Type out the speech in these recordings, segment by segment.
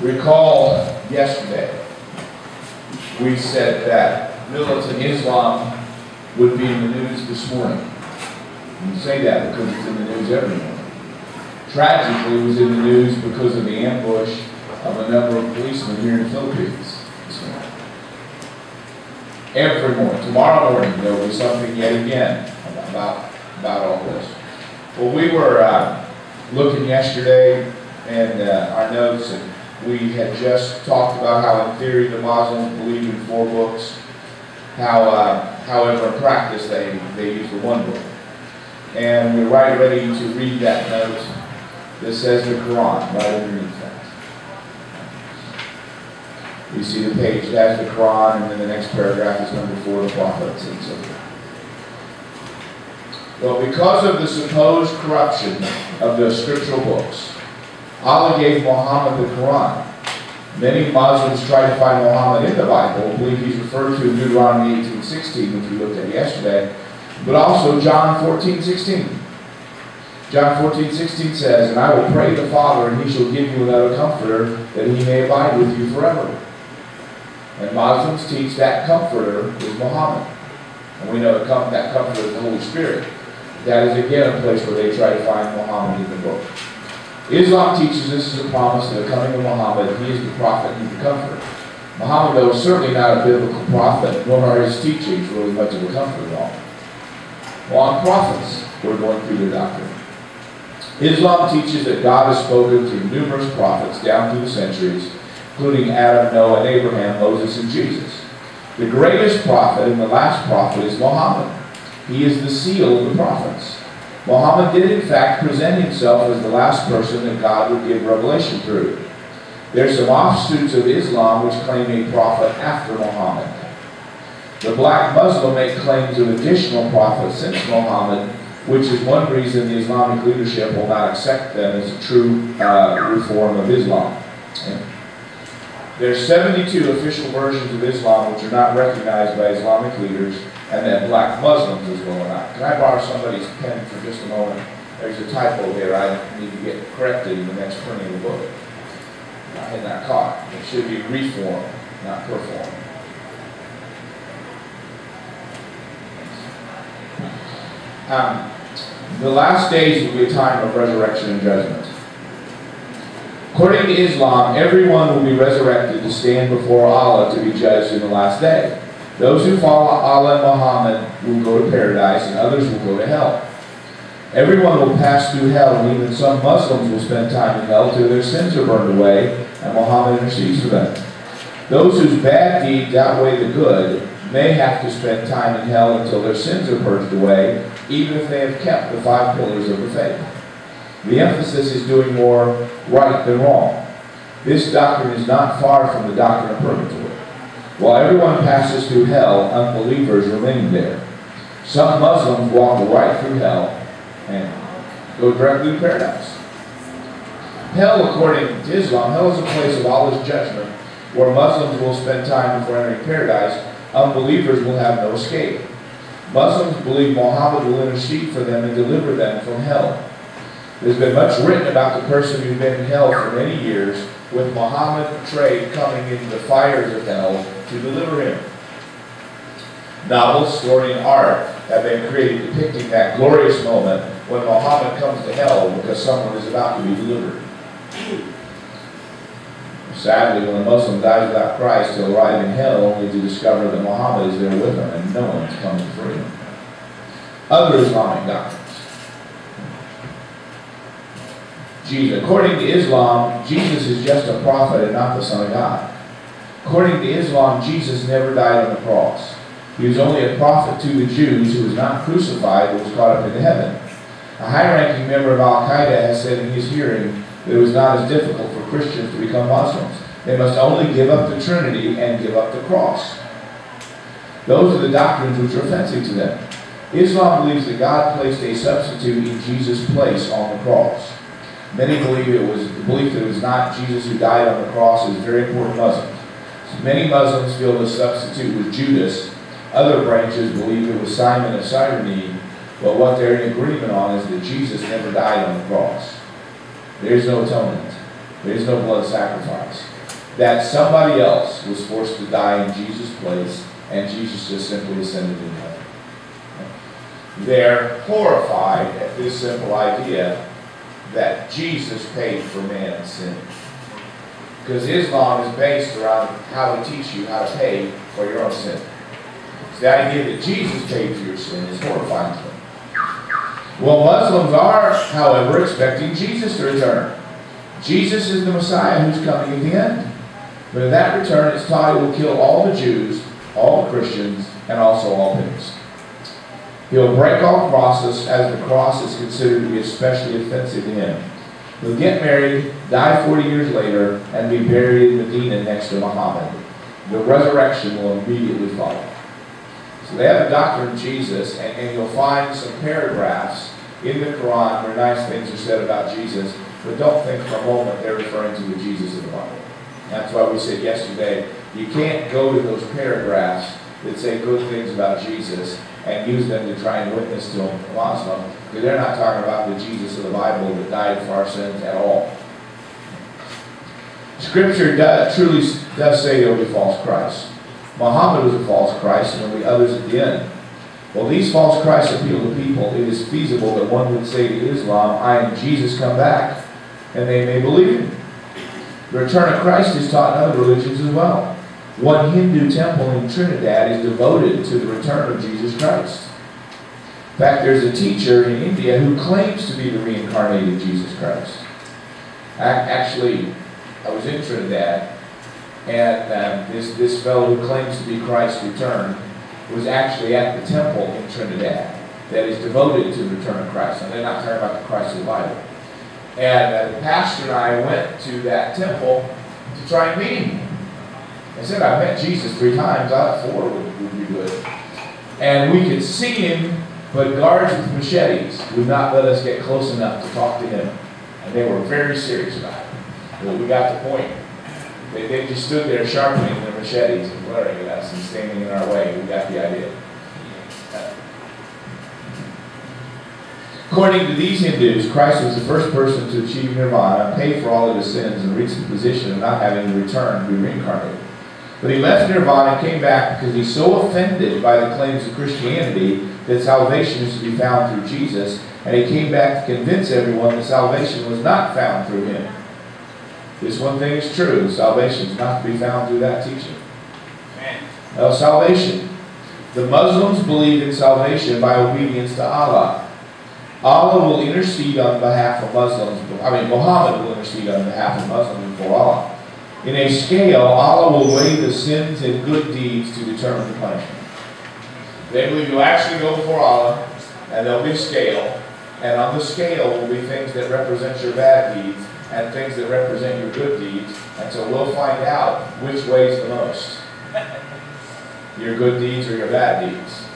Recall yesterday, we said that militant Islam would be in the news this morning. We say that because it's in the news every morning. Tragically, it was in the news because of the ambush of a number of policemen here in the Philippines this morning. Every morning, tomorrow morning, there will be something yet again about, about all this. Well, we were uh, looking yesterday and uh, our notes, and we had just talked about how in theory the Muslims believe in four books, how, uh, however, in practice they, they use the one book. And we're right ready to read that note that says the Quran right underneath that. You see the page that has the Quran, and then the next paragraph is number four, the prophets, and so forth. Well, because of the supposed corruption of the scriptural books, Allah gave Muhammad the Quran. Many Muslims try to find Muhammad in the Bible, believe he's referred to in Deuteronomy 18:16, which we looked at yesterday, but also John 14:16. John 14:16 says, And I will pray the Father, and he shall give you another comforter, that he may abide with you forever. And Muslims teach that comforter is Muhammad. And we know that comforter is the Holy Spirit. That is again a place where they try to find Muhammad in the book. Islam teaches this is a promise of the coming of Muhammad. He is the prophet and the comforter. Muhammad, though, is certainly not a biblical prophet, nor are his teachings really much of a comfort at all. Well, on prophets, we're going through the doctrine. Islam teaches that God has spoken through numerous prophets down through the centuries, including Adam, Noah, and Abraham, Moses, and Jesus. The greatest prophet and the last prophet is Muhammad. He is the seal of the prophets. Muhammad did in fact present himself as the last person that God would give revelation through. There are some offshoots of Islam which claim a prophet after Muhammad. The black Muslim make claims of additional prophets since Muhammad, which is one reason the Islamic leadership will not accept them as a true uh, reform of Islam. There are 72 official versions of Islam which are not recognized by Islamic leaders and then black Muslims well or not. Can I borrow somebody's pen for just a moment? There's a typo here I need to get corrected in the next printing of the book. I had not caught. It should be reform, not perform. Um, the last days will be a time of resurrection and judgment. According to Islam, everyone will be resurrected to stand before Allah to be judged in the last day. Those who follow Allah and Muhammad will go to paradise and others will go to hell. Everyone will pass through hell and even some Muslims will spend time in hell till their sins are burned away and Muhammad intercedes for them. Those whose bad deeds outweigh the good may have to spend time in hell until their sins are purged away, even if they have kept the five pillars of the faith. The emphasis is doing more right than wrong. This doctrine is not far from the doctrine of purgatory. While everyone passes through hell, unbelievers remain there. Some Muslims walk right through hell and go directly to paradise. Hell, according to Islam, hell is a place of Allah's judgment where Muslims will spend time before entering paradise. Unbelievers will have no escape. Muslims believe Muhammad will intercede for them and deliver them from hell. There's been much written about the person who's been in hell for many years, with Muhammad portrayed coming into the fires of hell to deliver him. Novels, story, and art have been created depicting that glorious moment when Muhammad comes to hell because someone is about to be delivered. Sadly, when a Muslim dies without Christ, he'll arrive in hell only to discover that Muhammad is there with him and no one's coming to free him. Other Islamic doctrines. Jesus. According to Islam, Jesus is just a prophet and not the Son of God. According to Islam, Jesus never died on the cross. He was only a prophet to the Jews who was not crucified but was caught up into heaven. A high-ranking member of Al-Qaeda has said in his hearing that it was not as difficult for Christians to become Muslims. They must only give up the Trinity and give up the cross. Those are the doctrines which are offensive to them. Islam believes that God placed a substitute in Jesus' place on the cross. Many believe it was the belief that it was not Jesus who died on the cross is very important. So many Muslims feel the substitute was Judas. Other branches believe it was Simon of Cyrene, but what they're in agreement on is that Jesus never died on the cross. There's no atonement. There's no blood sacrifice. That somebody else was forced to die in Jesus' place, and Jesus just simply ascended in heaven. They're horrified at this simple idea that Jesus paid for man's sin. Because Islam is based around how to teach you how to pay for your own sin. So the idea that Jesus paid for your sin is horrifying to them. Well, Muslims are, however, expecting Jesus to return. Jesus is the Messiah who's coming at the end. But at that return, it's taught he will kill all the Jews, all the Christians, and also all pigs. He'll break all crosses as the cross is considered to be especially offensive to him. He'll get married, die 40 years later, and be buried in Medina next to Muhammad. The resurrection will immediately follow. So they have a doctrine of Jesus, and, and you'll find some paragraphs in the Quran where nice things are said about Jesus, but don't think for a moment they're referring to the Jesus of the Bible. That's why we said yesterday, you can't go to those paragraphs that say good things about Jesus and use them to try and witness to Muslim, because they're not talking about the Jesus of the Bible that died for our sins at all. Scripture does, truly does say there will be false Christ. Muhammad was a false Christ, and there will be others at the end. Well, these false Christs appeal to people. It is feasible that one would say to Islam, I am Jesus come back, and they may believe him. The return of Christ is taught in other religions as well. One Hindu temple in Trinidad is devoted to the return of Jesus Christ. In fact, there's a teacher in India who claims to be the reincarnated Jesus Christ. Actually, I was in Trinidad, and um, this, this fellow who claims to be Christ's return was actually at the temple in Trinidad that is devoted to the return of Christ. And they're not talking about the Christ of the Bible. And uh, the pastor and I went to that temple to try and meet him. I said, I've met Jesus three times. I thought four would, would be good. And we could see him, but guards with machetes would not let us get close enough to talk to him. And they were very serious about it. But we got the point. They, they just stood there sharpening their machetes and glaring at us and standing in our way. We got the idea. According to these Hindus, Christ was the first person to achieve nirvana, pay for all of his sins, and reach the position of not having to return to be reincarnated. But he left nirvana and came back because he's so offended by the claims of Christianity that salvation is to be found through Jesus, and he came back to convince everyone that salvation was not found through him. This one thing is true, salvation is not to be found through that teaching. Well, salvation. The Muslims believe in salvation by obedience to Allah. Allah will intercede on behalf of Muslims. I mean, Muhammad will intercede on behalf of Muslims before Allah. In a scale, Allah will weigh the sins and good deeds to determine the punishment. They believe you'll actually go before Allah, and there'll be a scale, and on the scale will be things that represent your bad deeds and things that represent your good deeds, and so we'll find out which weighs the most. Your good deeds or your bad deeds.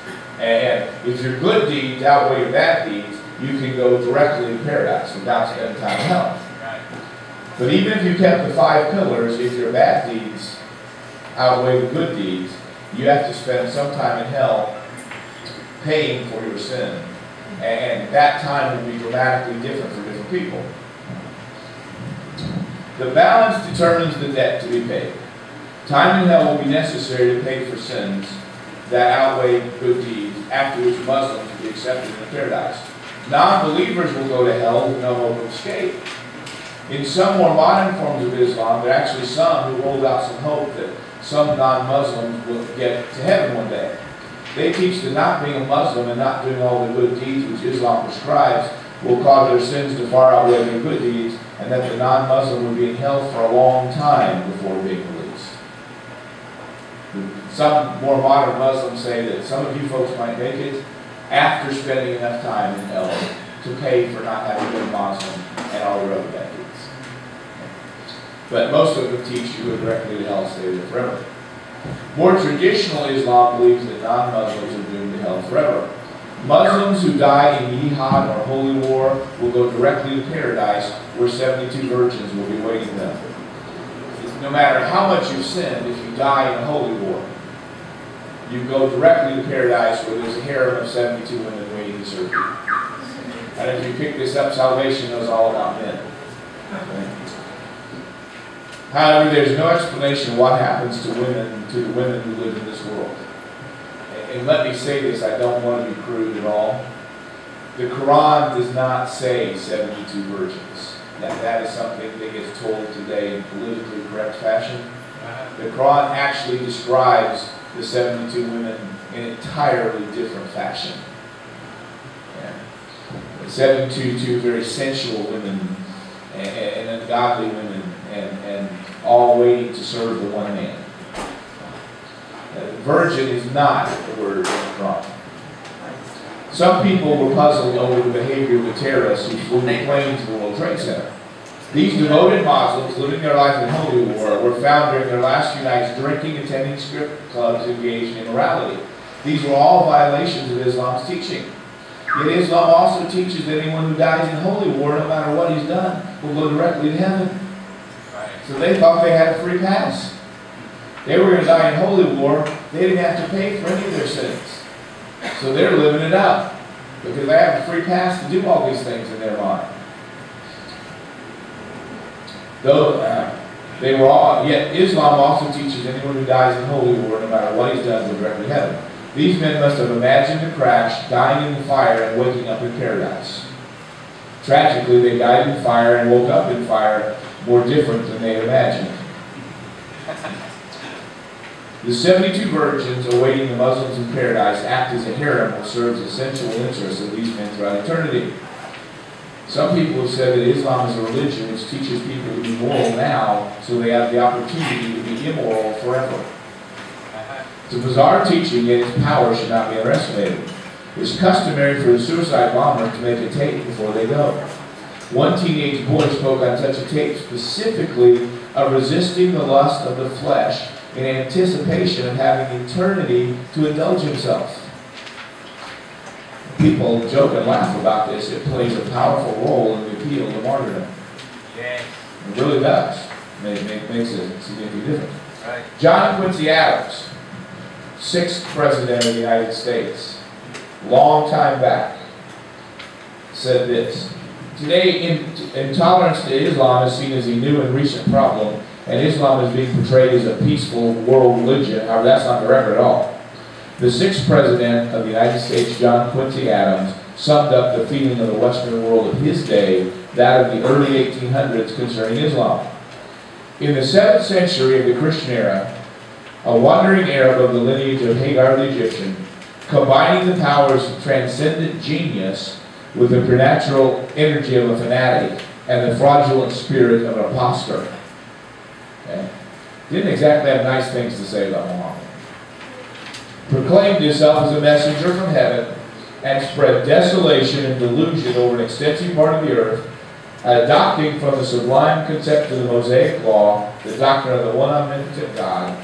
And if your good deeds outweigh your bad deeds, you can go directly to paradise without spending time in hell. But even if you kept the five pillars, if your bad deeds outweigh the good deeds, you have to spend some time in hell paying for your sin. And that time will be dramatically different for different people. The balance determines the debt to be paid. Time in hell will be necessary to pay for sins that outweigh good deeds, after which Muslims will be accepted in paradise. Non-believers will go to hell with no hope of escape. In some more modern forms of Islam, there are actually some who hold out some hope that some non-Muslims will get to heaven one day. They teach that not being a Muslim and not doing all the good deeds which Islam prescribes will cause their sins to far outweigh their good deeds, and that the non-Muslim will be in hell for a long time before being released. Some more modern Muslims say that some of you folks might make it after spending enough time in hell to pay for not having been Muslim and all your other deeds. But most of them teach you go directly to hell, stay there forever. More traditional Islam believes that non-Muslims are doomed to hell forever. Muslims who die in jihad or holy war will go directly to paradise where 72 virgins will be waiting them. No matter how much you've sinned, if you die in holy war, you go directly to paradise where there's a harem of 72 women waiting to serve you. And if you pick this up, salvation knows all about men. However, there's no explanation what happens to women, to the women who live in this world. And, and let me say this, I don't want to be crude at all. The Quran does not say 72 virgins. That, that is something that gets told today in politically correct fashion. The Quran actually describes the 72 women in entirely different fashion. Yeah. 72 very sensual women and, and ungodly women and, and all waiting to serve the one man. Uh, virgin is not the word the Some people were puzzled over the behavior of the terrorists who flew the plane to the World Trade Center. These devoted Muslims living their life in holy war were found during their last few nights drinking, attending strip clubs, engaged in immorality. These were all violations of Islam's teaching. Yet Islam also teaches that anyone who dies in holy war, no matter what he's done, will go directly to heaven. So they thought they had a free pass. They were going to die in holy war. They didn't have to pay for any of their sins. So they're living it up because they have a free pass to do all these things in their mind. Though uh, they were all, yet Islam also teaches anyone who dies in holy war, no matter what he's done, will go directly to heaven. These men must have imagined a crash, dying in the fire, and waking up in paradise. Tragically, they died in fire and woke up in fire more different than they imagined. The 72 virgins awaiting the Muslims in paradise act as a harem which serves the sensual interests of these men throughout eternity. Some people have said that Islam is a religion which teaches people to be moral now so they have the opportunity to be immoral forever. It's a bizarre teaching, yet its power should not be underestimated. It's customary for the suicide bomber to make a tape before they go. One teenage boy spoke on such a tape specifically of resisting the lust of the flesh in anticipation of having eternity to indulge himself. People joke and laugh about this. It plays a powerful role in the appeal to martyrdom. Yes. It really does. It, it makes a significant difference. Right. John Quincy Adams, sixth president of the United States, long time back, said this. Today, in, intolerance to Islam is seen as a new and recent problem and Islam is being portrayed as a peaceful world religion. However, that's not the record at all. The sixth president of the United States, John Quincy Adams, summed up the feeling of the Western world of his day, that of the early 1800s concerning Islam. In the 7th century of the Christian era, a wandering Arab of the lineage of Hagar the Egyptian, combining the powers of transcendent genius with the preternatural energy of a fanatic and the fraudulent spirit of an impostor, Okay? Didn't exactly have nice things to say about Muhammad. Proclaimed himself as a messenger from heaven and spread desolation and delusion over an extensive part of the earth, adopting from the sublime concept of the Mosaic Law the doctrine of the one omnipotent God.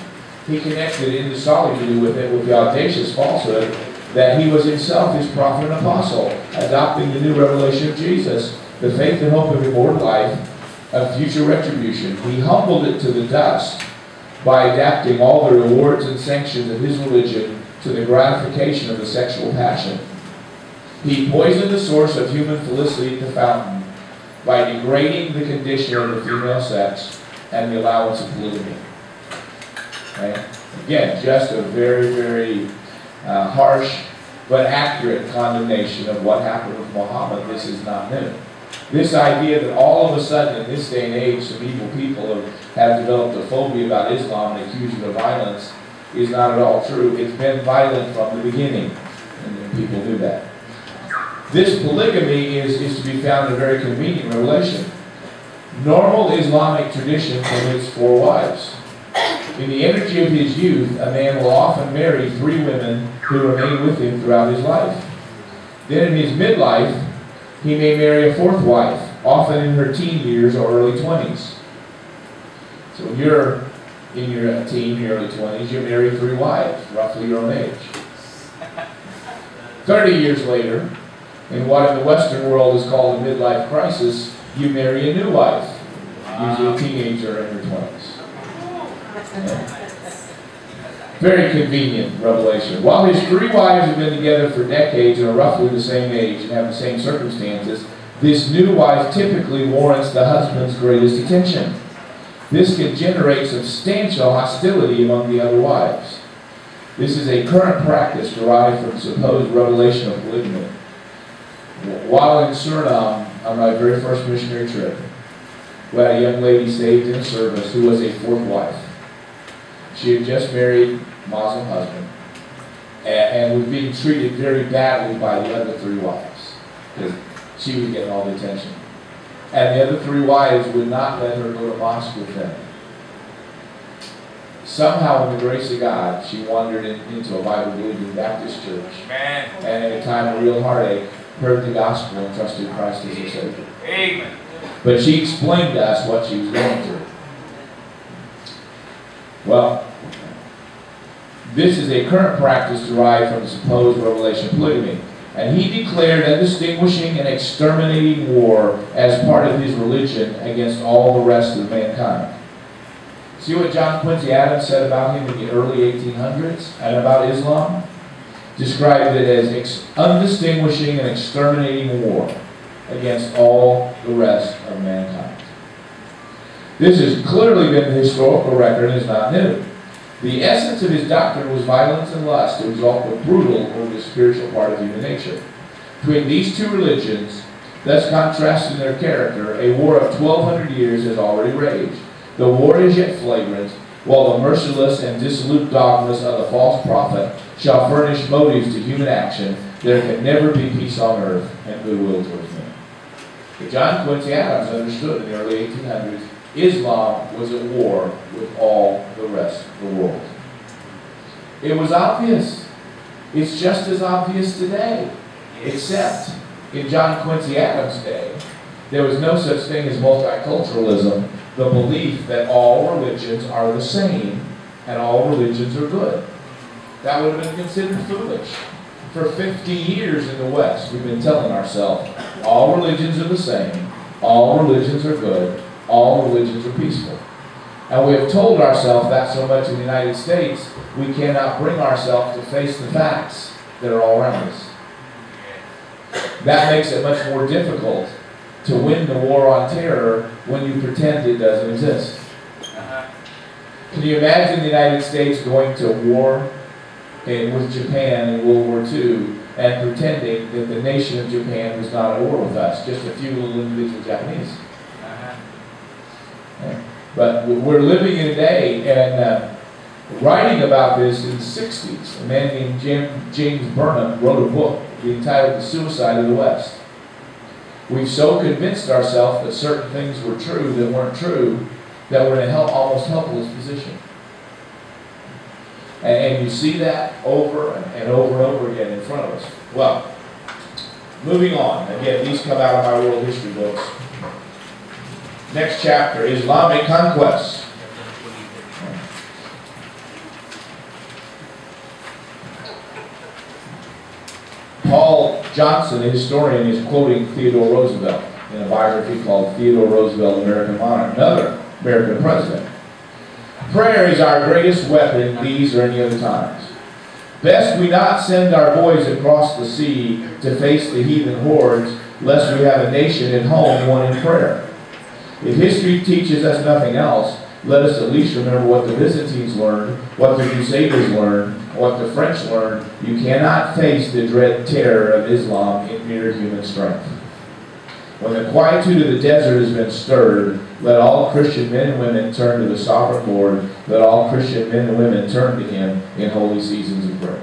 He connected indissolubly with it with the audacious falsehood that he was himself his prophet and apostle, adopting the new revelation of Jesus, the faith and hope of immortal life, of future retribution. He humbled it to the dust by adapting all the rewards and sanctions of his religion to the gratification of the sexual passion. He poisoned the source of human felicity at the fountain by degrading the condition of the female sex and the allowance of polygamy. Okay? Again, just a very, very uh, harsh but accurate condemnation of what happened with Muhammad. This is not new. This idea that all of a sudden in this day and age some evil people have, have developed a phobia about Islam and accuse it of violence is not at all true. It's been violent from the beginning, and people knew that. This polygamy is, is to be found in a very convenient revelation. Normal Islamic tradition permits four wives. In the energy of his youth, a man will often marry three women who remain with him throughout his life. Then in his midlife, he may marry a fourth wife, often in her teen years or early 20s. So when you're in your uh, teen, your early 20s, you marry three wives, roughly your own age. 30 years later, in what in the Western world is called a midlife crisis, you marry a new wife, usually a teenager in her 20s. Very convenient revelation. While his three wives have been together for decades and are roughly the same age and have the same circumstances, This new wife typically warrants the husband's greatest attention. This can generate substantial hostility among the other wives. This is a current practice derived from supposed revelation of polygamy. While in Suriname, on my very first missionary trip, we had a young lady saved in service who was a fourth wife. She had just married Muslim husband and, and was being treated very badly by the other three wives because she was getting all the attention. And the other three wives would not let her go to mosque with them. Somehow, in the grace of God, she wandered in, into a Bible believing Baptist church. Amen. And in a time of real heartache, heard the gospel and trusted Christ as her Savior. Amen. But she explained to us what she was going through. Well, this is a current practice derived from the supposed revelation of polygamy. And he declared a distinguishing and exterminating war as part of his religion against all the rest of mankind. See what John Quincy Adams said about him in the early 1800s and about Islam? Described it as undistinguishing and exterminating war against all the rest of mankind. This has clearly been the historical record and is not new. The essence of his doctrine was violence and lust to exalt the brutal over the spiritual part of human nature. Between these two religions, thus contrasting their character, a war of 1200 years has already raged. The war is yet flagrant, while the merciless and dissolute dogmas of the false prophet shall furnish motives to human action, there can never be peace on earth and goodwill towards men. But John Quincy Adams understood in the early 1800s Islam was at war with all the rest of the world. It was obvious. It's just as obvious today. Except in John Quincy Adams' day, there was no such thing as multiculturalism, the belief that all religions are the same and all religions are good. That would have been considered foolish. For 50 years in the West, we've been telling ourselves all religions are the same, all religions are good, all religions are peaceful. And we have told ourselves that so much in the United States, we cannot bring ourselves to face the facts that are all around us. That makes it much more difficult to win the war on terror when you pretend it doesn't exist. Uh-huh. Can you imagine the United States going to war okay, with Japan in World War II and pretending that the nation of Japan was not at war with us, just a few little individual Japanese? But we're living in a day, and uh, writing about this in the 60s, a man named Jim, James Burnham wrote a book entitled The Suicide of the West. We've so convinced ourselves that certain things were true that weren't true that we're in a help, almost helpless position. And, and you see that over and, and over and over again in front of us. Well, moving on. Again, these come out of my world history books. Next chapter, Islamic conquest. Paul Johnson, a historian, is quoting Theodore Roosevelt in a biography called Theodore Roosevelt, American Monarch, another American president. Prayer is our greatest weapon these or any other times. Best we not send our boys across the sea to face the heathen hordes, lest we have a nation at home one in prayer. If history teaches us nothing else, let us at least remember what the Byzantines learned, what the Crusaders learned, what the French learned. You cannot face the dread terror of Islam in mere human strength. When the quietude of the desert has been stirred, let all Christian men and women turn to the sovereign Lord. Let all Christian men and women turn to Him in holy seasons of prayer.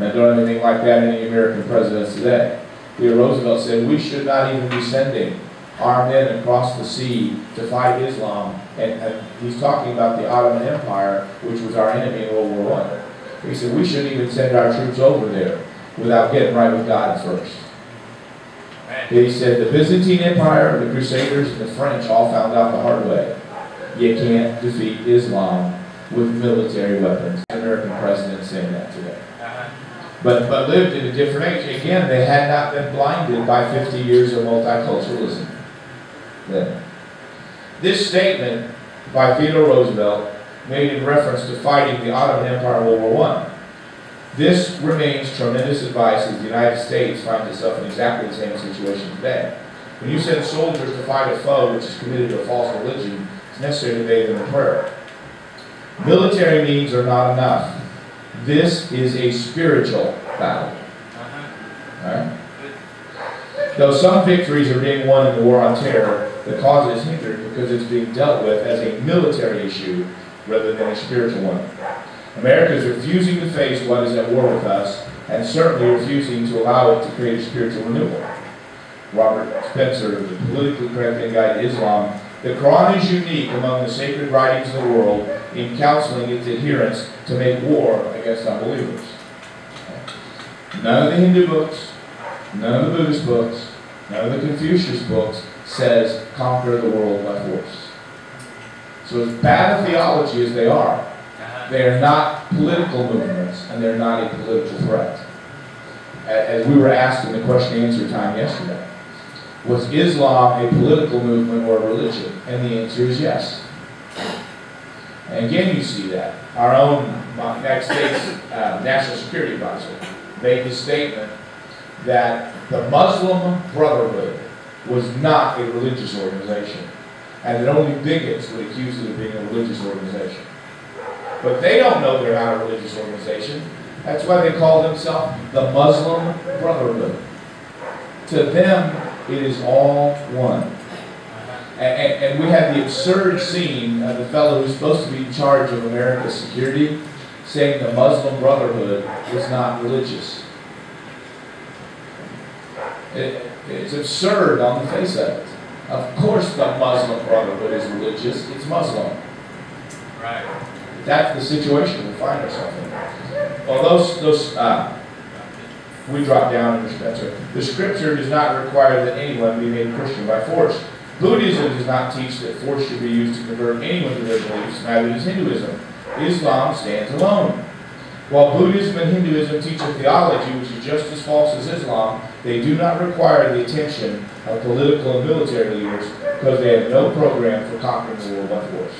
Now, don't have anything like that in the American presidents today. Theodore Roosevelt said we should not even be sending our men across the sea to fight Islam. And, and, he's talking about the Ottoman Empire, which was our enemy in World War I. He said we shouldn't even send our troops over there without getting right with God first. He said the Byzantine Empire, the Crusaders, and the French all found out the hard way. You can't defeat Islam with military weapons. The American president saying that today. Uh-huh. But, but lived in a different age. Again, they had not been blinded by 50 years of multiculturalism. Then. This statement by Theodore Roosevelt made in reference to fighting the Ottoman Empire in World War I. This remains tremendous advice as the United States finds itself in exactly the same situation today. When you send soldiers to fight a foe which is committed to a false religion, it's necessary to bathe them in prayer. Military means are not enough. This is a spiritual battle. Uh-huh. Right? Though some victories are being won in the war on terror, the cause is hindered because it's being dealt with as a military issue rather than a spiritual one. America is refusing to face what is at war with us and certainly refusing to allow it to create a spiritual renewal. Robert Spencer, the politically correct guide to Islam, the Quran is unique among the sacred writings of the world in counseling its adherents to make war against unbelievers. None of the Hindu books, none of the Buddhist books, none of the Confucius books says conquer the world by force. So as bad a theology as they are, they are not political movements and they're not a political threat. As we were asked in the question and answer time yesterday, was Islam a political movement or a religion? And the answer is yes. And again, you see that. Our own United States uh, National Security Advisor made the statement that the Muslim Brotherhood was not a religious organization, and that only bigots would accuse it of being a religious organization. But they don't know they're not a religious organization. That's why they call themselves the Muslim Brotherhood. To them, it is all one. And, and, and, we had the absurd scene of the fellow who's supposed to be in charge of America's security saying the Muslim Brotherhood was not religious. It, it's absurd on the face of it. Of course the Muslim Brotherhood is religious. It's Muslim. Right. That's the situation we find ourselves in. Well, those, those uh, we drop down in the Spencer. The scripture does not require that anyone be made Christian by force. Buddhism does not teach that force should be used to convert anyone to their beliefs, neither does Hinduism. Islam stands alone. While Buddhism and Hinduism teach a theology which is just as false as Islam, they do not require the attention of political and military leaders because they have no program for conquering the world by force.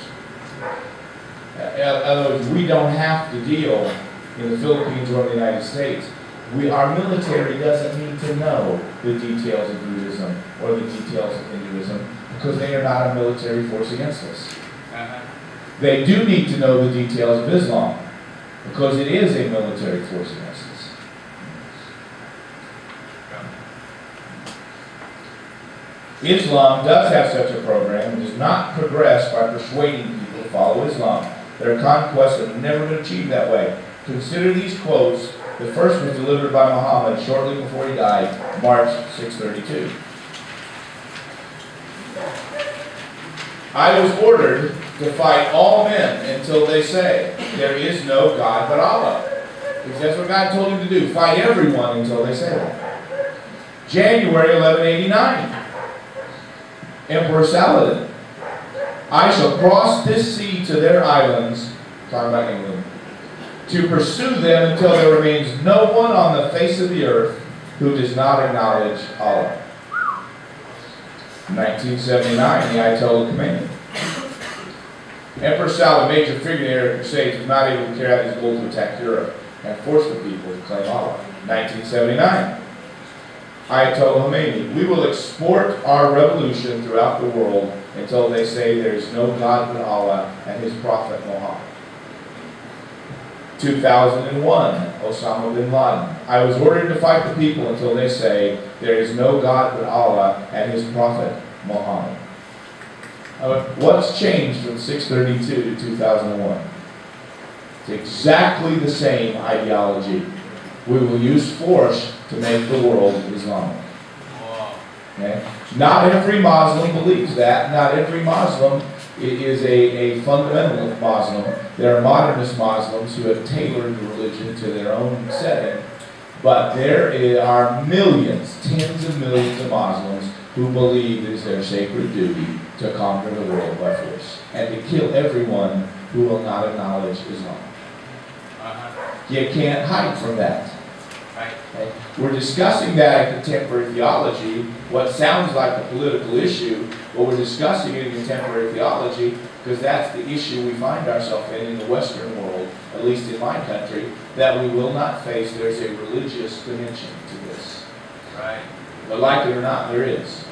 In other words, we don't have to deal in the Philippines or in the United States we, our military doesn't need to know the details of Buddhism or the details of Hinduism because they are not a military force against us. Uh-huh. They do need to know the details of Islam because it is a military force against us. Islam does have such a program and does not progress by persuading people to follow Islam. Their conquests have never been achieved that way. Consider these quotes the first was delivered by Muhammad shortly before he died, March 632. I was ordered to fight all men until they say, there is no God but Allah. Because that's what God told him to do. Fight everyone until they say that. January 1189. Emperor Saladin. I shall cross this sea to their islands, talking about England, to pursue them until there remains no one on the face of the earth who does not acknowledge Allah. 1979, the Ayatollah Khomeini. Emperor Salah, major figure in the Crusades, was not able to carry out his goal to attack Europe and force the people to claim Allah. 1979. Ayatollah Khomeini, we will export our revolution throughout the world until they say there is no God but Allah and his prophet Muhammad. 2001, Osama bin Laden. I was ordered to fight the people until they say, there is no God but Allah and his prophet, Muhammad. Uh, what's changed from 632 to 2001? It's exactly the same ideology. We will use force to make the world Islamic. Okay? Not every Muslim believes that. Not every Muslim is a, a fundamental Muslim. There are modernist Muslims who have tailored the religion to their own setting. But there are millions, tens of millions of Muslims who believe it is their sacred duty to conquer the world by force and to kill everyone who will not acknowledge Islam. Uh-huh. You can't hide from that. Okay? We're discussing that in contemporary theology, what sounds like a political issue, but we're discussing it in contemporary theology because that's the issue we find ourselves in in the Western world, at least in my country, that we will not face. There's a religious dimension to this. Right. But like it or not, there is.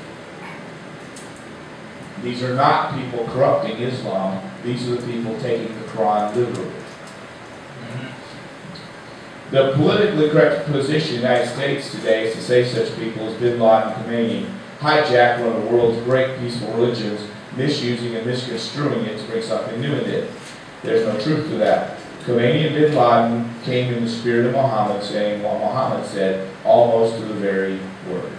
These are not people corrupting Islam. These are the people taking the Quran literally. The politically correct position in the United States today is to say such people as Bin Laden and Khomeini hijacked one of the world's great peaceful religions, misusing and misconstruing it to bring something new in it. There's no truth to that. Khomeini and Bin Laden came in the spirit of Muhammad, saying what Muhammad said, almost to the very word.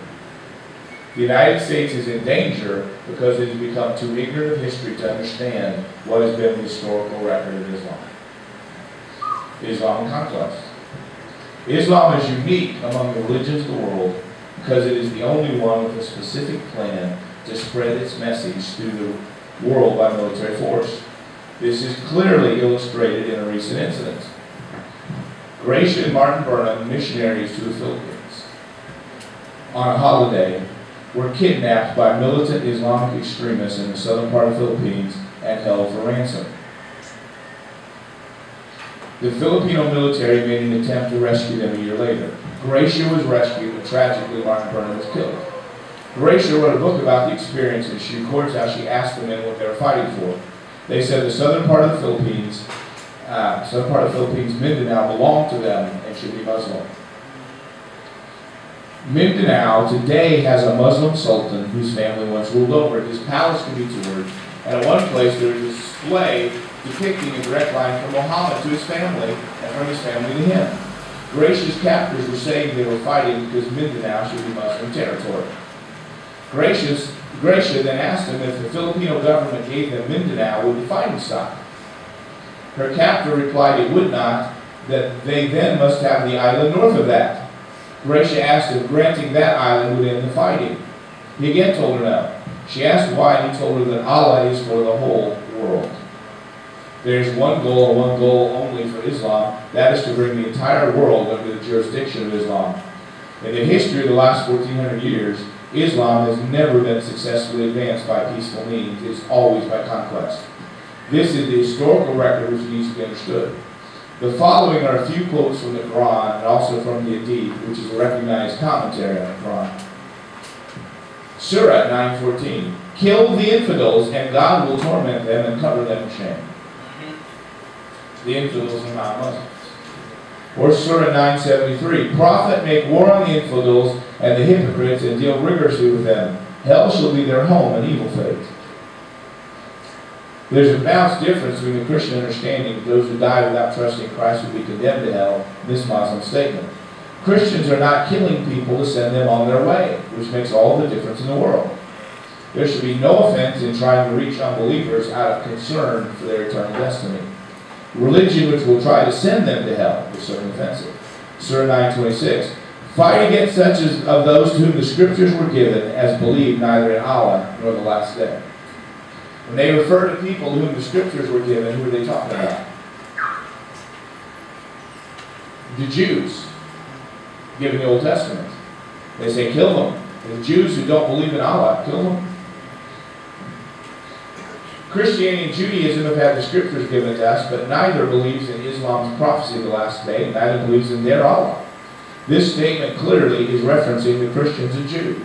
The United States is in danger because it has become too ignorant of history to understand what has been the historical record of Islam. Islam conquest. Islam is unique among the religions of the world because it is the only one with a specific plan to spread its message through the world by military force. This is clearly illustrated in a recent incident. Gracia and Martin Burnham, missionaries to the Philippines, on a holiday, were kidnapped by militant Islamic extremists in the southern part of the Philippines and held for ransom. The Filipino military made an attempt to rescue them a year later. Gracia was rescued, but tragically Martin Burnham was killed. Gracia wrote a book about the experience, and she records how she asked the men what they were fighting for. They said the southern part of the Philippines, uh, southern part of the Philippines, Mindanao, belonged to them and should be Muslim. Mindanao today has a Muslim sultan whose family once ruled over. His palace can be toured, and at one place there is a display depicting a direct line from Muhammad to his family and from his family to him. Gracia's captors were saying they were fighting because Mindanao should be Muslim territory. Gracious, Gracia then asked them if the Filipino government gave them Mindanao, would the fighting stop? Her captor replied it would not, that they then must have the island north of that. Gracia asked if granting that island would end the fighting. He again told her no. She asked why, and he told her that Allah is for the whole world. There is one goal one goal only for Islam. That is to bring the entire world under the jurisdiction of Islam. In the history of the last 1400 years, Islam has never been successfully advanced by peaceful means. It's always by conquest. This is the historical record which needs to be understood. The following are a few quotes from the Quran and also from the Hadith, which is a recognized commentary on the Quran. Surah 9.14 Kill the infidels and God will torment them and cover them in shame. The infidels are not Muslims. Or Surah 973 Prophet, make war on the infidels and the hypocrites and deal rigorously with them. Hell shall be their home and evil fate. There's a vast difference between the Christian understanding that those who die without trusting Christ will be condemned to hell, this Muslim statement. Christians are not killing people to send them on their way, which makes all the difference in the world. There should be no offense in trying to reach unbelievers out of concern for their eternal destiny. Religion which will try to send them to hell is certainly offensive. Surah 926. Fight against such as of those to whom the scriptures were given, as believe neither in Allah nor the last day. When they refer to people whom the scriptures were given, who are they talking about? The Jews, given the Old Testament. They say, kill them. The Jews who don't believe in Allah, kill them. Christianity and Judaism have had the scriptures given to us, but neither believes in Islam's prophecy of the last day, neither believes in their Allah. This statement clearly is referencing the Christians and Jews.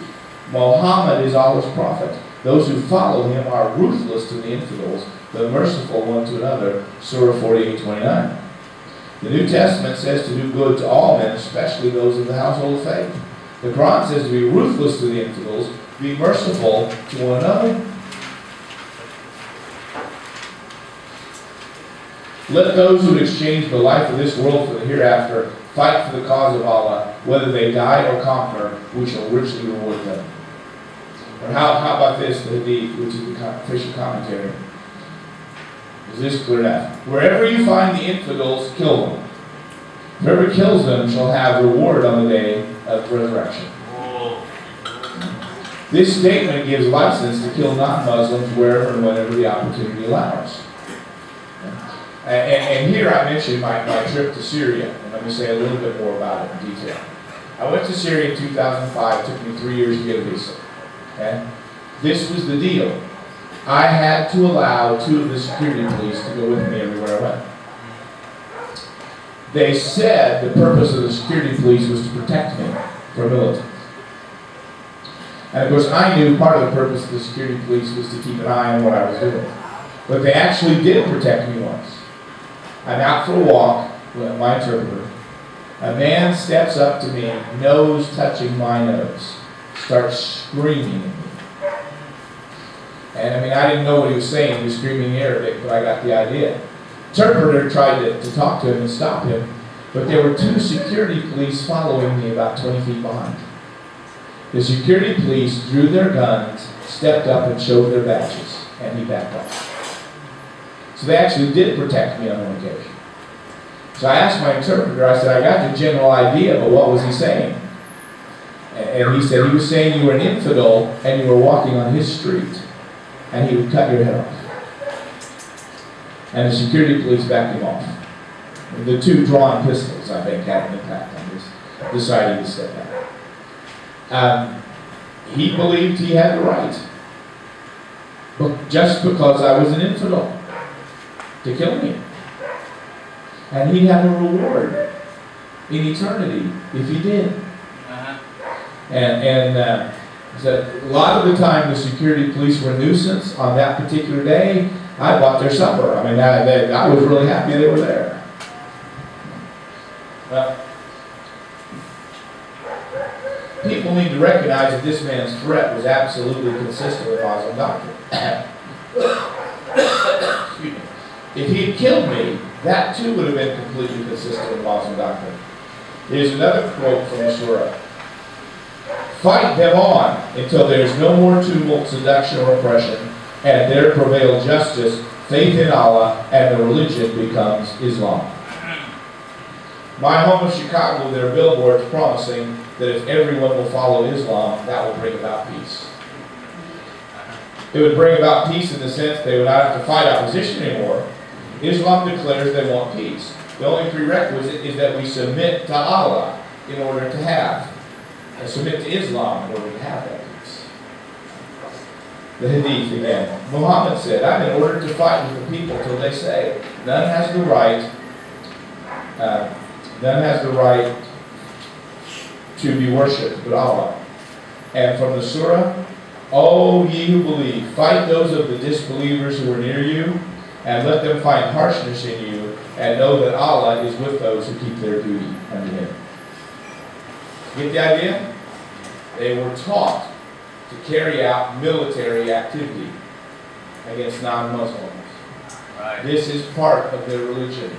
Muhammad is Allah's prophet. Those who follow him are ruthless to the infidels, but merciful one to another. Surah 48, 29. The New Testament says to do good to all men, especially those of the household of faith. The Quran says to be ruthless to the infidels, be merciful to one another. Let those who exchange the life of this world for the hereafter fight for the cause of Allah. Whether they die or conquer, we shall richly reward them. Or how, how about this, the Hadith, which is the official commentary? Is this clear enough? Wherever you find the infidels, kill them. Whoever kills them shall have reward on the day of resurrection. This statement gives license to kill non-Muslims wherever and whenever the opportunity allows. And, and, here I mentioned my, my trip to Syria, and let me say a little bit more about it in detail. I went to Syria in 2005. It took me three years to get a visa. Okay? This was the deal. I had to allow two of the security police to go with me everywhere I went. they said the purpose of the security police was to protect me from militants. And of course, I knew part of the purpose of the security police was to keep an eye on what I was doing. But they actually did protect me once. I'm out for a walk with my interpreter. A man steps up to me, nose touching my nose, starts screaming at me. And I mean, I didn't know what he was saying. He was screaming Arabic, but I got the idea. Interpreter tried to, to talk to him and stop him, but there were two security police following me about 20 feet behind. The security police drew their guns, stepped up, and showed their badges, and he backed off. They actually did protect me on one occasion. So I asked my interpreter, I said, I got the general idea, but what was he saying? And he said, he was saying you were an infidel and you were walking on his street, and he would cut your head off. And the security police backed him off. The two drawn pistols, I think, had an impact on his deciding to step back. Um, he believed he had the right. But just because I was an infidel to kill me. And he'd have a reward in eternity if he did. Uh-huh. And, and uh, so a lot of the time the security police were a nuisance on that particular day. I bought their supper. I mean, I, they, I was really happy they were there. Well, people need to recognize that this man's threat was absolutely consistent with Muslim doctrine. If he had killed me, that too would have been completely consistent with Muslim doctrine. Here's another quote from the Surah. Fight them on until there is no more tumult, seduction, or oppression, and there prevail justice, faith in Allah, and the religion becomes Islam. My home of Chicago, there are billboards promising that if everyone will follow Islam, that will bring about peace. It would bring about peace in the sense they would not have to fight opposition anymore, Islam declares they want peace. The only prerequisite is that we submit to Allah in order to have, and submit to Islam in order to have that peace. The Hadith again. Muhammad said, I'm in order to fight with the people till they say, none has the right, uh, none has the right to be worshipped but Allah. And from the surah, O ye who believe, fight those of the disbelievers who are near you, and let them find harshness in you, and know that Allah is with those who keep their duty unto Him. Get the idea? They were taught to carry out military activity against non-Muslims. Right. This is part of their religion.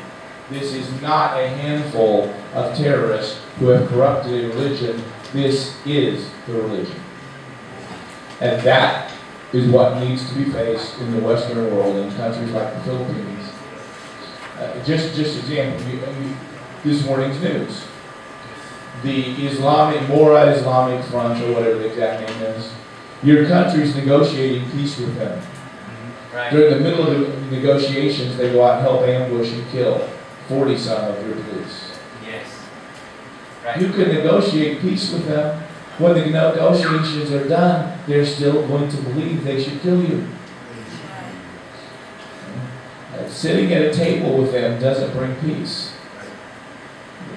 This is not a handful of terrorists who have corrupted a religion. This is the religion. And that is what needs to be faced in the Western world in countries like the Philippines. Uh, just, just example, this morning's news. The Islamic, Moro Islamic Front, or whatever the exact name is, your country's negotiating peace with them. Right. During the middle of the negotiations, they go out and help ambush and kill 40 some of your police. Yes. Right. You can negotiate peace with them when the negotiations are done, they're still going to believe they should kill you. Sitting at a table with them doesn't bring peace.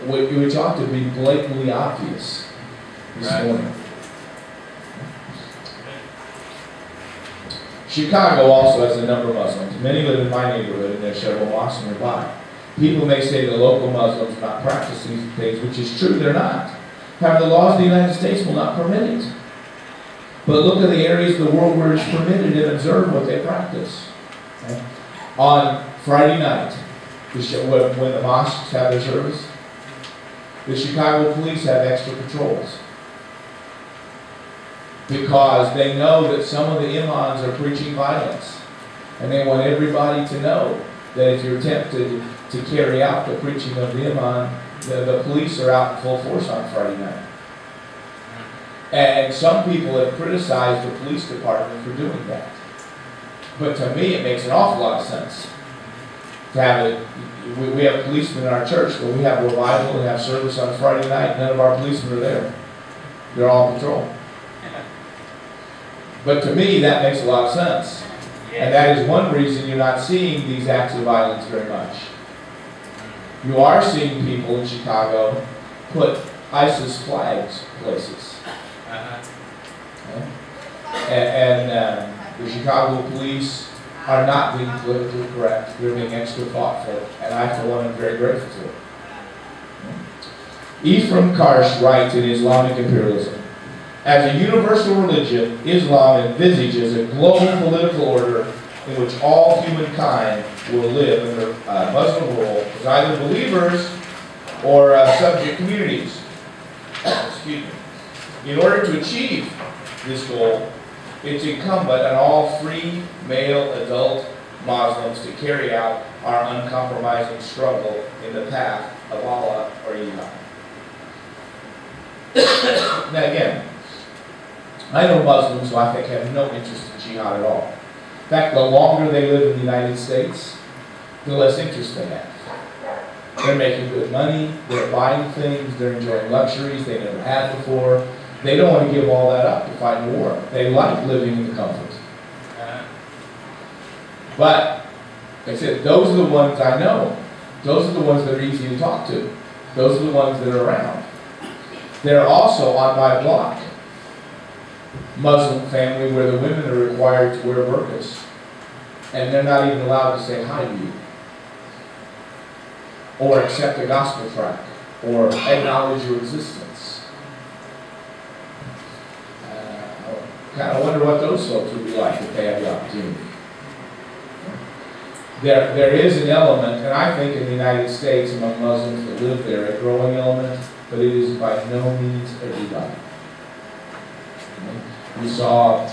Which ought to be blatantly obvious this right. morning. Chicago also has a number of Muslims. Many live in my neighborhood and there are several mosques nearby. People may say the local Muslims are not practicing these things, which is true, they're not. However, the laws of the United States will not permit it. But look at the areas of the world where it's permitted and observe what they practice. Okay? On Friday night, when the mosques have their service, the Chicago police have extra patrols. Because they know that some of the imams are preaching violence. And they want everybody to know that if you're tempted to carry out the preaching of the imam, the, the police are out in full force on Friday night. And some people have criticized the police department for doing that. But to me, it makes an awful lot of sense to have it. We, we have policemen in our church, but we have revival and have service on Friday night. None of our policemen are there. They're all on patrol. But to me, that makes a lot of sense. And that is one reason you're not seeing these acts of violence very much. You are seeing people in Chicago put ISIS flags places. Uh-huh. And, and uh, the Chicago police are not being politically correct. They're being extra thoughtful, and I, for one, am very grateful to it. Ephraim Karsh writes in Islamic Imperialism, as a universal religion, Islam envisages a global political order in which all humankind will live under uh, Muslim rule either believers or uh, subject communities. Excuse me. In order to achieve this goal, it's incumbent on all free male adult Muslims to carry out our uncompromising struggle in the path of Allah or Iman. now again, I know Muslims who I think have no interest in jihad at all. In fact, the longer they live in the United States, the less interest they have. They're making good money, they're buying things, they're enjoying luxuries they never had before. They don't want to give all that up to fight a war. They like living in the comfort. Uh-huh. But, I said, those are the ones I know. Those are the ones that are easy to talk to. Those are the ones that are around. They're also on my block. Muslim family where the women are required to wear burqas. And they're not even allowed to say hi to you. Or accept a gospel tract. Or acknowledge your existence. Uh, kind of wonder what those folks would be like if they had the opportunity. There, there is an element, and I think in the United States among Muslims that live there, a growing element, but it is by no means everybody. We saw,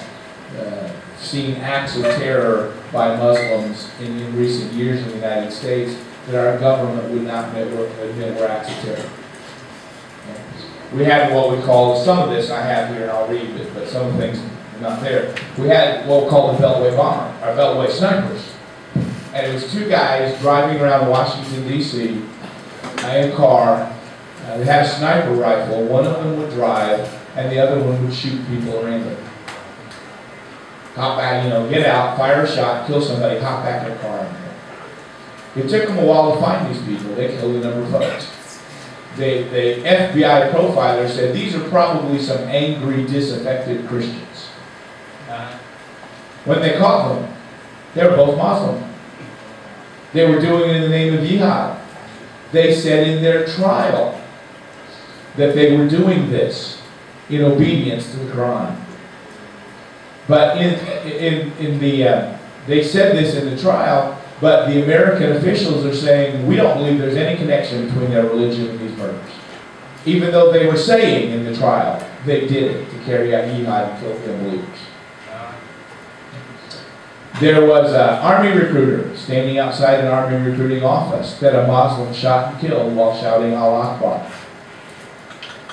uh, seen acts of terror by Muslims in, in recent years in the United States that our government would not admit were, admit were acts of terror. We had what we call, some of this I have here and I'll read it, but some of the things are not there. We had what we call the Beltway bomber, or Beltway snipers. And it was two guys driving around Washington D.C. in a car. Uh, they had a sniper rifle. One of them would drive, and the other one would shoot people randomly. Hop back, you know, get out, fire a shot, kill somebody, hop back in the car. It took them a while to find these people. They killed a number of folks. The, the FBI profiler said these are probably some angry, disaffected Christians. When they caught them, they were both Muslim. They were doing it in the name of jihad. They said in their trial that they were doing this in obedience to the Quran. But in, in, in the, uh, they said this in the trial, but the American officials are saying, we don't believe there's any connection between their religion and these murders. Even though they were saying in the trial, they did it to carry out jihad and kill the unbelievers. There was an army recruiter standing outside an army recruiting office that a Muslim shot and killed while shouting Al Akbar.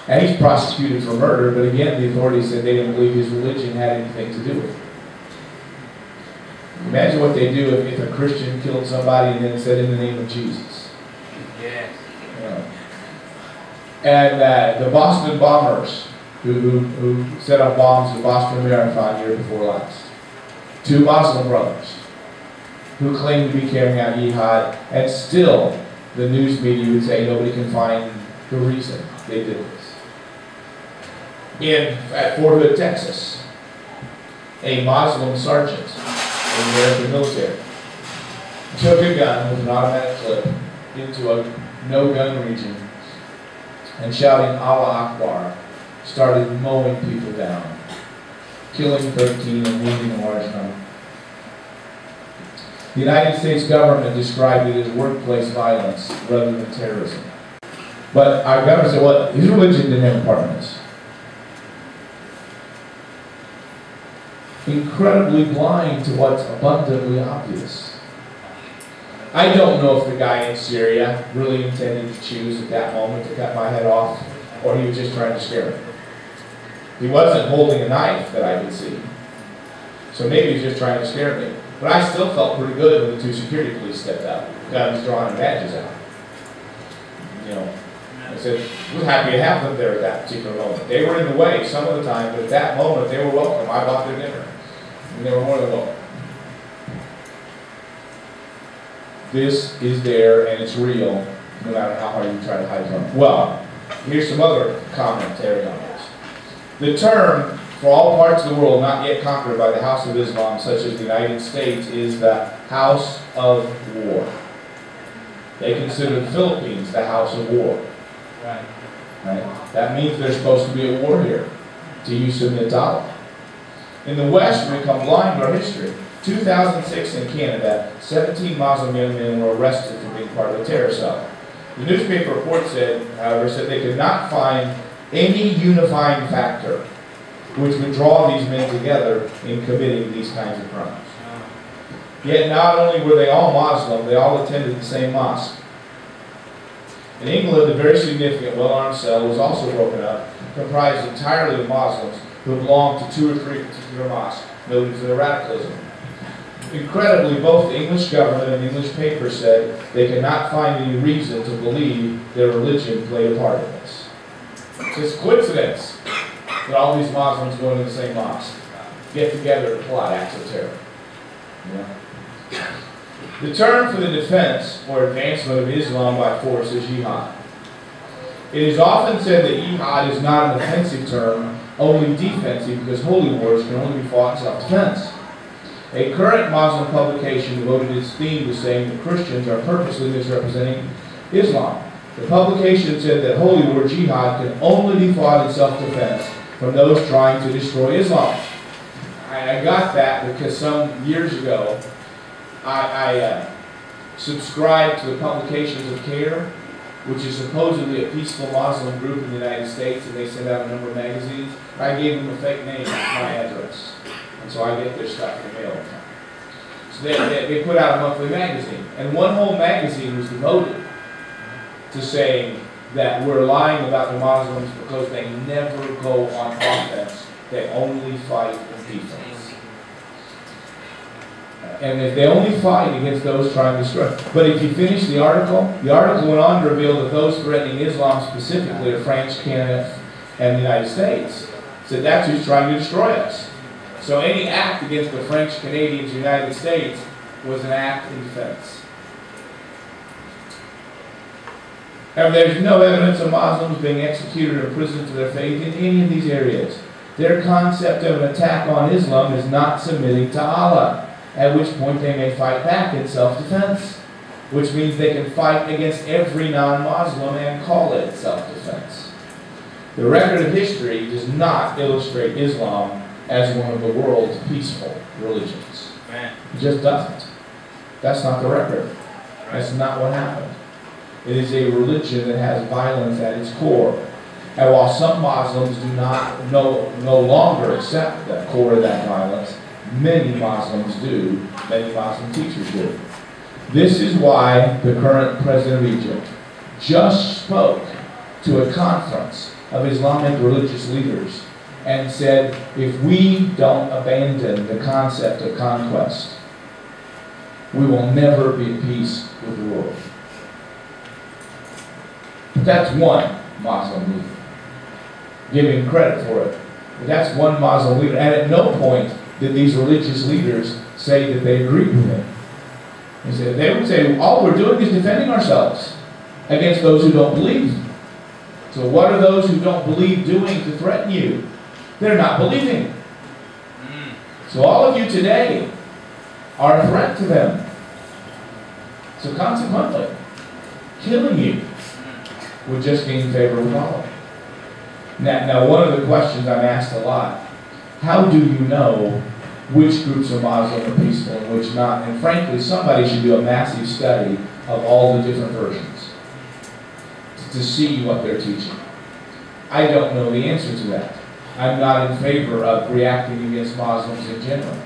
And he's prosecuted for murder, but again, the authorities said they didn't believe his religion had anything to do with it. Imagine what they do if, if a Christian killed somebody and then said in the name of Jesus. Yes. Know. And uh, the Boston bombers who, who, who set off bombs the Boston Marathon year before last. Two Muslim brothers who claimed to be carrying out jihad, and still the news media would say nobody can find the reason they did this. In at Fort Hood, Texas, a Muslim sergeant in the American military took a gun with an automatic clip into a no-gun region and shouting Allah Akbar started mowing people down, killing 13 and wounding a large number. The United States government described it as workplace violence rather than terrorism. But our government said, well, his religion didn't have a. Incredibly blind to what's abundantly obvious. I don't know if the guy in Syria really intended to choose at that moment to cut my head off, or he was just trying to scare me. He wasn't holding a knife that I could see. So maybe he was just trying to scare me. But I still felt pretty good when the two security police stepped out, guns drawn and badges out. You know, I said, was happy to have them there at that particular moment. They were in the way some of the time, but at that moment they were welcome. I bought their dinner. And they were more than welcome. This is there and it's real. no matter how hard you try to hide from it. Well, here's some other commentary on this. The term for all parts of the world not yet conquered by the House of Islam, such as the United States, is the House of War. They consider the Philippines the House of War. Right. Right? That means there's supposed to be a war here. Do you submit to Allah? In the West, we become blind to our history. 2006 in Canada, 17 Muslim young men were arrested for being part of a terror cell. The newspaper report said, however, said they could not find any unifying factor which would draw these men together in committing these kinds of crimes. Yet not only were they all Muslim, they all attended the same mosque. In England, a very significant well-armed cell was also broken up, comprised entirely of Muslims who belonged to two or three particular mosques, noted for their radicalism. Incredibly, both the English government and English papers said they could not find any reason to believe their religion played a part in this. It's coincidence that all these Muslims go to the same mosque, get together to plot acts of terror. Yeah. The term for the defense or advancement of Islam by force is jihad. It is often said that jihad is not an offensive term, only defensive, because holy wars can only be fought in self-defense. A current Muslim publication devoted its theme to saying that Christians are purposely misrepresenting Islam. The publication said that holy war jihad can only be fought in self-defense from those trying to destroy Islam. I, got that because some years ago, I, I uh, subscribed to the Publications of CAIR, which is supposedly a peaceful Muslim group in the United States, and they send out a number of magazines. I gave them a fake name, my address, and so I get their stuff in the mail. So they, they, they put out a monthly magazine, and one whole magazine was devoted to saying that we're lying about the Muslims because they never go on offense, they only fight in defense. And they only fight against those trying to destroy. But if you finish the article, the article went on to reveal that those threatening Islam specifically are France, Canada, and the United States. So that's who's trying to destroy us. So any act against the French, Canadians, United States was an act in defense. And there's no evidence of Muslims being executed or imprisoned for their faith in any of these areas. Their concept of an attack on Islam is not submitting to Allah at which point they may fight back in self-defense, which means they can fight against every non-Muslim and call it self-defense. The record of history does not illustrate Islam as one of the world's peaceful religions. It just doesn't. That's not the record. That's not what happened. It is a religion that has violence at its core. And while some Muslims do not no, no longer accept the core of that violence, Many Muslims do. Many Muslim teachers do. This is why the current president of Egypt just spoke to a conference of Islamic religious leaders and said, if we don't abandon the concept of conquest, we will never be at peace with the world. But that's one Muslim leader. Giving credit for it. But that's one Muslim leader. And at no point did these religious leaders say that they agreed with him. Said, they would say, all we're doing is defending ourselves against those who don't believe. So what are those who don't believe doing to threaten you? They're not believing. So all of you today are a threat to them. So consequently, killing you would just gain favor with Allah. Now, now, one of the questions I'm asked a lot, how do you know which groups are Muslim or peaceful and which not. And frankly, somebody should do a massive study of all the different versions to see what they're teaching. I don't know the answer to that. I'm not in favor of reacting against Muslims in general.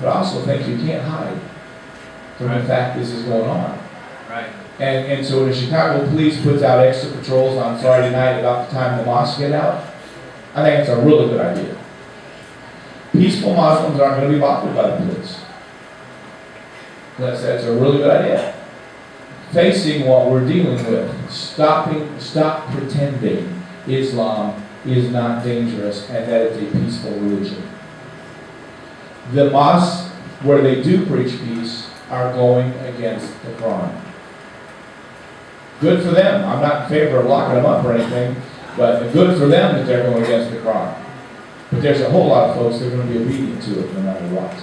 But I also think you can't hide from right. the fact this is going on. Right. And, and so when the Chicago police puts out extra patrols on Friday night about the time the mosques get out, I think it's a really good idea. Peaceful Muslims aren't going to be bothered by the police. That's, that's a really good idea. Facing what we're dealing with, stopping, stop pretending Islam is not dangerous and that it's a peaceful religion. The mosques where they do preach peace are going against the Quran. Good for them. I'm not in favor of locking them up or anything, but good for them that they're going against the Quran. But there's a whole lot of folks that are going to be obedient to it no matter what.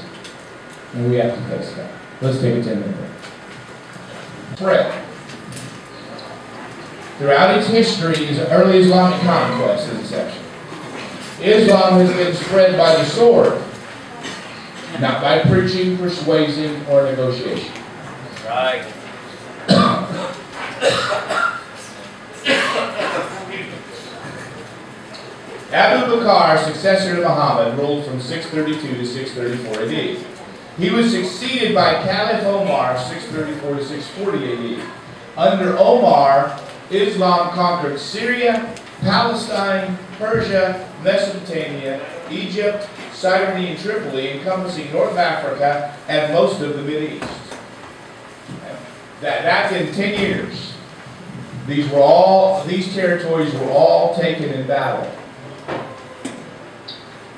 And we have to face that. Let's take a 10 minute break. Prayer. Throughout its history, early Islamic conquest is a section. Islam has been spread by the sword, not by preaching, persuasion, or negotiation. Right. Abu Bakr, successor to Muhammad, ruled from 632 to 634 AD. He was succeeded by Caliph Omar, 634 to 640 AD. Under Omar, Islam conquered Syria, Palestine, Persia, Mesopotamia, Egypt, Cyrene, and Tripoli, encompassing North Africa and most of the Middle East. That, that's in 10 years. These were all, these territories were all taken in battle.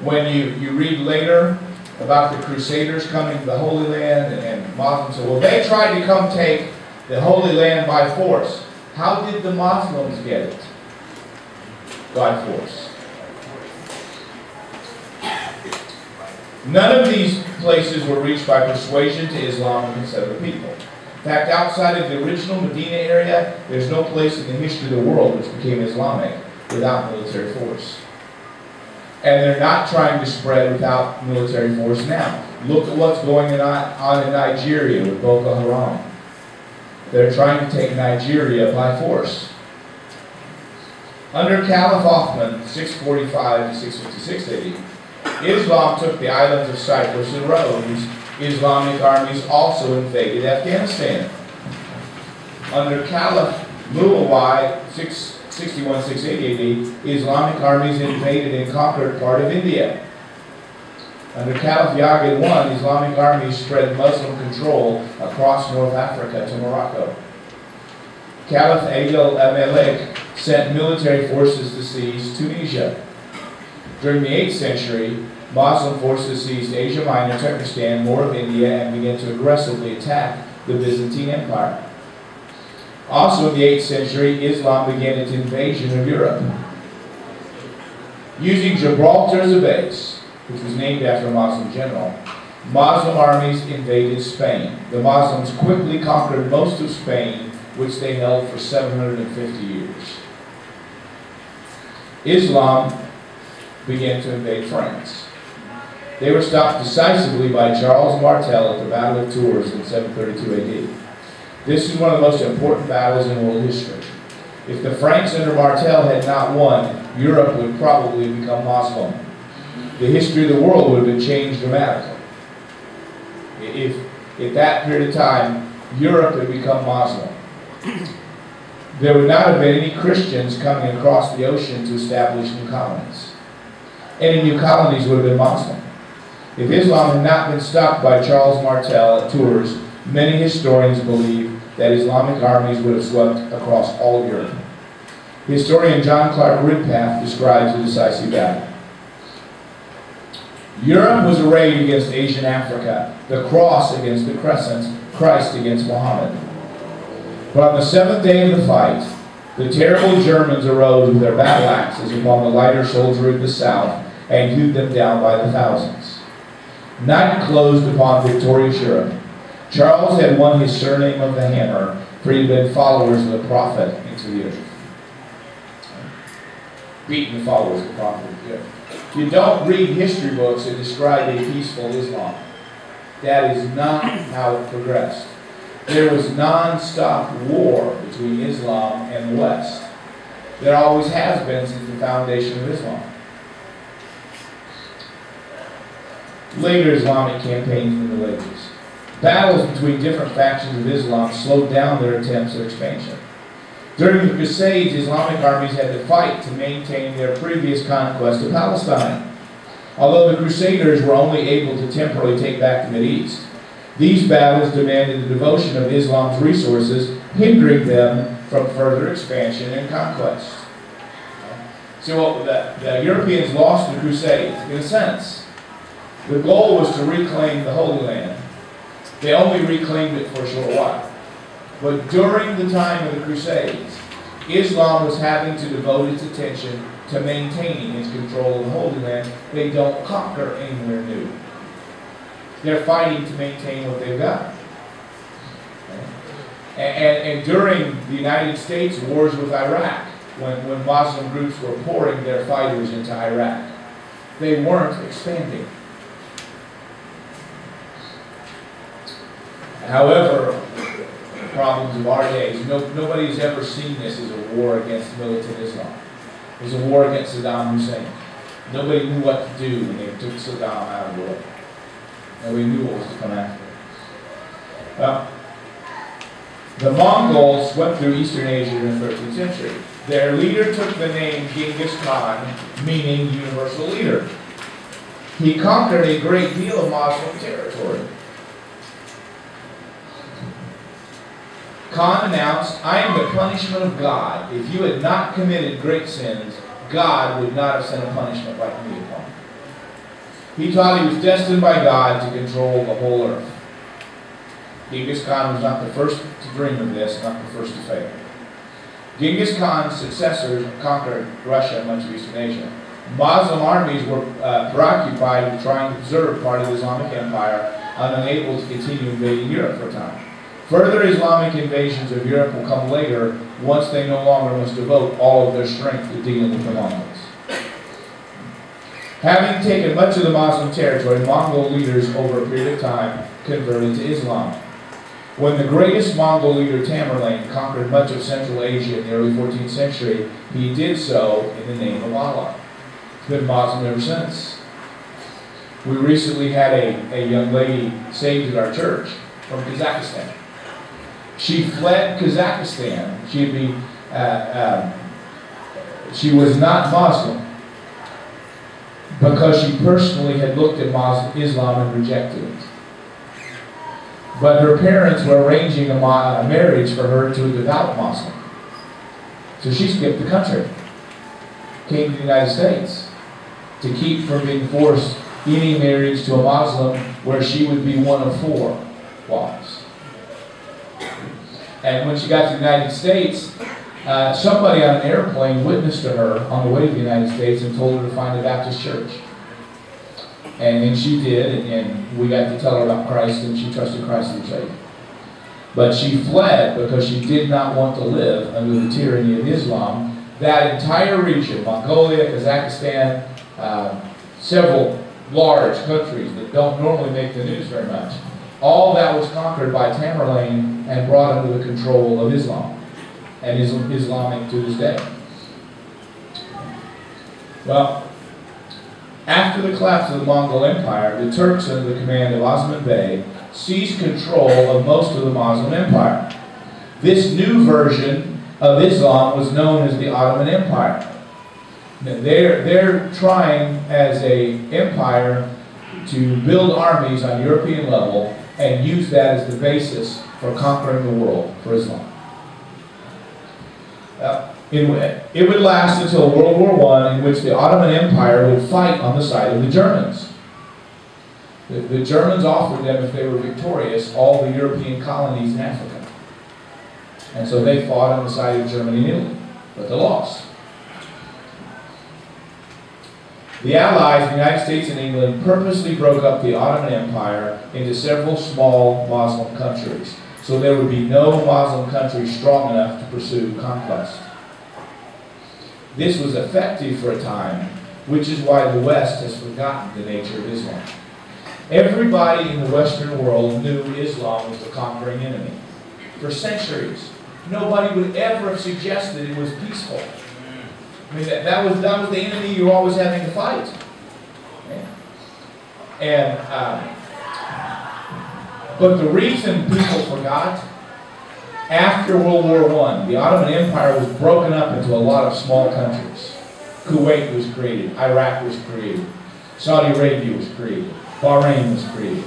When you, you read later about the Crusaders coming to the Holy Land and, and Muslims well, they tried to come take the Holy Land by force. How did the Muslims get it? By force. None of these places were reached by persuasion to Islam and of the people. In fact, outside of the original Medina area, there's no place in the history of the world which became Islamic without military force. And they're not trying to spread without military force now. Look at what's going on in Nigeria with Boko Haram. They're trying to take Nigeria by force. Under Caliph Othman, 645 to 656 AD, Islam took the islands of Cyprus and Rhodes. Islamic armies also invaded Afghanistan. Under Caliph Muawiyah, 661 680 AD, Islamic armies invaded and conquered part of India. Under Caliph Yazid I, Islamic armies spread Muslim control across North Africa to Morocco. Caliph Abd al-Malik sent military forces to seize Tunisia. During the 8th century, Muslim forces seized Asia Minor, Turkestan, more of India, and began to aggressively attack the Byzantine Empire. Also in the 8th century, Islam began its invasion of Europe. Using Gibraltar as a base, which was named after a Muslim general, Muslim armies invaded Spain. The Muslims quickly conquered most of Spain, which they held for 750 years. Islam began to invade France. They were stopped decisively by Charles Martel at the Battle of Tours in 732 AD. This is one of the most important battles in world history. If the Franks under Martel had not won, Europe would probably become Muslim the history of the world would have been changed dramatically. If at that period of time Europe had become Muslim, there would not have been any Christians coming across the ocean to establish new colonies. Any new colonies would have been Muslim. If Islam had not been stopped by Charles Martel at Tours, many historians believe that Islamic armies would have swept across all of Europe. Historian John Clark Ridpath describes the decisive battle. Europe was arrayed against Asian Africa, the cross against the crescent, Christ against Muhammad. But on the seventh day of the fight, the terrible Germans arose with their battle axes upon the lighter soldiery of the south and hewed them down by the thousands. Night closed upon victorious Europe. Charles had won his surname of the hammer, for he been followers of the prophet into the earth. Beaten the followers of the prophet into the earth. You don't read history books that describe a peaceful Islam. That is not how it progressed. There was non-stop war between Islam and the West. There always has been since the foundation of Islam. Later Islamic campaigns in the Ages. Battles between different factions of Islam slowed down their attempts at expansion. During the Crusades, Islamic armies had to fight to maintain their previous conquest of Palestine. Although the Crusaders were only able to temporarily take back the East, these battles demanded the devotion of Islam's resources, hindering them from further expansion and conquest. So well, the, the Europeans lost the Crusades, in a sense. The goal was to reclaim the Holy Land. They only reclaimed it for a short while. But during the time of the Crusades, Islam was having to devote its attention to maintaining its control of the Holy Land. They don't conquer anywhere new. They're fighting to maintain what they've got. And, and, and during the United States wars with Iraq, when, when Muslim groups were pouring their fighters into Iraq, they weren't expanding. However, problems of our days, no, nobody's ever seen this as a war against militant Islam. It was a war against Saddam Hussein. Nobody knew what to do when they took Saddam out of the way. Nobody knew what was to come after. Well, the Mongols swept through Eastern Asia in the 13th century. Their leader took the name Genghis Khan, meaning universal leader. He conquered a great deal of Muslim territory. Khan announced, I am the punishment of God. If you had not committed great sins, God would not have sent a punishment like me upon you. He thought he was destined by God to control the whole earth. Genghis Khan was not the first to dream of this, not the first to fail. Genghis Khan's successors conquered Russia and much of Eastern Asia. Muslim armies were uh, preoccupied with trying to preserve part of the Islamic Empire and unable to continue invading Europe for a time. Further Islamic invasions of Europe will come later once they no longer must devote all of their strength to dealing with the Mongols. Having taken much of the Muslim territory, Mongol leaders over a period of time converted to Islam. When the greatest Mongol leader Tamerlane conquered much of Central Asia in the early 14th century, he did so in the name of Allah. It's been Muslim ever since. We recently had a, a young lady saved at our church from Kazakhstan. She fled Kazakhstan. She'd be, uh, um, she was not Muslim because she personally had looked at Muslim, Islam and rejected it. But her parents were arranging a, a marriage for her to a devout Muslim. So she skipped the country, came to the United States to keep from being forced any marriage to a Muslim where she would be one of four wives. And when she got to the United States, uh, somebody on an airplane witnessed to her on the way to the United States and told her to find a Baptist church. And then she did, and, and we got to tell her about Christ, and she trusted Christ as Savior. But she fled because she did not want to live under the tyranny of Islam. That entire region, Mongolia, Kazakhstan, uh, several large countries that don't normally make the news very much, all that was conquered by Tamerlane and brought under the control of Islam, and is Islamic to this day. Well, after the collapse of the Mongol Empire, the Turks under the command of Osman Bey seized control of most of the Muslim Empire. This new version of Islam was known as the Ottoman Empire. They're, they're trying as a empire to build armies on European level and use that as the basis for conquering the world for Islam. Uh, it, it would last until World War I, in which the Ottoman Empire would fight on the side of the Germans. The, the Germans offered them, if they were victorious, all the European colonies in Africa. And so they fought on the side of Germany and Italy, but they lost. The Allies, the United States and England, purposely broke up the Ottoman Empire into several small Muslim countries, so there would be no Muslim country strong enough to pursue conquest. This was effective for a time, which is why the West has forgotten the nature of Islam. Everybody in the Western world knew Islam was the conquering enemy. For centuries, nobody would ever have suggested it was peaceful. I mean, that, that, was, that was the enemy you were always having to fight. And, um, but the reason people forgot, after World War I, the Ottoman Empire was broken up into a lot of small countries. Kuwait was created, Iraq was created, Saudi Arabia was created, Bahrain was created.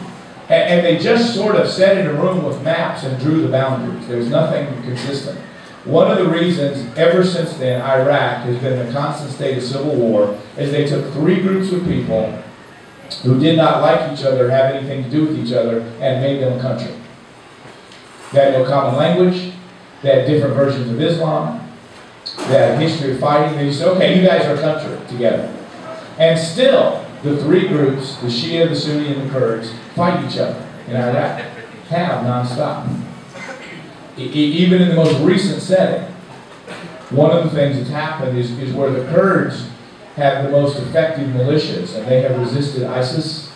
And, and they just sort of sat in a room with maps and drew the boundaries. There was nothing consistent. One of the reasons, ever since then, Iraq has been in a constant state of civil war is they took three groups of people who did not like each other, have anything to do with each other, and made them a country. They had no common language. They had different versions of Islam. They had a history of fighting. They said, okay, you guys are a country together. And still, the three groups, the Shia, the Sunni, and the Kurds, fight each other in Iraq. Have nonstop. Even in the most recent setting, one of the things that's happened is, is where the Kurds have the most effective militias, and they have resisted ISIS.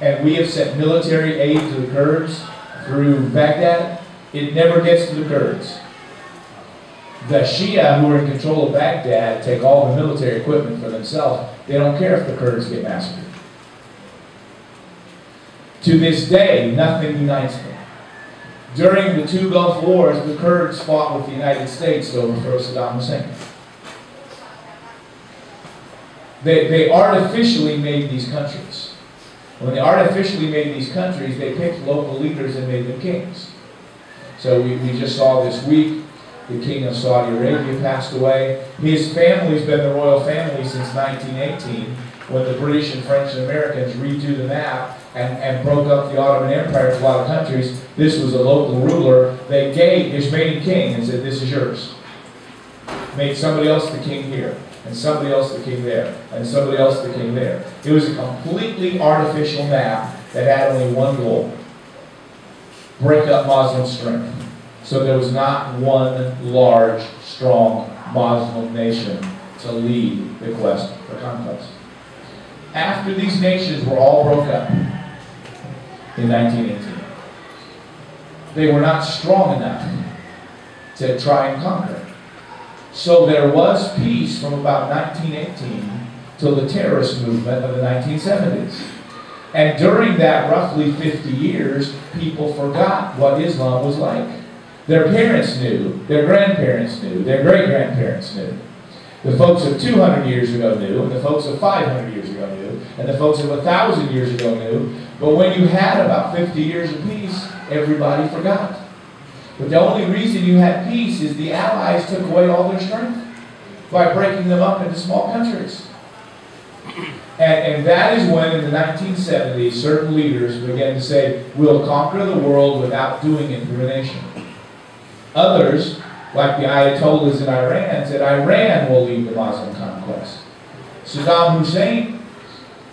And we have sent military aid to the Kurds through Baghdad. It never gets to the Kurds. The Shia, who are in control of Baghdad, take all the military equipment for themselves. They don't care if the Kurds get massacred. To this day, nothing unites them. During the two Gulf Wars, the Kurds fought with the United States overthrow Saddam Hussein. They, they artificially made these countries. When they artificially made these countries, they picked local leaders and made them kings. So we, we just saw this week the king of Saudi Arabia passed away. His family's been the royal family since 1918, when the British and French and Americans redrew the map and, and broke up the Ottoman Empire into a lot of countries. This was a local ruler. They gave, him king and said, this is yours. Made somebody else the king here, and somebody else became there, and somebody else became there. It was a completely artificial map that had only one goal. Break up Muslim strength. So there was not one large, strong Muslim nation to lead the quest for conquest. After these nations were all broke up in 1918, they were not strong enough to try and conquer. So there was peace from about 1918 till the terrorist movement of the 1970s. And during that roughly 50 years, people forgot what Islam was like. Their parents knew, their grandparents knew, their great grandparents knew. The folks of 200 years ago knew, and the folks of 500 years ago knew, and the folks of 1,000 years ago knew. But when you had about 50 years of peace, everybody forgot. But the only reason you had peace is the Allies took away all their strength by breaking them up into small countries. And, and that is when, in the 1970s, certain leaders began to say, we'll conquer the world without doing it through a nation. Others, like the Ayatollahs in Iran, said Iran will lead the Muslim conquest. Saddam Hussein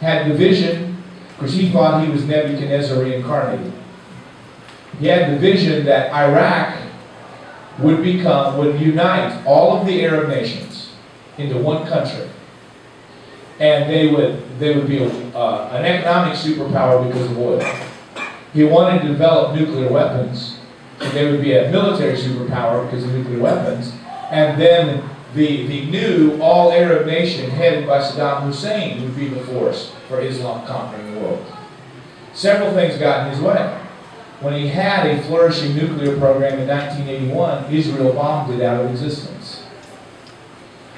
had the vision, because he thought he was Nebuchadnezzar reincarnated. He had the vision that Iraq would become, would unite all of the Arab nations into one country. And they would, they would be a, uh, an economic superpower because of oil. He wanted to develop nuclear weapons and they would be a military superpower because of nuclear weapons. And then the, the new all Arab nation headed by Saddam Hussein would be the force for Islam conquering the world. Several things got in his way. When he had a flourishing nuclear program in 1981, Israel bombed it out of existence.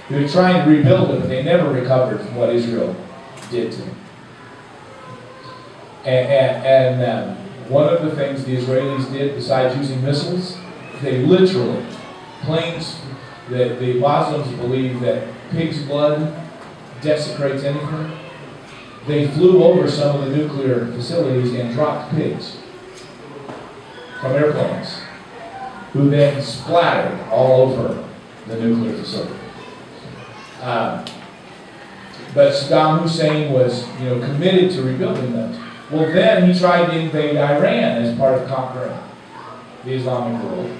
They were trying to rebuild it, but they never recovered from what Israel did to them. And, and, and um, one of the things the Israelis did, besides using missiles, they literally, planes, the, the Muslims believe that pig's blood desecrates anything. They flew over some of the nuclear facilities and dropped pigs from airplanes, who then splattered all over the nuclear facility. Um, but Saddam Hussein was, you know, committed to rebuilding those. Well, then he tried to invade Iran as part of conquering the Islamic world.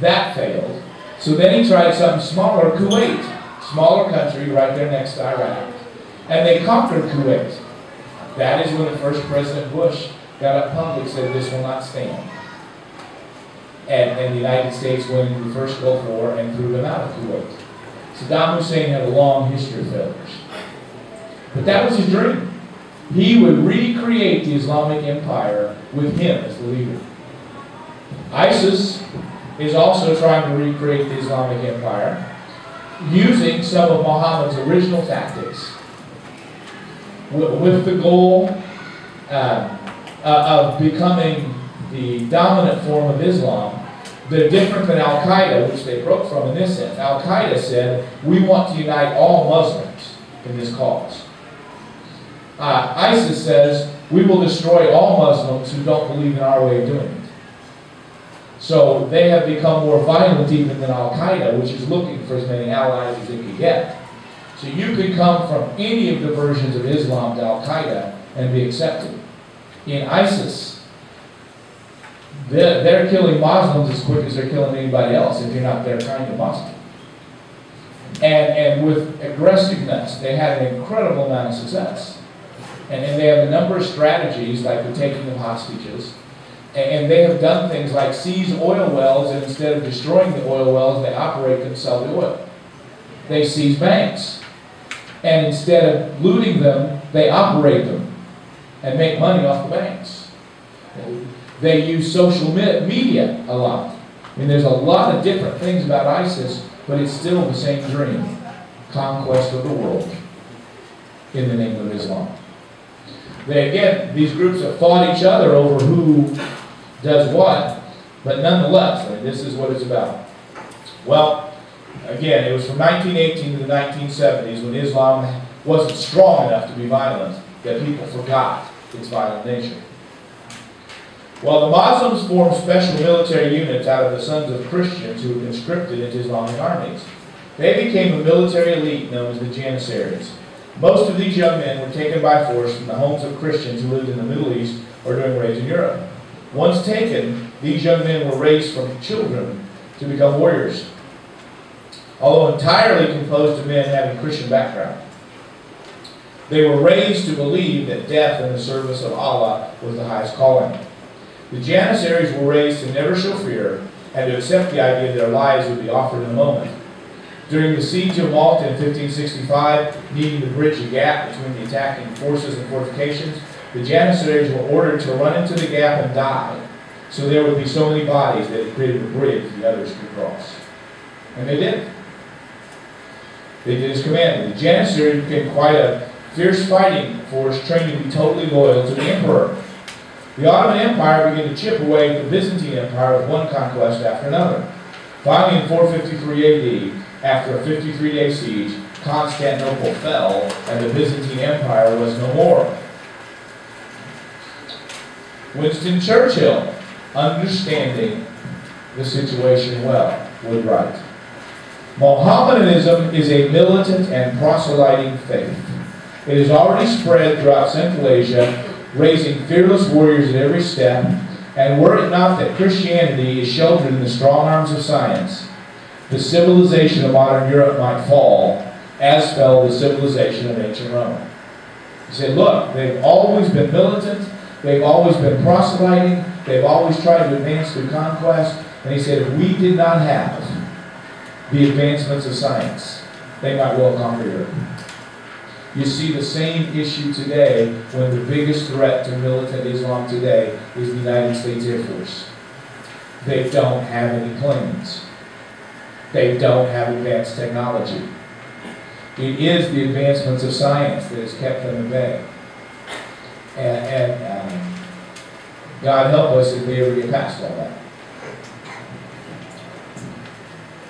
That failed. So then he tried something smaller, Kuwait, smaller country right there next to Iraq. And they conquered Kuwait. That is when the first President Bush got up public and said, this will not stand. And, and the United States went into the first Gulf War and threw them out of Kuwait. Saddam Hussein had a long history of failures. But that was his dream. He would recreate the Islamic Empire with him as the leader. ISIS is also trying to recreate the Islamic Empire using some of Muhammad's original tactics with the goal uh, uh, of becoming the dominant form of Islam. They're different than Al Qaeda, which they broke from in this sense. Al Qaeda said, We want to unite all Muslims in this cause. Uh, ISIS says, We will destroy all Muslims who don't believe in our way of doing it. So they have become more violent even than Al Qaeda, which is looking for as many allies as it can get. So you could come from any of the versions of Islam to Al Qaeda and be accepted. In ISIS, they're, they're killing Muslims as quick as they're killing anybody else if you're not their kind of Muslim. And, and with aggressiveness, they had an incredible amount of success. And, and they have a number of strategies, like the taking of hostages. And, and they have done things like seize oil wells, and instead of destroying the oil wells, they operate them, sell the oil. They seize banks. And instead of looting them, they operate them and make money off the banks. They use social media a lot. I mean, there's a lot of different things about ISIS, but it's still the same dream conquest of the world in the name of Islam. They, again, these groups have fought each other over who does what, but nonetheless, I mean, this is what it's about. Well, again, it was from 1918 to the 1970s when Islam wasn't strong enough to be violent that people forgot its violent nature. While the Muslims formed special military units out of the sons of Christians who were conscripted into Islamic armies, they became a military elite known as the Janissaries. Most of these young men were taken by force from the homes of Christians who lived in the Middle East or during raids in Europe. Once taken, these young men were raised from children to become warriors, although entirely composed of men having Christian background. They were raised to believe that death in the service of Allah was the highest calling. The Janissaries were raised to never show fear and to accept the idea that their lives would be offered in a moment. During the siege of Malta in 1565, needing to bridge a gap between the attacking forces and fortifications, the Janissaries were ordered to run into the gap and die, so there would be so many bodies that it created a bridge the others could cross. And they did. They did as commanded. The Janissaries became quite a fierce fighting force trained to be totally loyal to the emperor. The Ottoman Empire began to chip away at the Byzantine Empire with one conquest after another. Finally, in 453 AD, after a 53-day siege, Constantinople fell and the Byzantine Empire was no more. Winston Churchill, understanding the situation well, would write, Mohammedanism is a militant and proselyting faith. It has already spread throughout Central Asia raising fearless warriors at every step, and were it not that Christianity is sheltered in the strong arms of science, the civilization of modern Europe might fall, as fell the civilization of ancient Rome. He said, look, they've always been militant, they've always been proselyting, they've always tried to advance through conquest, and he said, if we did not have the advancements of science, they might well conquer Europe. You see the same issue today when the biggest threat to militant Islam today is the United States Air Force. They don't have any planes. They don't have advanced technology. It is the advancements of science that has kept them at bay. And, and um, God help us if we ever get past all that.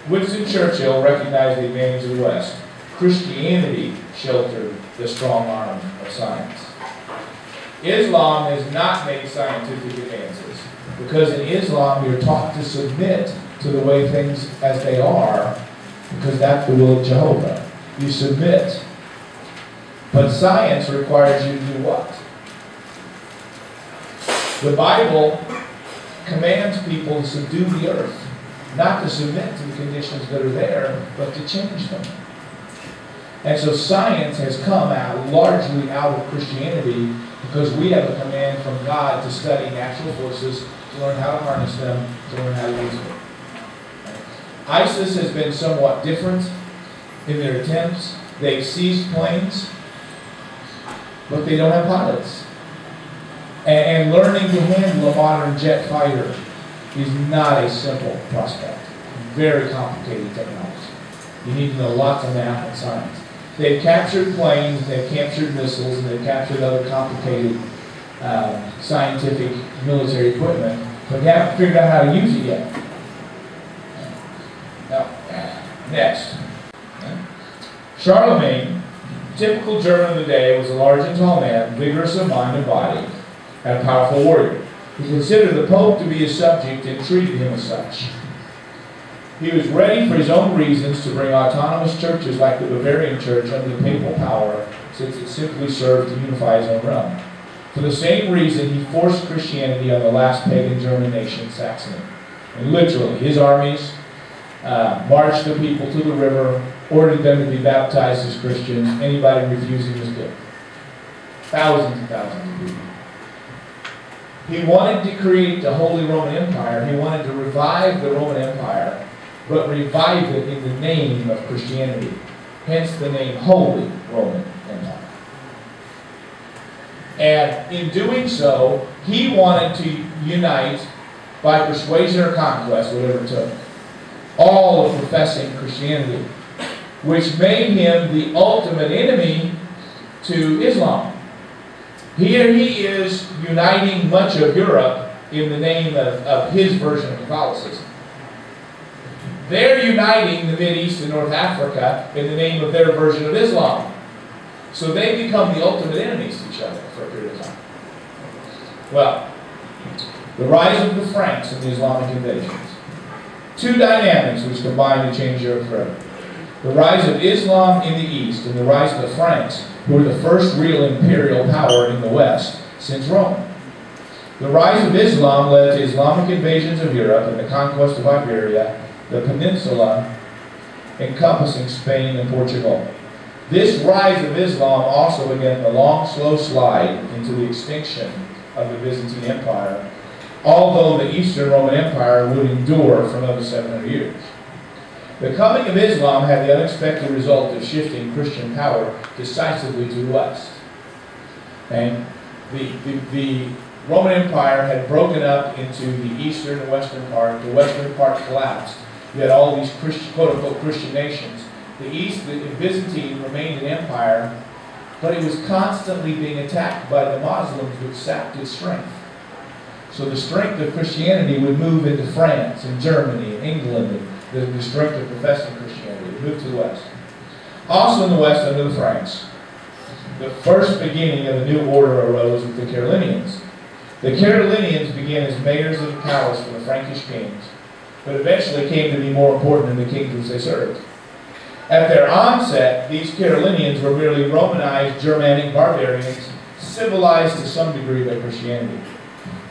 Winston Churchill recognized the advantage of the West. Christianity sheltered the strong arm of science. Islam has not made scientific advances because in Islam you're taught to submit to the way things as they are because that's the will of Jehovah. You submit. But science requires you to do what? The Bible commands people to subdue the earth, not to submit to the conditions that are there, but to change them. And so science has come out largely out of Christianity because we have a command from God to study natural forces, to learn how to harness them, to learn how to use them. ISIS has been somewhat different in their attempts. They've seized planes, but they don't have pilots. And, and learning to handle a modern jet fighter is not a simple prospect. Very complicated technology. You need to know lots of math and science. They've captured planes, they've captured missiles, and they've captured other complicated uh, scientific military equipment, but they haven't figured out how to use it yet. Now, next. Charlemagne, typical German of the day, was a large and tall man, vigorous of mind and body, and a powerful warrior. He considered the Pope to be his subject and treated him as such. He was ready for his own reasons to bring autonomous churches like the Bavarian Church under the papal power, since it simply served to unify his own realm. For the same reason, he forced Christianity on the last pagan German nation, Saxony. And literally, his armies uh, marched the people to the river, ordered them to be baptized as Christians. Anybody refusing was killed. Thousands and thousands of people. He wanted to create the Holy Roman Empire. He wanted to revive the Roman Empire, but revive it in the name of Christianity. Hence the name Holy Roman Empire. And in doing so, he wanted to unite by persuasion or conquest, whatever it took, all of professing Christianity, which made him the ultimate enemy to Islam. Here he is uniting much of Europe in the name of, of his version of Catholicism. They're uniting the Mid East and North Africa in the name of their version of Islam. So they become the ultimate enemies to each other for a period of time. Well, the rise of the Franks and the Islamic invasions. Two dynamics which combine to change Europe forever. The rise of Islam in the East and the rise of the Franks who were the first real imperial power in the West since Rome. The rise of Islam led to Islamic invasions of Europe and the conquest of Iberia, the peninsula encompassing Spain and Portugal. This rise of Islam also began the long, slow slide into the extinction of the Byzantine Empire, although the Eastern Roman Empire would endure for another 700 years. The coming of Islam had the unexpected result of shifting Christian power decisively to the west. And the, the, the Roman Empire had broken up into the eastern and western part. The western part collapsed. You had all these Christian, quote-unquote Christian nations. The East, the Byzantine, remained an empire, but it was constantly being attacked by the Muslims, which sapped its strength. So the strength of Christianity would move into France and Germany and England and the, the strength of professing Christianity. It moved to the west. Also in the west, under the Franks, the first beginning of a new order arose with the Carolingians. The Carolingians began as mayors of the palace for the Frankish kings, but eventually came to be more important than the kingdoms they served. At their onset, these Carolingians were merely Romanized Germanic barbarians, civilized to some degree by Christianity.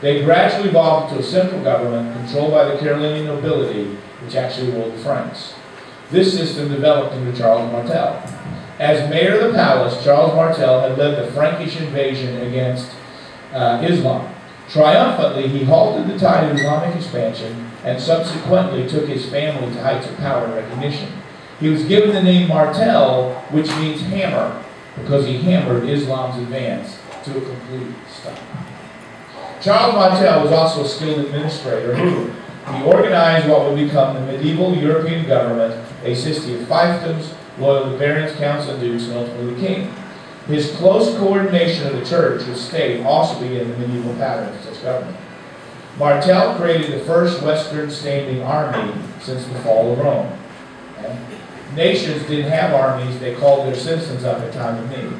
They gradually evolved into a central government controlled by the Carolingian nobility which actually ruled the Franks. This system developed under Charles Martel. As mayor of the palace, Charles Martel had led the Frankish invasion against uh, Islam. Triumphantly, he halted the tide of Islamic expansion and subsequently took his family to heights of power and recognition. He was given the name Martel, which means hammer, because he hammered Islam's advance to a complete stop. Charles Martel was also a skilled administrator who, he organized what would become the medieval European government, a system of fiefdoms, loyal to barons, counts, and dukes, and ultimately the king. His close coordination of the church with state also began the medieval pattern of such government. Martel created the first Western standing army since the fall of Rome. Nations didn't have armies, they called their citizens up at time of need.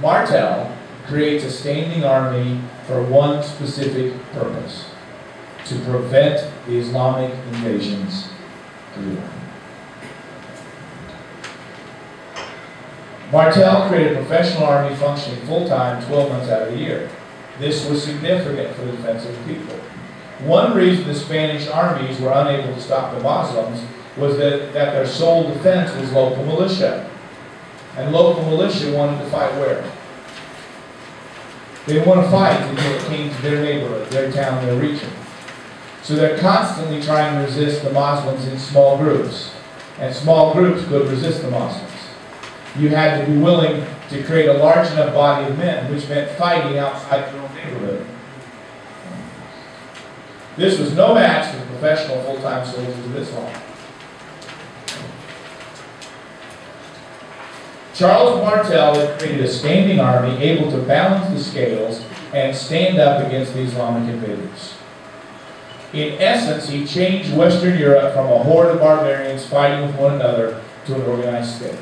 Martel creates a standing army for one specific purpose to prevent the Islamic invasions of Europe. Martel created a professional army functioning full-time 12 months out of the year. This was significant for the defense of the people. One reason the Spanish armies were unable to stop the Muslims was that, that their sole defense was local militia. And local militia wanted to fight where? They want to fight until it came to their neighborhood, their town, their region. So they're constantly trying to resist the Muslims in small groups. And small groups could resist the Muslims. You had to be willing to create a large enough body of men, which meant fighting outside your own neighborhood. This was no match for the professional full-time soldiers of Islam. Charles Martel had created a standing army able to balance the scales and stand up against the Islamic invaders. In essence, he changed Western Europe from a horde of barbarians fighting with one another to an organized state.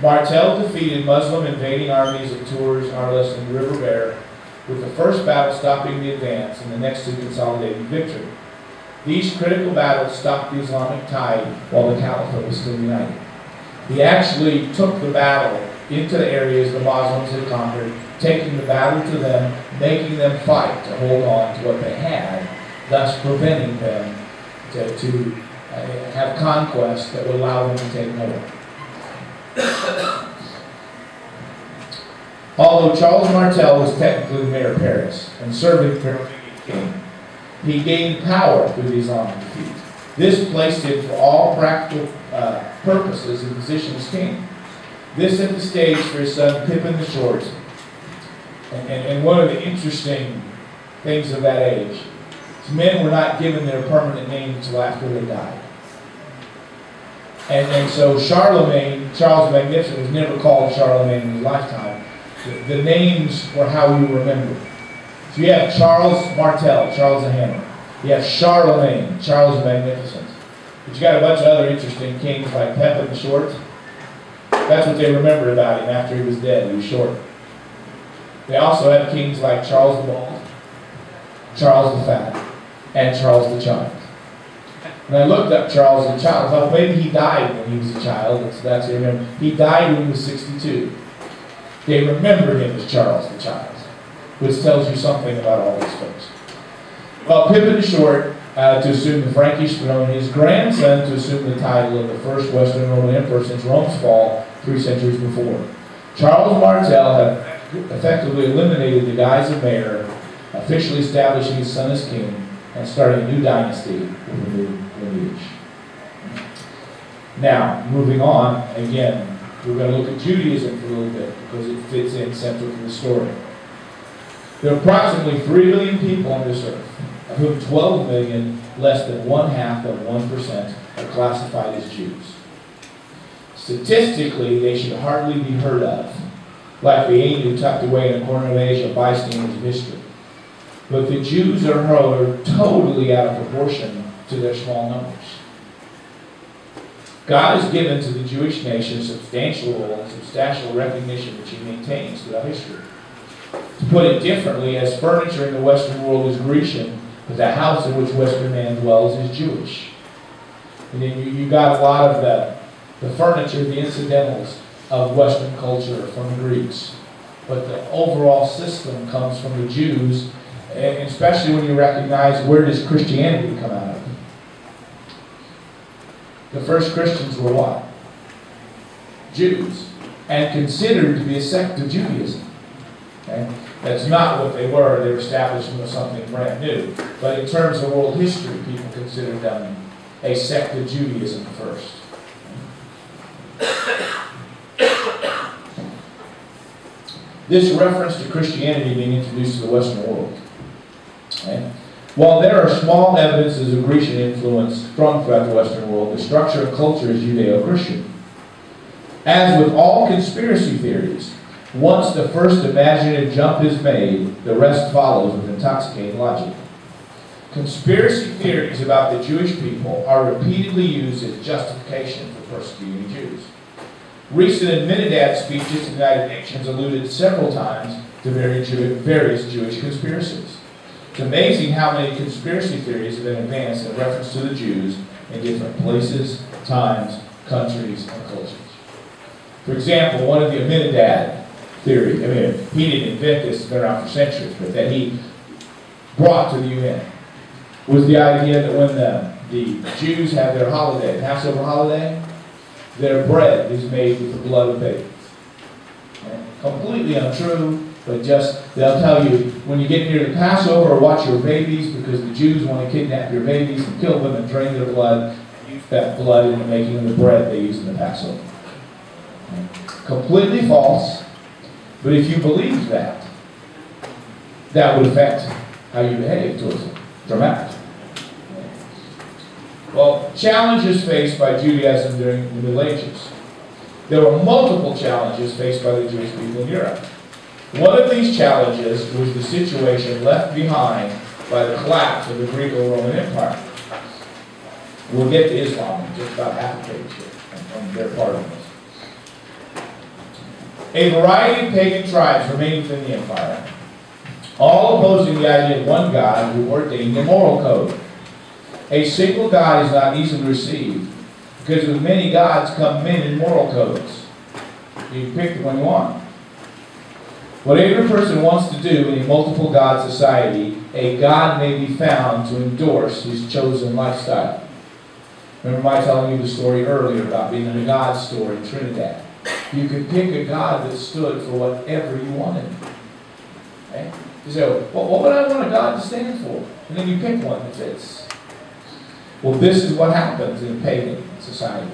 Martel defeated Muslim invading armies of Tours, Arles, and River Berre with the first battle stopping the advance and the next two consolidating victory. These critical battles stopped the Islamic tide while the Caliphate was still united. He actually took the battle into the areas the Muslims had conquered, taking the battle to them, making them fight to hold on to what they had, thus preventing them to, to uh, have conquest that would allow them to take more. Although Charles Martel was technically the mayor of Paris and serving the king, he gained power through the Islamic defeat. This placed him, for all practical uh, purposes, in position as king. This set the stage for his son Pippin the Short. And, and, and one of the interesting things of that age is men were not given their permanent name until after they died. And, and so Charlemagne, Charles the Magnificent, was never called Charlemagne in his lifetime. The, the names were how you remember. So you have Charles Martel, Charles the Hammer. You have Charlemagne, Charles the Magnificent. But you got a bunch of other interesting kings like Pepin the Short. That's what they remembered about him after he was dead. He was short. They also had kings like Charles the Bald, Charles the Fat, and Charles the Child. And I looked up Charles the Child. I thought maybe he died when he was a child. That's, that's what I remember. He died when he was 62. They remember him as Charles the Child, which tells you something about all these folks. Well, Pippin Short uh, to assume the Frankish throne, his grandson to assume the title of the first Western Roman emperor since Rome's fall three centuries before. Charles Martel had effectively eliminated the guise of mayor, officially establishing his son as king, and starting a new dynasty with a new lineage. Now, moving on, again, we're going to look at Judaism for a little bit because it fits in central to the story. There are approximately 3 million people on this earth, of whom 12 million, less than one half of 1%, are classified as Jews. Statistically, they should hardly be heard of, like the Ainu tucked away in a corner of Asia, bystanders of history. But the Jews are totally out of proportion to their small numbers. God has given to the Jewish nation substantial role and substantial recognition which he maintains throughout history. To put it differently, as furniture in the Western world is Grecian, but the house in which Western man dwells is Jewish. And then you, you got a lot of the, the furniture, the incidentals of Western culture from the Greeks. But the overall system comes from the Jews, and especially when you recognize where does Christianity come out of. The first Christians were what? Jews, and considered to be a sect of Judaism. Okay? That's not what they were. They were establishing something brand new. But in terms of world history, people considered them a sect of Judaism first. This reference to Christianity being introduced to the Western world. Okay? While there are small evidences of Grecian influence strong throughout the Western world, the structure of culture is Judeo-Christian. As with all conspiracy theories, once the first imaginative jump is made, the rest follows with intoxicating logic. Conspiracy theories about the Jewish people are repeatedly used as justification for persecuting Jews. Recent Ahmadinejad speeches to the United Nations alluded several times to various Jewish conspiracies. It's amazing how many conspiracy theories have been advanced in reference to the Jews in different places, times, countries, and cultures. For example, one of the Ahmadinejad theory, I mean, he didn't invent this, it's been around for centuries, but that he brought to the UN was the idea that when the, the Jews have their holiday, Passover holiday, their bread is made with the blood of babies. Completely untrue, but just, they'll tell you, when you get near the Passover, watch your babies because the Jews want to kidnap your babies and kill them and drain their blood and use that blood in the making of the bread they use in the Passover. Completely false, but if you believe that, that would affect how you behave towards them dramatically. Well, challenges faced by Judaism during the Middle Ages. There were multiple challenges faced by the Jewish people in Europe. One of these challenges was the situation left behind by the collapse of the Greco-Roman Empire. We'll get to Islam in just about half a page here, and they're part of this. A variety of pagan tribes remained within the empire. all opposing the idea of one God who ordained the moral code. A single God is not easily received, because with many gods come men moral codes. You pick the one you want. What every person wants to do in a multiple God society, a God may be found to endorse his chosen lifestyle. Remember my telling you the story earlier about being in a God store in Trinidad. You could pick a God that stood for whatever you wanted. Okay? You say, well, what would I want a God to stand for? And then you pick one that fits. Well, this is what happens in a pagan society.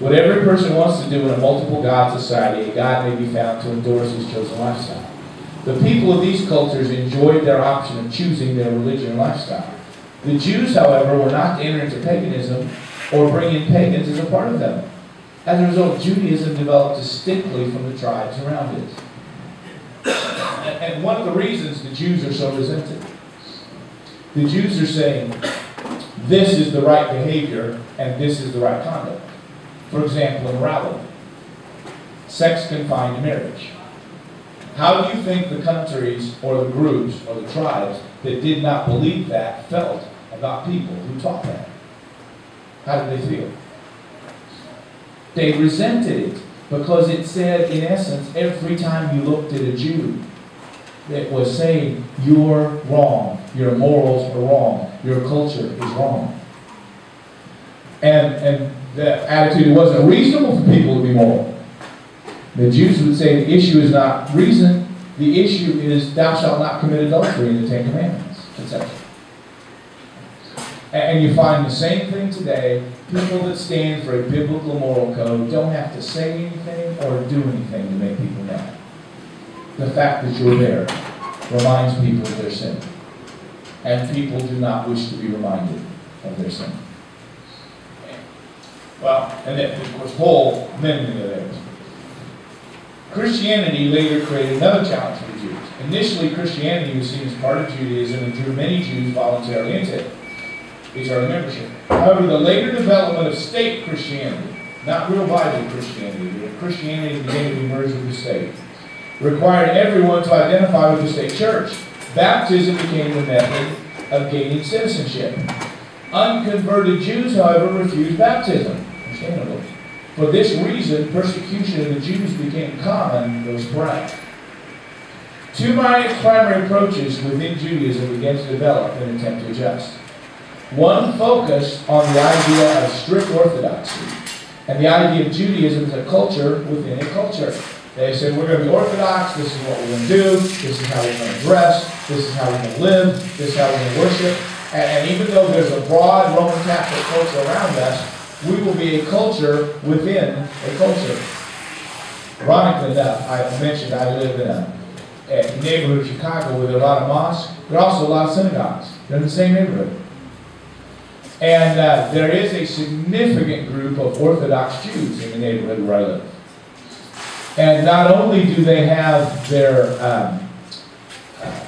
What every person wants to do in a multiple God society, a God may be found to endorse his chosen lifestyle. The people of these cultures enjoyed their option of choosing their religion and lifestyle. The Jews, however, were not to enter into paganism or bring in pagans as a part of them. As a result, Judaism developed distinctly from the tribes around it. And one of the reasons the Jews are so resented, the Jews are saying, this is the right behavior and this is the right conduct. For example, immorality, sex confined marriage. How do you think the countries or the groups or the tribes that did not believe that felt about people who taught that? How did they feel? They resented it because it said, in essence, every time you looked at a Jew, it was saying, you're wrong, your morals are wrong, your culture is wrong. And, and the attitude, it wasn't reasonable for people to be moral. The Jews would say the issue is not reason, the issue is thou shalt not commit adultery in the Ten Commandments, etc. And you find the same thing today. People that stand for a biblical moral code don't have to say anything or do anything to make people mad. The fact that you're there reminds people of their sin. And people do not wish to be reminded of their sin. Well, and then, was whole many, many others. Christianity later created another challenge for the Jews. Initially, Christianity was seen as part of Judaism and drew many Jews voluntarily into it. Israeli membership. However, the later development of state Christianity, not real Bible Christianity, but Christianity began to emerge with the state, required everyone to identify with the state church. Baptism became the method of gaining citizenship. Unconverted Jews, however, refused baptism. For this reason, persecution of the Jews became common in those bright. Two primary approaches within Judaism began to develop and attempt to adjust. One focused on the idea of strict orthodoxy and the idea of Judaism as a culture within a culture. They said, we're going to be orthodox, this is what we're going to do, this is how we're going to dress, this is how we're going to live, this is how we're going to worship. And, and even though there's a broad Roman Catholic culture around us, we will be a culture within a culture. Ironically enough, I mentioned I live in a, a neighborhood of Chicago with a lot of mosques, but also a lot of synagogues. They're in the same neighborhood. And uh, there is a significant group of Orthodox Jews in the neighborhood where I live. And not only do they have their um, uh,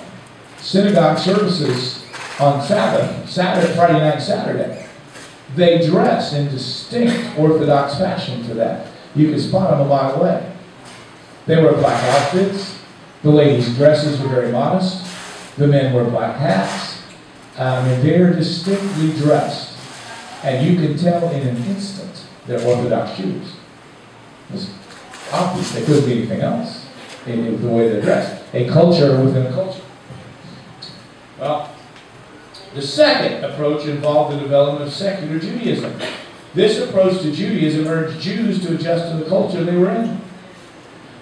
synagogue services on Sabbath, Saturday, Friday night, Saturday, they dress in distinct Orthodox fashion for that. You can spot them a mile away. They wear black outfits. The ladies' dresses are very modest. The men wear black hats. Um, and they're distinctly dressed. And you can tell in an instant they're Orthodox Jews. It's obvious. They couldn't be anything else in, in the way they're dressed. A culture within a culture. Well, the second approach involved the development of secular Judaism. This approach to Judaism urged Jews to adjust to the culture they were in.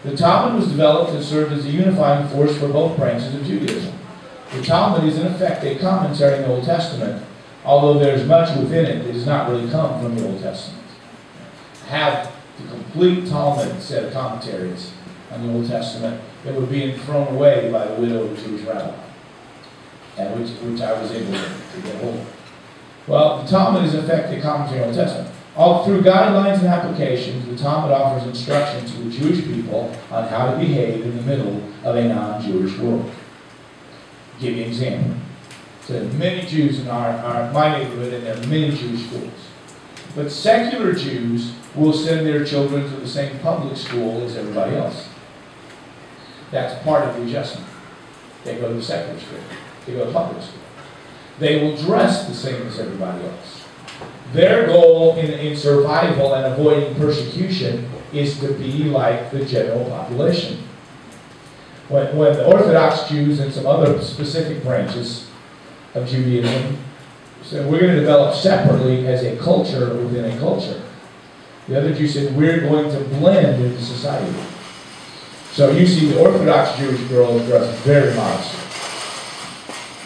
The Talmud was developed and served as a unifying force for both branches of Judaism. The Talmud is in effect a commentary on the Old Testament, although there's much within it that does not really come from the Old Testament. Have the complete Talmud set of commentaries on the Old Testament that were being thrown away by the widow of Jewish rabbi which, which I was able to, get hold of. Well, the Talmud is in effect a commentary on the Testament. All through guidelines and applications, the Talmud offers instruction to the Jewish people on how to behave in the middle of a non-Jewish world. Give you an example. So there are many Jews in our, our my neighborhood, and there are many Jewish schools. But secular Jews will send their children to the same public school as everybody else. That's part of the adjustment. They go to the secular school. They will dress the same as everybody else. Their goal in, in survival and avoiding persecution is to be like the general population. When, when the Orthodox Jews and some other specific branches of Judaism said, we're going to develop separately as a culture within a culture. The other Jews said, we're going to blend into society. So you see the Orthodox Jewish girls dressed very modestly.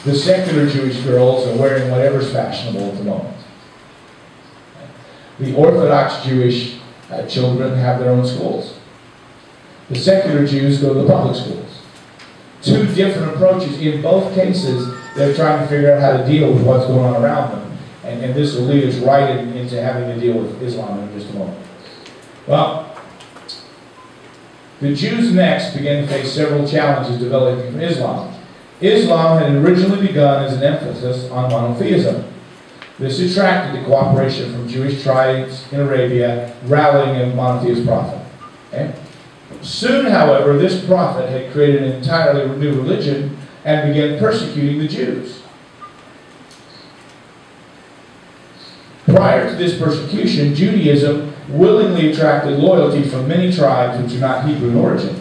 The secular Jewish girls are wearing whatever's fashionable at the moment. The Orthodox Jewish uh, children have their own schools. The secular Jews go to the public schools. Two different approaches. In both cases, they're trying to figure out how to deal with what's going on around them. And, and this will lead us right in, into having to deal with Islam in just a moment. Well, the Jews next began to face several challenges developing from Islam. Islam had originally begun as an emphasis on monotheism. This attracted the cooperation from Jewish tribes in Arabia, rallying a monotheist prophet. Okay? Soon, however, this prophet had created an entirely new religion and began persecuting the Jews. Prior to this persecution, Judaism willingly attracted loyalty from many tribes which are not Hebrew in origin.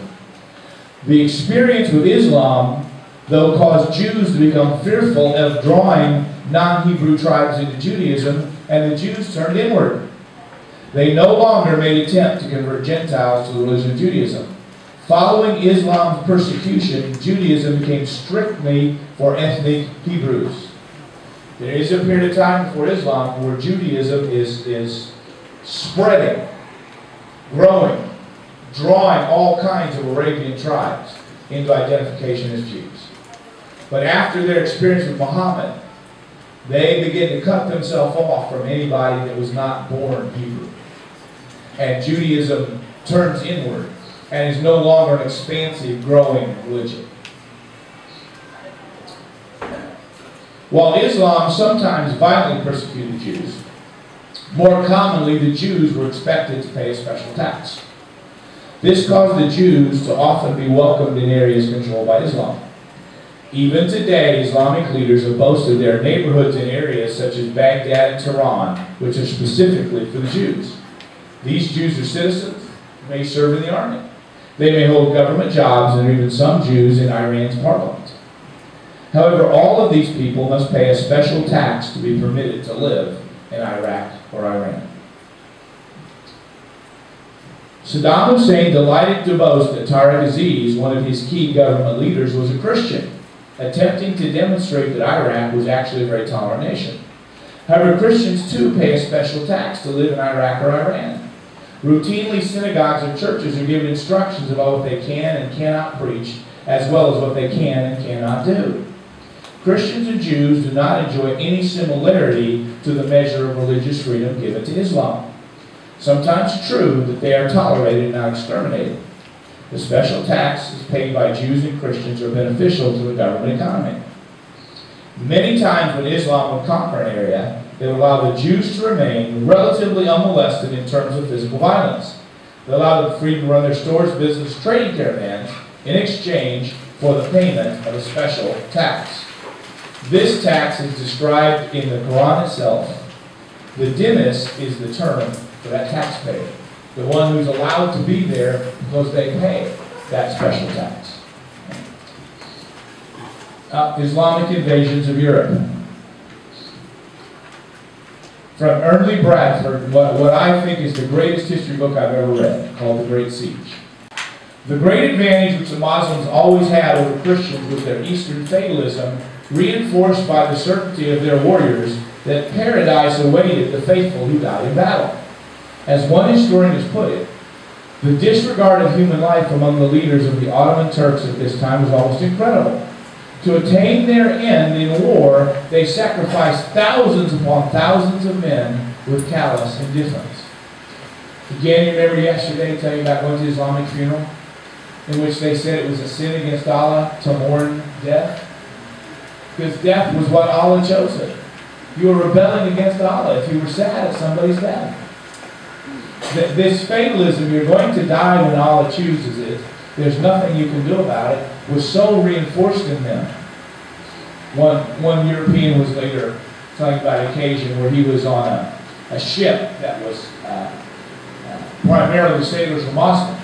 The experience with Islam, though, caused Jews to become fearful of drawing non-Hebrew tribes into Judaism, and the Jews turned inward. They no longer made attempt to convert Gentiles to the religion of Judaism. Following Islam's persecution, Judaism became strictly for ethnic Hebrews. There is a period of time before Islam where Judaism is, is spreading, growing, drawing all kinds of Arabian tribes into identification as Jews. But after their experience with Muhammad, they begin to cut themselves off from anybody that was not born Hebrew. And Judaism turns inward and is no longer an expansive, growing religion. While Islam sometimes violently persecuted Jews, more commonly the Jews were expected to pay a special tax. This caused the Jews to often be welcomed in areas controlled by Islam. Even today, Islamic leaders have boasted their neighborhoods in areas such as Baghdad and Tehran, which are specifically for the Jews. These Jews are citizens, may serve in the army. They may hold government jobs, and even some Jews in Iran's parliament. However, all of these people must pay a special tax to be permitted to live in Iraq or Iran. Saddam Hussein delighted to boast that Tariq Aziz, one of his key government leaders, was a Christian, attempting to demonstrate that Iraq was actually a very tolerant nation. However, Christians too pay a special tax to live in Iraq or Iran. Routinely, synagogues and churches are given instructions about what they can and cannot preach, as well as what they can and cannot do. Christians and Jews do not enjoy any similarity to the measure of religious freedom given to Islam. Sometimes true that they are tolerated not exterminated. The special taxes paid by Jews and Christians are beneficial to the government economy. Many times when Islam would conquer an area, they allowed the Jews to remain relatively unmolested in terms of physical violence. They allowed them freedom to run their stores, business, trading caravans in exchange for the payment of a special tax. This tax is described in the Quran itself. The dhimmis is the term for that taxpayer, the one who's allowed to be there because they pay that special tax. Uh, Islamic invasions of Europe from Ernle Bradford, what, what I think is the greatest history book I've ever read, called The Great Siege. The great advantage which the Muslims always had over Christians was their Eastern fatalism, reinforced by the certainty of their warriors that paradise awaited the faithful who died in battle. As one historian has put it, the disregard of human life among the leaders of the Ottoman Turks at this time was almost incredible. To attain their end in war, they sacrificed thousands upon thousands of men with callous indifference. Again, you remember yesterday telling you about going to the Islamic funeral, in which they said it was a sin against Allah to mourn death? Because death was what Allah chose it. You were rebelling against Allah if you were sad at somebody's death. This fatalism, you're going to die when Allah chooses it, There's nothing you can do about it. Was so reinforced in them. One, one European was later telling about an occasion where he was on a, a ship that was uh, uh, primarily sailors were Muslim.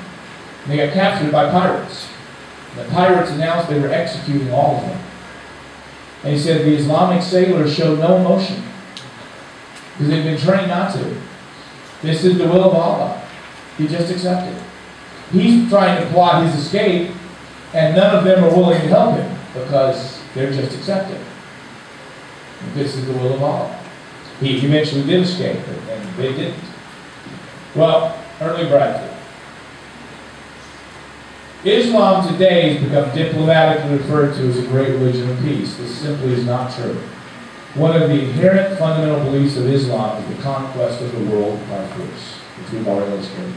They got captured by pirates. The pirates announced they were executing all of them. And he said the Islamic sailors showed no emotion because they'd been trained not to. This is the will of Allah. He just accepted. He's trying to plot his escape, and none of them are willing to help him because they're just accepting. This is the will of Allah. He eventually did escape, and they didn't. Well, Ernle Bradford. Islam today has become diplomatically referred to as a great religion of peace. This simply is not true. One of the inherent fundamental beliefs of Islam is the conquest of the world by force, which we've already illustrated.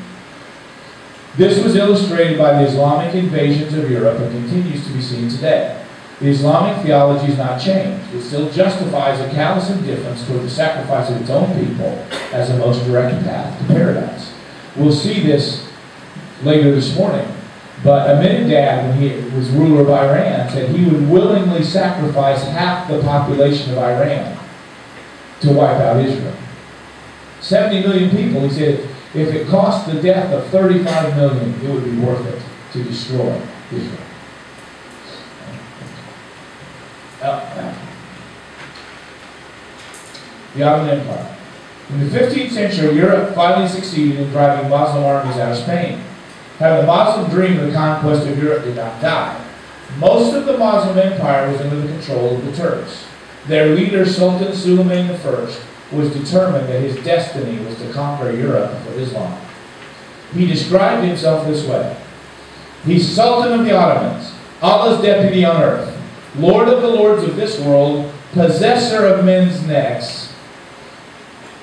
This was illustrated by the Islamic invasions of Europe and continues to be seen today. The Islamic theology has not changed. It still justifies a callous indifference toward the sacrifice of its own people as the most direct path to paradise. We'll see this later this morning. But Ahmadinejad, when he was ruler of Iran, said he would willingly sacrifice half the population of Iran to wipe out Israel. 70 million people, he said, if it cost the death of 35 million, it would be worth it to destroy Israel. The Ottoman Empire. In the 15th century, Europe finally succeeded in driving Muslim armies out of Spain. However, the Muslim dream of the conquest of Europe did not die. Most of the Muslim empire was under the control of the Turks. Their leader, Sultan Suleiman I, was determined that his destiny was to conquer Europe for Islam. He described himself this way. He's Sultan of the Ottomans, Allah's deputy on earth, Lord of the lords of this world, possessor of men's necks.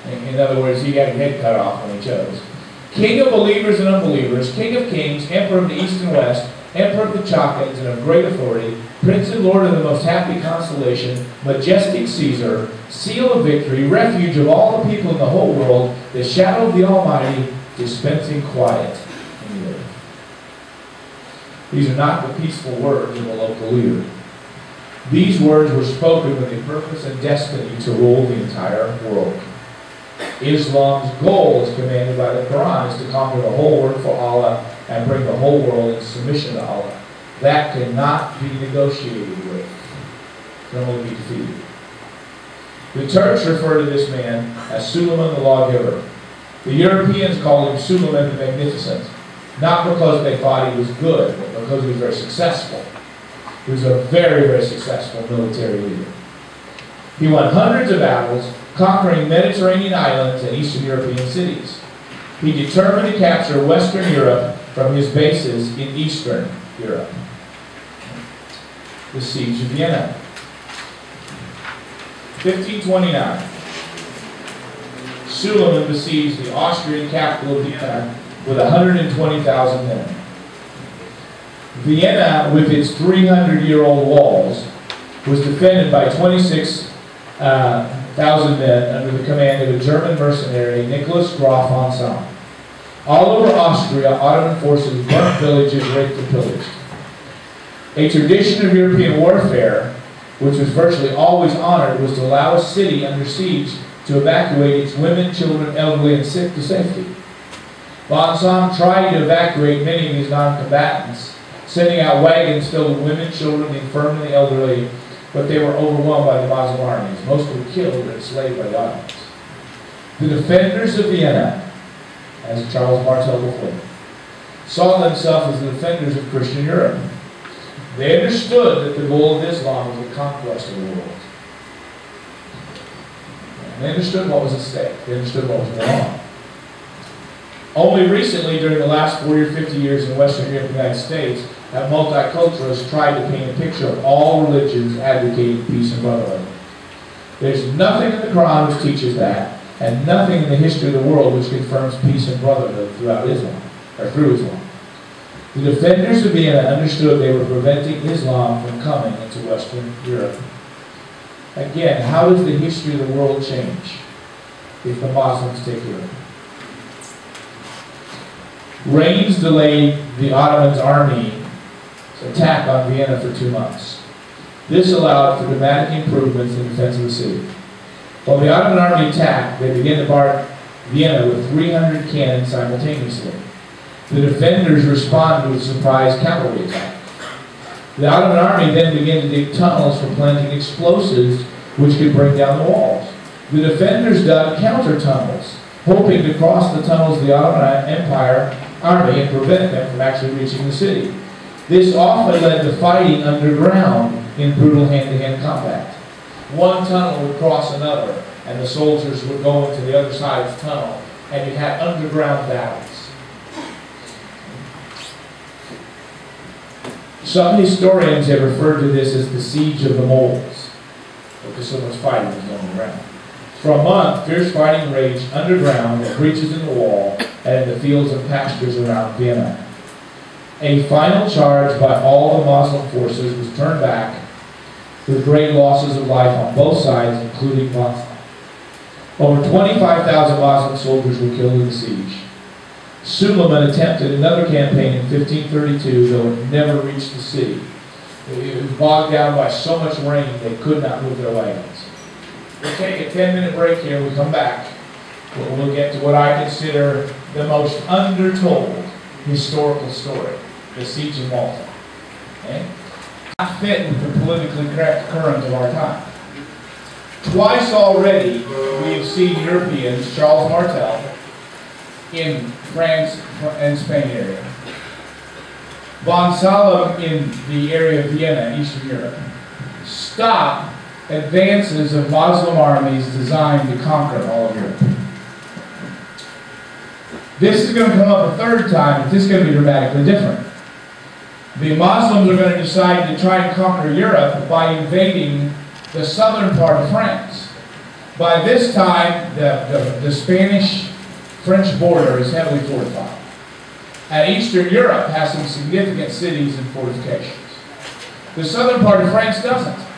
In other words, he got his head cut off when he chose. King of believers and unbelievers, King of kings, Emperor of the east and west, Emperor of the Chakas and of great authority, Prince and Lord of the most happy constellation, majestic Caesar, seal of victory, refuge of all the people in the whole world, the shadow of the Almighty, dispensing quiet in the earth. These are not the peaceful words of a local leader. These words were spoken with a purpose and destiny to rule the entire world. Islam's goal, is commanded by the Quran, is to conquer the whole world for Allah and bring the whole world in submission to Allah. That cannot be negotiated with. It can only be defeated. The Turks refer to this man as Suleiman the lawgiver. The Europeans called him Suleiman the Magnificent, not because they thought he was good, but because he was very successful. He was a very, very successful military leader. He won hundreds of battles, conquering Mediterranean islands and Eastern European cities. He determined to capture Western Europe from his bases in Eastern Europe. The Siege of Vienna. 1529. Suleiman besieged the Austrian capital of Vienna with 120,000 men. Vienna, with its 300-year-old walls, was defended by 26 uh, men under the command of a German mercenary, Nicholas Graf von Salm. All over Austria, Ottoman forces burnt villages, raped, and pillaged. A tradition of European warfare, which was virtually always honored, was to allow a city under siege to evacuate its women, children, elderly, and sick to safety. Von Salm tried to evacuate many of his non-combatants, sending out wagons filled with women, children, the infirm, and the elderly, but they were overwhelmed by the Muslim armies. Most were killed or enslaved by the Ottomans. The defenders of Vienna, as Charles Martel before, saw themselves as the defenders of Christian Europe. They understood that the goal of Islam was the conquest of the world. And they understood what was at stake. They understood what was going on. Only recently, during the last 40 or 50 years in Western Europe and the United States, have multiculturalists tried to paint a picture of all religions advocating peace and brotherhood. There's nothing in the Quran which teaches that, and nothing in the history of the world which confirms peace and brotherhood throughout Islam, or through Islam. The defenders of Vienna understood they were preventing Islam from coming into Western Europe. Again, how does the history of the world change if the Muslims take Europe? Rains delayed the Ottoman's army attack on Vienna for two months. This allowed for dramatic improvements in defense of the city. While the Ottoman army attacked, they began to bombard Vienna with 300 cannons simultaneously. The defenders responded with a surprise cavalry attack. The Ottoman army then began to dig tunnels for planting explosives which could bring down the walls. The defenders dug counter tunnels, hoping to cross the tunnels of the Ottoman Empire army and prevent them from actually reaching the city. This often led to fighting underground in brutal hand-to-hand combat. One tunnel would cross another, and the soldiers would go into the other side of the tunnel, and you had underground battles. Some historians have referred to this as the Siege of the Moles, because so much fighting was going around. For a month, fierce fighting raged underground in breaches in the wall and in the fields and pastures around Vienna. A final charge by all the Muslim forces was turned back with great losses of life on both sides, including Moslem. Over 25,000 Muslim soldiers were killed in the siege. Suleiman attempted another campaign in 1532, though it never reached the city. It was bogged down by so much rain they could not move their wagons. We'll take a 10 minute break here. We'll come back. We'll, we'll get to what I consider the most undertold historical story the Siege of Malta. Okay? Not fit with the politically correct current of our time. Twice already we have seen Europeans, Charles Martel, in France and Spain area. Von Salem in the area of Vienna, Eastern Europe, stop advances of Muslim armies designed to conquer all of Europe. This is going to come up a third time, but this is going to be dramatically different. The Muslims are going to decide to try and conquer Europe by invading the southern part of France. By this time, the, the, the Spanish-French border is heavily fortified. And Eastern Europe has some significant cities and fortifications. The southern part of France doesn't.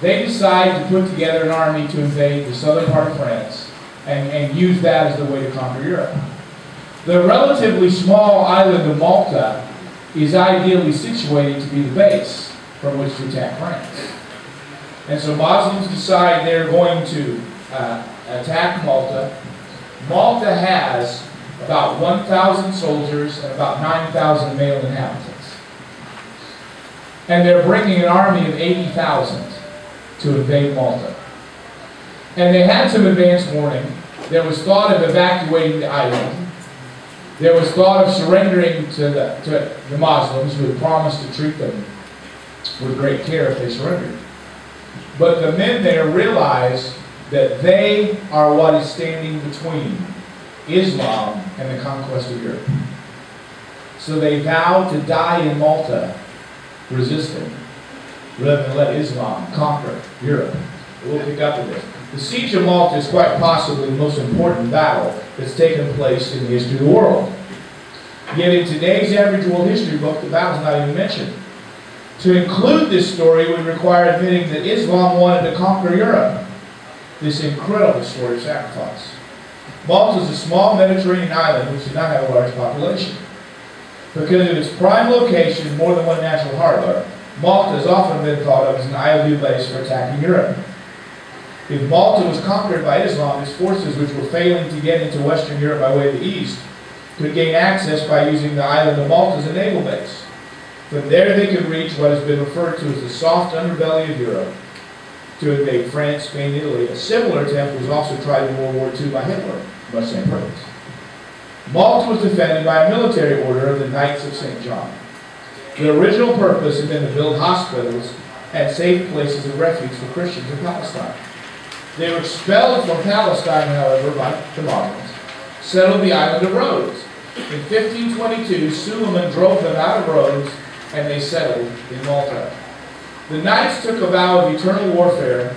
They decide to put together an army to invade the southern part of France and, and use that as the way to conquer Europe. The relatively small island of Malta is ideally situated to be the base from which to attack France. And so Muslims decide they're going to uh, attack Malta. Malta has about 1,000 soldiers and about 9,000 male inhabitants. And they're bringing an army of 80,000 to invade Malta. And they had some advance warning. There was thought of evacuating the island. There was thought of surrendering to the, to the Muslims who had promised to treat them with great care if they surrendered. But the men there realized that they are what is standing between Islam and the conquest of Europe. So they vowed to die in Malta resisting rather than let Islam conquer Europe. We'll pick up with this. The Siege of Malta is quite possibly the most important battle that's taken place in the history of the world. Yet in today's average world history book, the battle's not even mentioned. To include this story would require admitting that Islam wanted to conquer Europe. This incredible story of sacrifice. Malta is a small Mediterranean island which does not have a large population. Because of its prime location, more than one natural harbor, Malta has often been thought of as an ideal base for attacking Europe. If Malta was conquered by Islam, its forces, which were failing to get into Western Europe by way of the east, could gain access by using the island of Malta as a naval base. From there they could reach what has been referred to as the soft underbelly of Europe to invade France, Spain, and Italy. A similar attempt was also tried in World War II by Hitler, much same purpose. Malta was defended by a military order of the Knights of St. John. The original purpose had been to build hospitals and safe places of refuge for Christians in Palestine. They were expelled from Palestine, however, by the Muslims, settled the island of Rhodes. In 1522, Suleiman drove them out of Rhodes, and they settled in Malta. The Knights took a vow of eternal warfare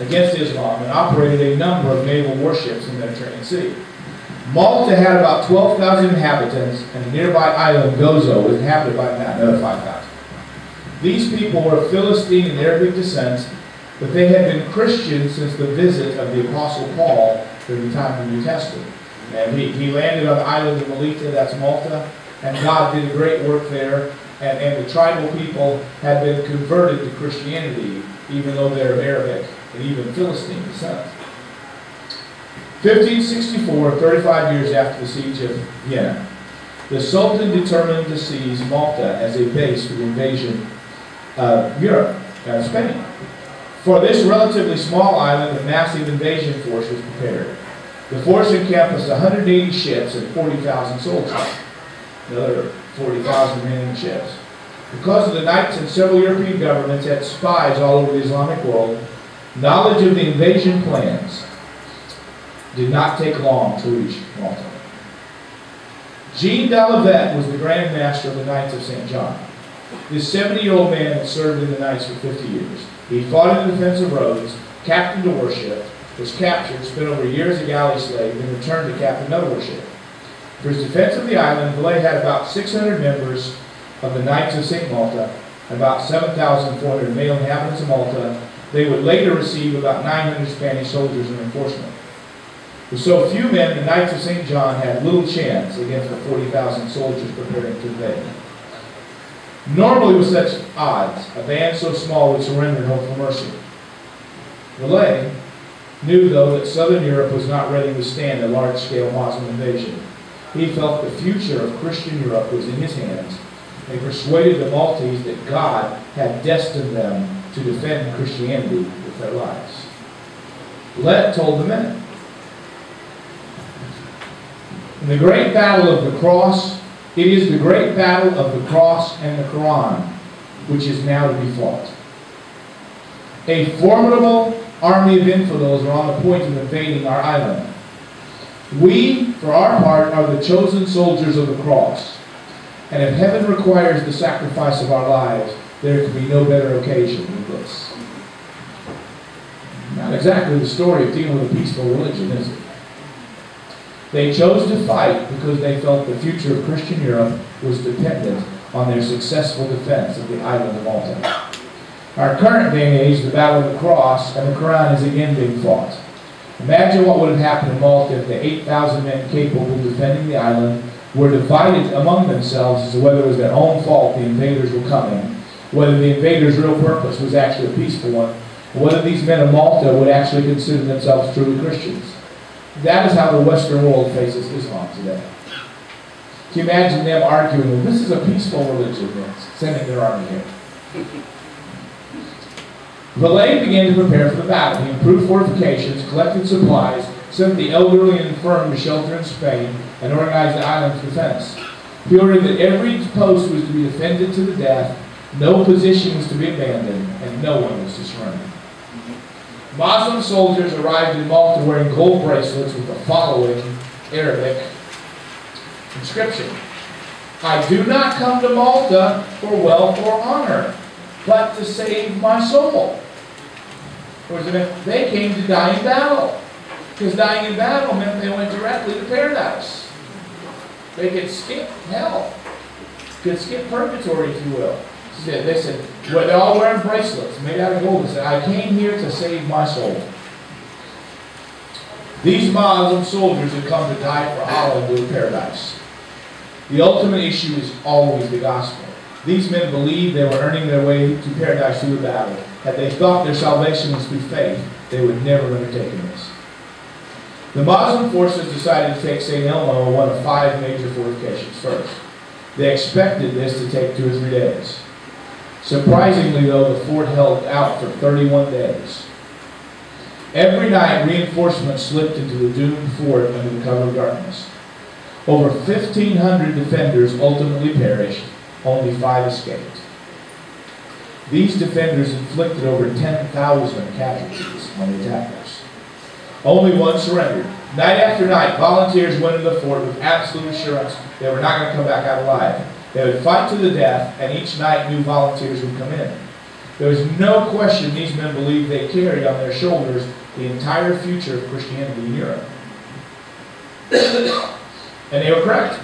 against Islam and operated a number of naval warships in the Mediterranean Sea. Malta had about 12,000 inhabitants, and the nearby island Gozo was inhabited by about another 5,000. These people were of Philistine and Arabic descent, but they had been Christians since the visit of the Apostle Paul during the time of the New Testament. And he, he landed on the island of Melita, that's Malta, and God did a great work there. And, and the tribal people had been converted to Christianity, even though they're Arabic and even Philistine descent. 1564, 35 years after the siege of Vienna, the Sultan determined to seize Malta as a base for the invasion of Europe, and Spain. For this relatively small island, a massive invasion force was prepared. The force encompassed 180 ships and 40,000 soldiers. Another 40,000 men remaining ships. Because of the Knights and several European governments had spies all over the Islamic world, knowledge of the invasion plans did not take long to reach Malta. Jean de Valette was the Grand Master of the Knights of St. John. This 70-year-old man had served in the Knights for 50 years. He fought in the defense of Rhodes, captained a warship, was captured, spent over years a galley slave, then returned to captain another warship. For his defense of the island, Valette had about 600 members of the Knights of St. Malta, about 7,400 male inhabitants of Malta. They would later receive about 900 Spanish soldiers in reinforcement. With so few men, the Knights of St. John had little chance against the 40,000 soldiers preparing to invade. Normally with such odds, a band so small would surrender and hope for mercy. Valette knew, though, that southern Europe was not ready to stand a large-scale Muslim invasion. He felt the future of Christian Europe was in his hands and persuaded the Maltese that God had destined them to defend Christianity with their lives. Let told the men, in the great battle of the cross, it is the great battle of the cross and the Quran which is now to be fought. A formidable army of infidels are on the point of invading our island. We, for our part, are the chosen soldiers of the cross. And if heaven requires the sacrifice of our lives, there can be no better occasion than this. Not exactly the story of dealing with a peaceful religion, is it? They chose to fight because they felt the future of Christian Europe was dependent on their successful defense of the island of Malta. Our current day and age, the Battle of the Cross and the Quran is again being fought. Imagine what would have happened in Malta if the 8,000 men capable of defending the island were divided among themselves as to whether it was their own fault the invaders were coming, whether the invaders' real purpose was actually a peaceful one, whether these men of Malta would actually consider themselves truly Christians. That is how the Western world faces Islam today. Can you imagine them arguing, well, this is a peaceful religion, sending their army here? Valette began to prepare for the battle. He improved fortifications, collected supplies, sent the elderly and infirm to shelter in Spain, and organized the island's defense. He ordered that every post was to be defended to the death, no position was to be abandoned, and no one was to surrender. Muslim soldiers arrived in Malta wearing gold bracelets with the following Arabic inscription. I do not come to Malta for wealth or honor, but to save my soul. They came to die in battle. Because dying in battle meant they went directly to paradise. They could skip hell. Could skip purgatory, if you will. They said, well, they're all wearing bracelets made out of gold. They said, I came here to save my soul. These Muslim soldiers had come to die for Allah and go to paradise. The ultimate issue is always the gospel. These men believed they were earning their way to paradise through the battle. Had they thought their salvation was through faith, they would never have undertaken this. The Muslim forces decided to take St. Elmo, one of five major fortifications, first. They expected this to take two or three days. Surprisingly, though, the fort held out for 31 days. Every night, reinforcements slipped into the doomed fort under the cover of darkness. Over 1,500 defenders ultimately perished, only five escaped. These defenders inflicted over 10,000 casualties on the attackers. Only one surrendered. Night after night, volunteers went into the fort with absolute assurance they were not going to come back out alive. They would fight to the death, and each night new volunteers would come in. There was no question these men believed they carried on their shoulders the entire future of Christianity in Europe. and they were correct.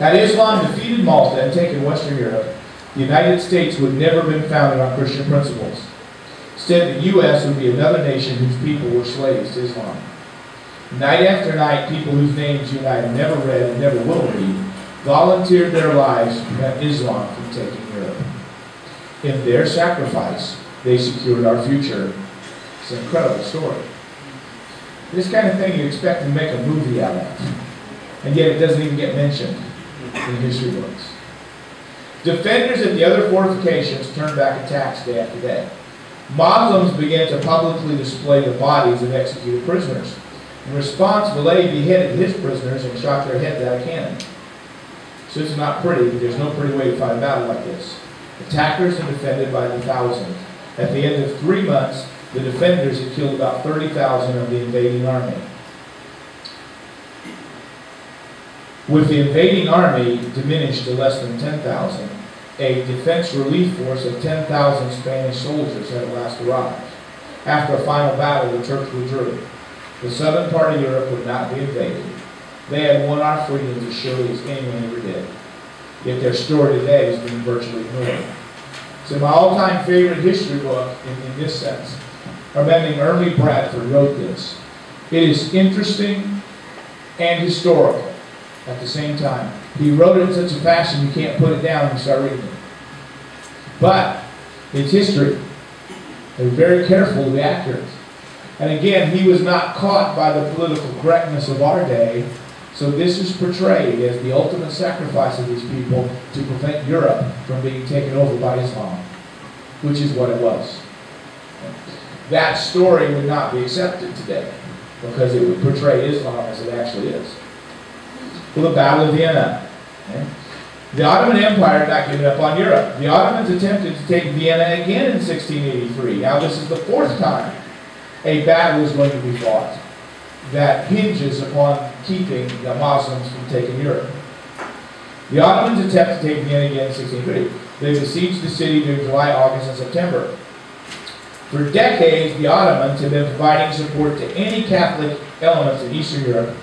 Had Islam defeated Malta and taken Western Europe, the United States would never have been founded on Christian principles. Instead, the U.S. would be another nation whose people were slaves to Islam. Night after night, people whose names you and I have never read and never will read volunteered their lives to prevent Islam from taking Europe. In their sacrifice, they secured our future. It's an incredible story. This kind of thing you expect to make a movie out of, and yet it doesn't even get mentioned in history books. Defenders at the other fortifications turned back attacks day after day. Muslims began to publicly display the bodies of executed prisoners. In response, Valette beheaded his prisoners and shot their heads out of cannon. So it's not pretty, but there's no pretty way to fight a battle like this. Attackers are defended by the thousands. At the end of three months, the defenders had killed about 30,000 of the invading army. With the invading army diminished to less than 10,000, a defense relief force of 10,000 Spanish soldiers had at last arrived. After a final battle, the Turks withdrew. The southern part of Europe would not be invaded. They had won our freedoms as surely as anyone ever did. Yet their story today has been virtually ignored. So my all-time favorite history book, in, in this sense, a man named Ernle Bradford wrote this. It is interesting and historical at the same time. He wrote it in such a fashion you can't put it down you start reading it. But it's history. They're very careful to be accurate. And again, he was not caught by the political correctness of our day. So this is portrayed as the ultimate sacrifice of these people to prevent Europe from being taken over by Islam, which is what it was. That story would not be accepted today because it would portray Islam as it actually is. Well, the Battle of Vienna. Okay? The Ottoman Empire had not given up on Europe. The Ottomans attempted to take Vienna again in 1683. Now this is the fourth time a battle is going to be fought that hinges upon keeping the Muslims from taking Europe. The Ottomans attempt to take Vienna again in 1683. They besieged the city during July, August, and September. For decades, the Ottomans have been providing support to any Catholic elements in Eastern Europe,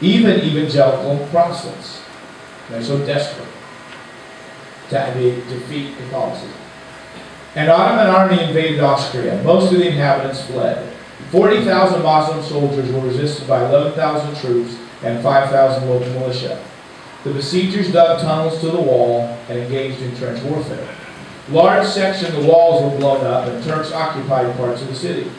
even evangelical Protestants. They're so desperate to defeat Catholicism. An Ottoman army invaded Austria. Most of the inhabitants fled. 40,000 Muslim soldiers were resisted by 11,000 troops and 5,000 local militia. The besiegers dug tunnels to the wall and engaged in trench warfare. Large sections of the walls were blown up and Turks occupied parts of the city.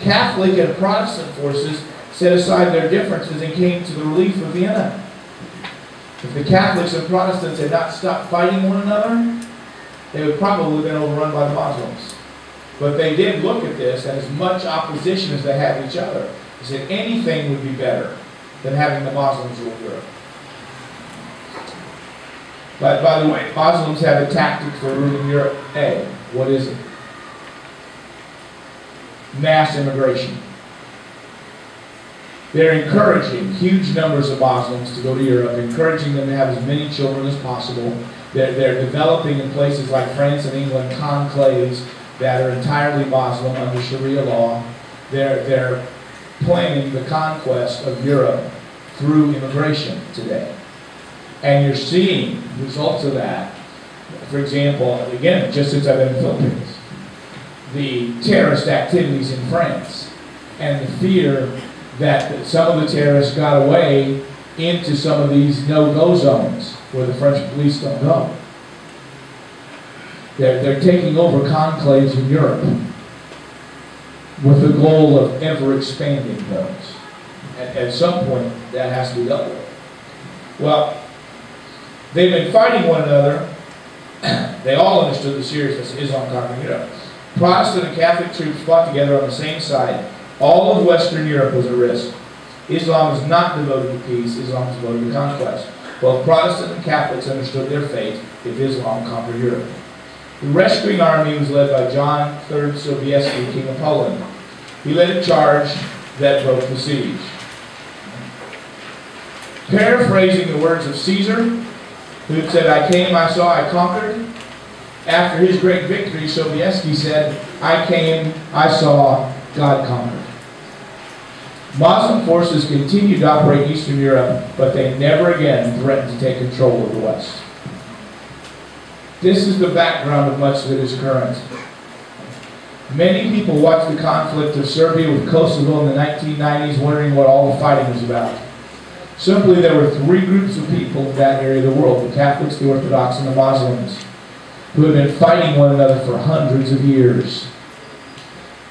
Catholic and Protestant forces set aside their differences and came to the relief of Vienna. If the Catholics and Protestants had not stopped fighting one another, they would probably have been overrun by the Muslims. But they did look at this as much opposition as they had each other. They said anything would be better than having the Muslims rule Europe. But by the way, Muslims have a tactic for ruling Europe. A, what is it? Mass immigration. They're encouraging huge numbers of Muslims to go to Europe, encouraging them to have as many children as possible. They're, they're developing in places like France and England conclaves that are entirely Muslim under Sharia law. They're, they're planning the conquest of Europe through immigration today. And you're seeing results of that. For example, again, just since I've been in the Philippines, the terrorist activities in France and the fear that some of the terrorists got away into some of these no-go zones where the French police don't go. They're, they're taking over conclaves in Europe with the goal of ever expanding those. At, at some point, that has to be dealt with. Well, they've been fighting one another. they all understood the seriousness of Islam conquering Europe. Protestant and Catholic troops fought together on the same side. All of Western Europe was at risk. Islam is not devoted to peace, Islam is devoted to conquest. Both Protestant and Catholics understood their fate if Islam conquered Europe. The rescuing army was led by John III Sobieski, King of Poland. He led a charge that broke the siege. Paraphrasing the words of Caesar, who said, I came, I saw, I conquered. After his great victory, Sobieski said, I came, I saw, God conquered. Muslim forces continued to operate Eastern Europe, but they never again threatened to take control of the West. This is the background of much that is current. Many people watched the conflict of Serbia with Kosovo in the 1990s wondering what all the fighting was about. Simply, there were three groups of people in that area of the world, the Catholics, the Orthodox, and the Muslims, who had been fighting one another for hundreds of years.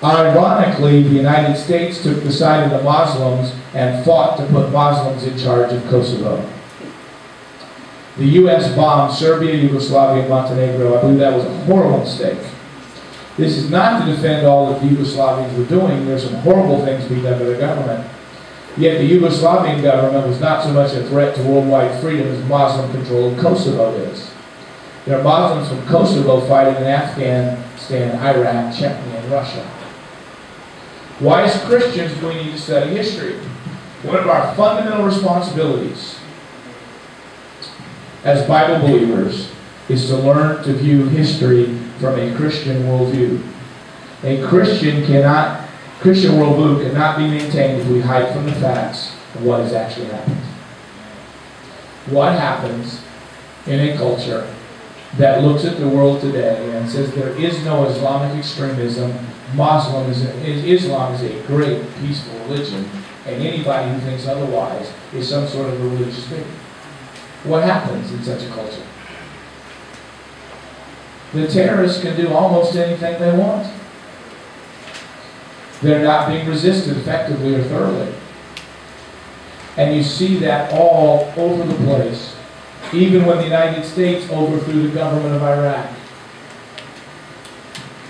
Ironically, the United States took the side of the Muslims and fought to put Muslims in charge of Kosovo. The U.S. bombed Serbia, Yugoslavia, and Montenegro. I believe that was a horrible mistake. This is not to defend all that the Yugoslavians were doing. There's some horrible things being done by the government. Yet the Yugoslavian government was not so much a threat to worldwide freedom as Muslim control of Kosovo is. There are Muslims from Kosovo fighting in Afghanistan, Iraq, Chechnya, and Russia. Why, as Christians, do we need to study history? One of our fundamental responsibilities as Bible believers is to learn to view history from a Christian worldview. A Christian cannot, Christian worldview cannot be maintained if we hide from the facts of what has actually happened. What happens in a culture that looks at the world today and says there is no Islamic extremism, Muslim is, Islam is a great peaceful religion, and anybody who thinks otherwise is some sort of a religious bigot. What happens in such a culture? The terrorists can do almost anything they want. They're not being resisted effectively or thoroughly. And you see that all over the place. Even when the United States overthrew the government of Iraq,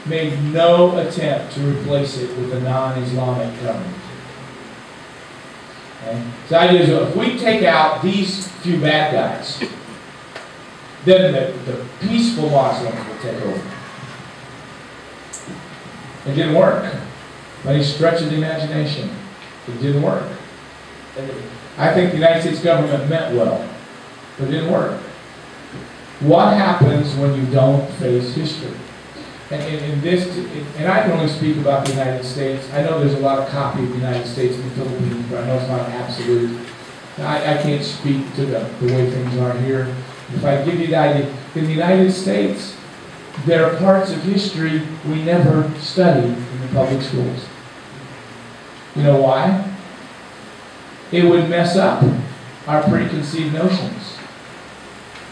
made no attempt to replace it with a non-Islamic government. Okay? So the idea is if we take out these few bad guys, then the, the peaceful Muslims will take over. It didn't work. By any stretch of the imagination, it didn't work. I think the United States government meant well, but it didn't work. What happens when you don't face history? And, and, and this, and I can only speak about the United States. I know there's a lot of copy of the United States in the Philippines, but I know it's not absolute. I, I can't speak to the, the way things are here. If I give you the idea, in the United States, there are parts of history we never study in the public schools. You know why? It would mess up our preconceived notions,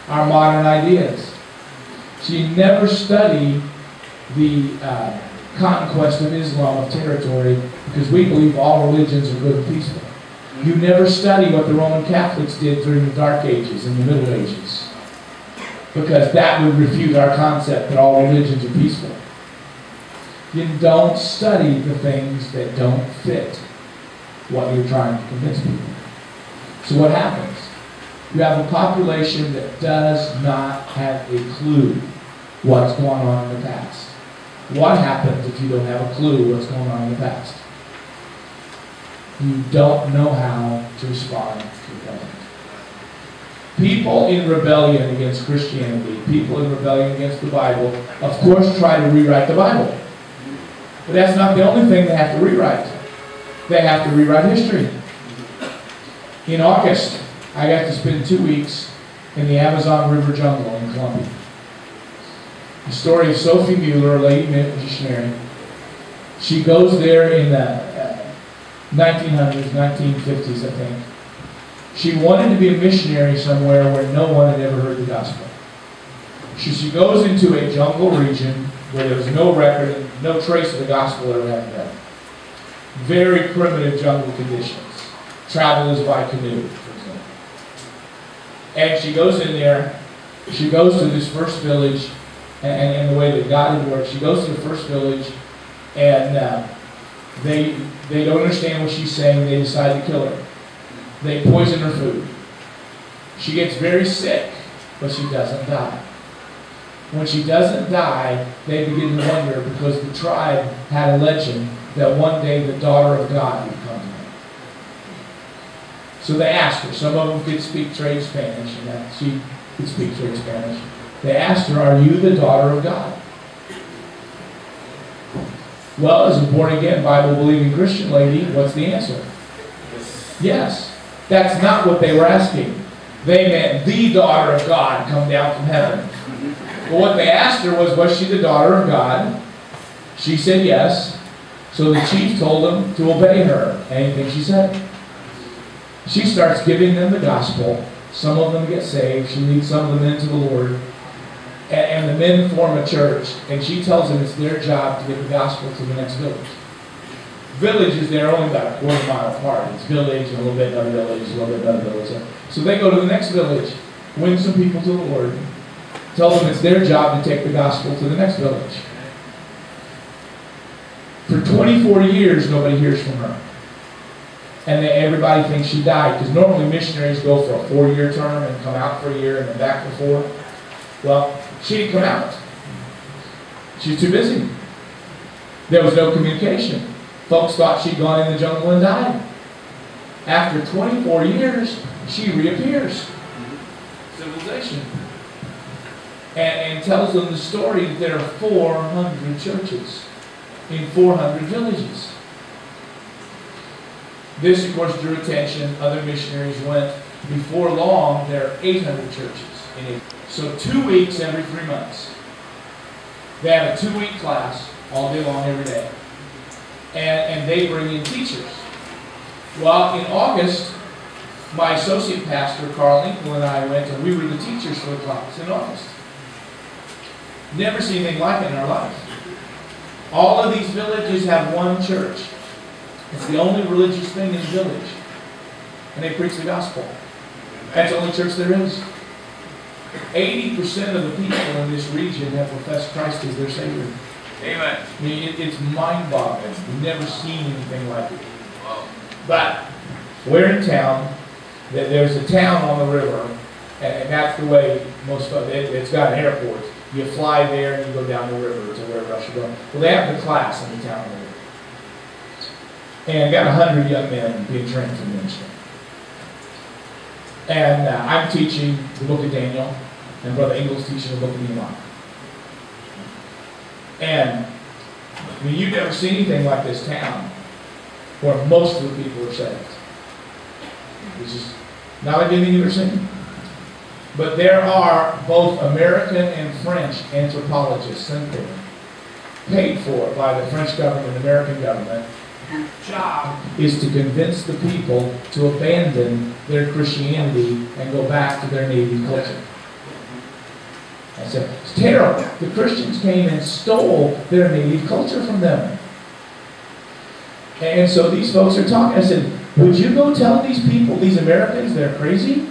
our modern ideas. So you never study the uh, conquest of Islam of territory because we believe all religions are good and peaceful. You never study what the Roman Catholics did during the Dark Ages and the Middle Ages because that would refute our concept that all religions are peaceful. You don't study the things that don't fit what you're trying to convince people. So what happens? You have a population that does not have a clue what's going on in the past. What happens if you don't have a clue what's going on in the past? You don't know how to respond to present. People in rebellion against Christianity, people in rebellion against the Bible, of course try to rewrite the Bible. But that's not the only thing they have to rewrite. They have to rewrite history. In August, I got to spend two weeks in the Amazon River jungle in Colombia. The story of Sophie Mueller, a lady missionary. She goes there in the uh, 1900s, 1950s, I think. She wanted to be a missionary somewhere where no one had ever heard the gospel. She, she goes into a jungle region where there was no record, no trace of the gospel ever having done. Very primitive jungle conditions. Travel is by canoe, for example. And she goes in there, she goes to this first village, and, and, the way that God had worked. She goes to the first village, and uh, they they don't understand what she's saying. They decide to kill her. They poison her food. She gets very sick, but she doesn't die. When she doesn't die, they begin to wonder because the tribe had a legend that one day the daughter of God would come them. So they asked her. Some of them could speak trade Spanish, and she could speak trade Spanish. They asked her, Are you the daughter of God? Well, as a born again, Bible believing Christian lady, what's the answer? Yes. That's not what they were asking. They meant the daughter of God come down from heaven. Mm-hmm. But what they asked her was, Was she the daughter of God? She said yes. So the chief told them to obey her. Anything she said. She starts giving them the gospel. Some of them get saved. She leads some of them into the Lord. And, the men form a church. And she tells them it's their job to get the gospel to the next village. Village is there only about a quarter mile apart. It's village, and a little bit another village, a little bit another village. So they go to the next village, win some people to the Lord, tell them it's their job to take the gospel to the next village. For 24 years, nobody hears from her. And they, everybody thinks she died, because normally missionaries go for a four-year term and come out for a year and then back for four. Well, she didn't come out. She's too busy. There was no communication. Folks thought she'd gone in the jungle and died. After 24 years, she reappears. Civilization. And, and tells them the story that there are 400 churches in 400 villages. This, of course, drew attention. Other missionaries went. Before long, there are 800 churches in it. So two weeks every three months. They have a two-week class all day long every day. And, and they bring in teachers. Well, in August, my associate pastor, Carl Inkle, and I went, and we were the teachers for the class in August. Never seen anything like it in our life. All of these villages have one church. It's the only religious thing in the village. And they preach the gospel. That's the only church there is. 80% of the people in this region have professed Christ as their Savior. Amen. I mean, it, it's mind-boggling. We've never seen anything like it. Wow. But we're in town. There- There's a town on the river, and, that's the way most of it. It's got an airport. You fly there and you go down the river to wherever else you're going. Well, they have the class in the town on the river, and got a hundred young men being trained for ministry. And uh, I'm teaching the book of Daniel, and Brother Engel's teaching the book of Nehemiah. And I mean, you've never seen anything like this town where most of the people are saved. Which is not like anything you've ever seen. But there are both American and French anthropologists sent there, paid for by the French government and American government. Job is to convince the people to abandon their Christianity and go back to their native culture. I said, it's terrible. The Christians came and stole their native culture from them. And so these folks are talking. I said, would you go tell these people, these Americans, they're crazy?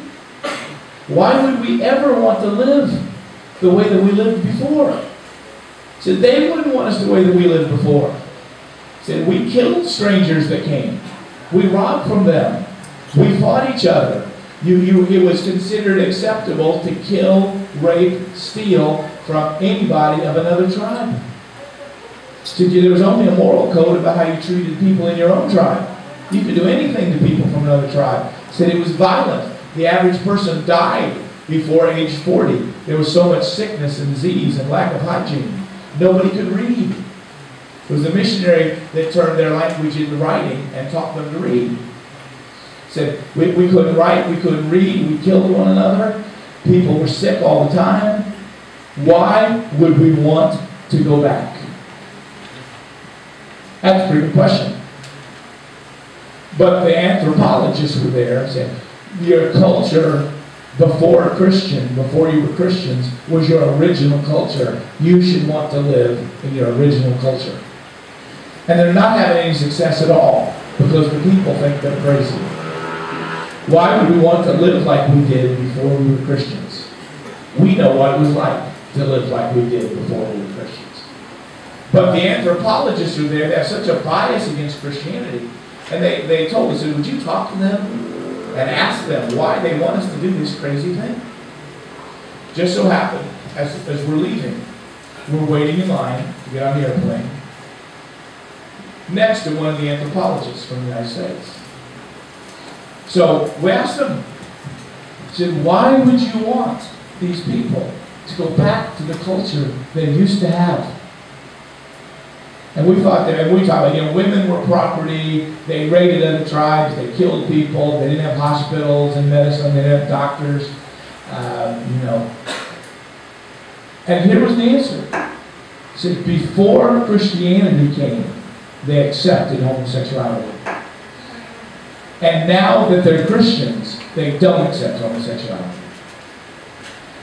Why would we ever want to live the way that we lived before? Said, they wouldn't want us the way that we lived before. Said, we killed strangers that came. We robbed from them. We fought each other. You, you, it was considered acceptable to kill, rape, steal from anybody of another tribe. There was only a moral code about how you treated people in your own tribe. You could do anything to people from another tribe. Said it was violent. The average person died before age 40. There was so much sickness and disease and lack of hygiene. Nobody could read. It was the missionary that turned their language into writing and taught them to read. Said we, we couldn't write, we couldn't read, we killed one another. People were sick all the time. Why would we want to go back? That's a pretty good question. But the anthropologists were there and said, your culture before Christian, before you were Christians, was your original culture. You should want to live in your original culture. And they're not having any success at all because the people think they're crazy. Why would we want to live like we did before we were Christians? We know what it was like to live like we did before we were Christians. But the anthropologists who are there, they have such a bias against Christianity. And they, they told us, would you talk to them and ask them why they want us to do this crazy thing? Just so happened, as, as we're leaving, we're waiting in line to get on the airplane next to one of the anthropologists from the United States. So we asked them, said, why would you want these people to go back to the culture they used to have? And we thought that, and we talked about, you know, women were property, they raided other tribes, they killed people, they didn't have hospitals and medicine, they didn't have doctors, um, you know. And here was the answer. Said, before Christianity came, they accepted homosexuality. And now that they're Christians, they don't accept homosexuality.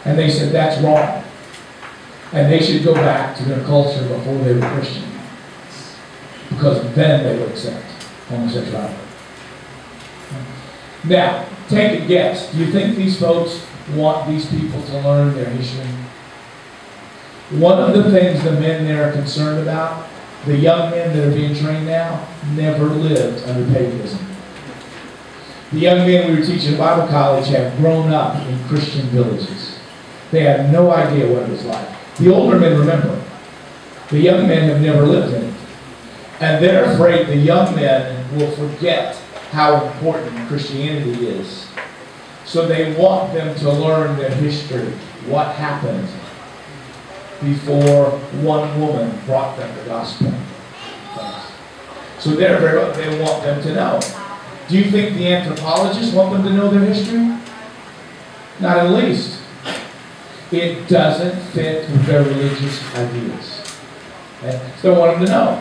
And they said that's wrong. And they should go back to their culture before they were Christian. Because then they would accept homosexuality. Now, take a guess. Do you think these folks want these people to learn their history? One of the things the men there are concerned about, the young men that are being trained now, never lived under paganism. The young men we were teaching at Bible college have grown up in Christian villages. They have no idea what it was like. The older men remember. The young men have never lived in it. And they're afraid the young men will forget how important Christianity is. So they want them to learn their history, what happened before one woman brought them the gospel. So they're very, they want them to know. Do you think the anthropologists want them to know their history? Not at least. It doesn't fit with their religious ideas. Okay? So they want them to know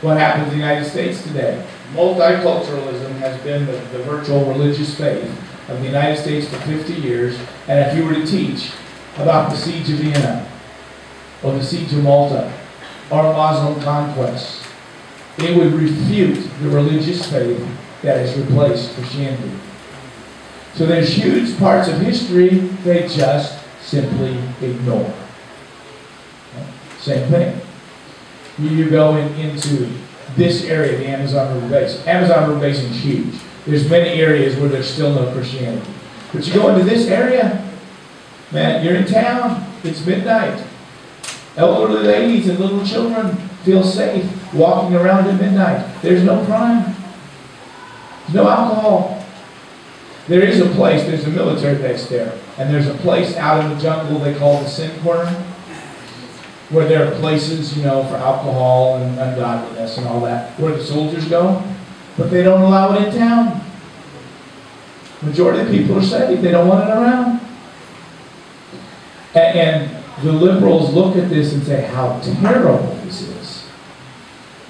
what happens in the United States today. Multiculturalism has been the, the virtual religious faith of the United States for 50 years. And if you were to teach about the siege of Vienna, or the Sea to Malta, or Muslim conquest, it would refute the religious faith that has replaced Christianity. So there's huge parts of history they just simply ignore. Same thing. You go in, into this area, the Amazon River Basin. Amazon River Basin is huge. There's many areas where there's still no Christianity. But you go into this area, man, you're in town, it's midnight. Elderly ladies and little children feel safe walking around at midnight. There's no crime. There's no alcohol. There is a place, there's a military base there, and there's a place out in the jungle they call the Sin Corner, where there are places, you know, for alcohol and ungodliness and all that, where the soldiers go, but they don't allow it in town. Majority of people are saved, they don't want it around. And, and the liberals look at this and say how terrible this is.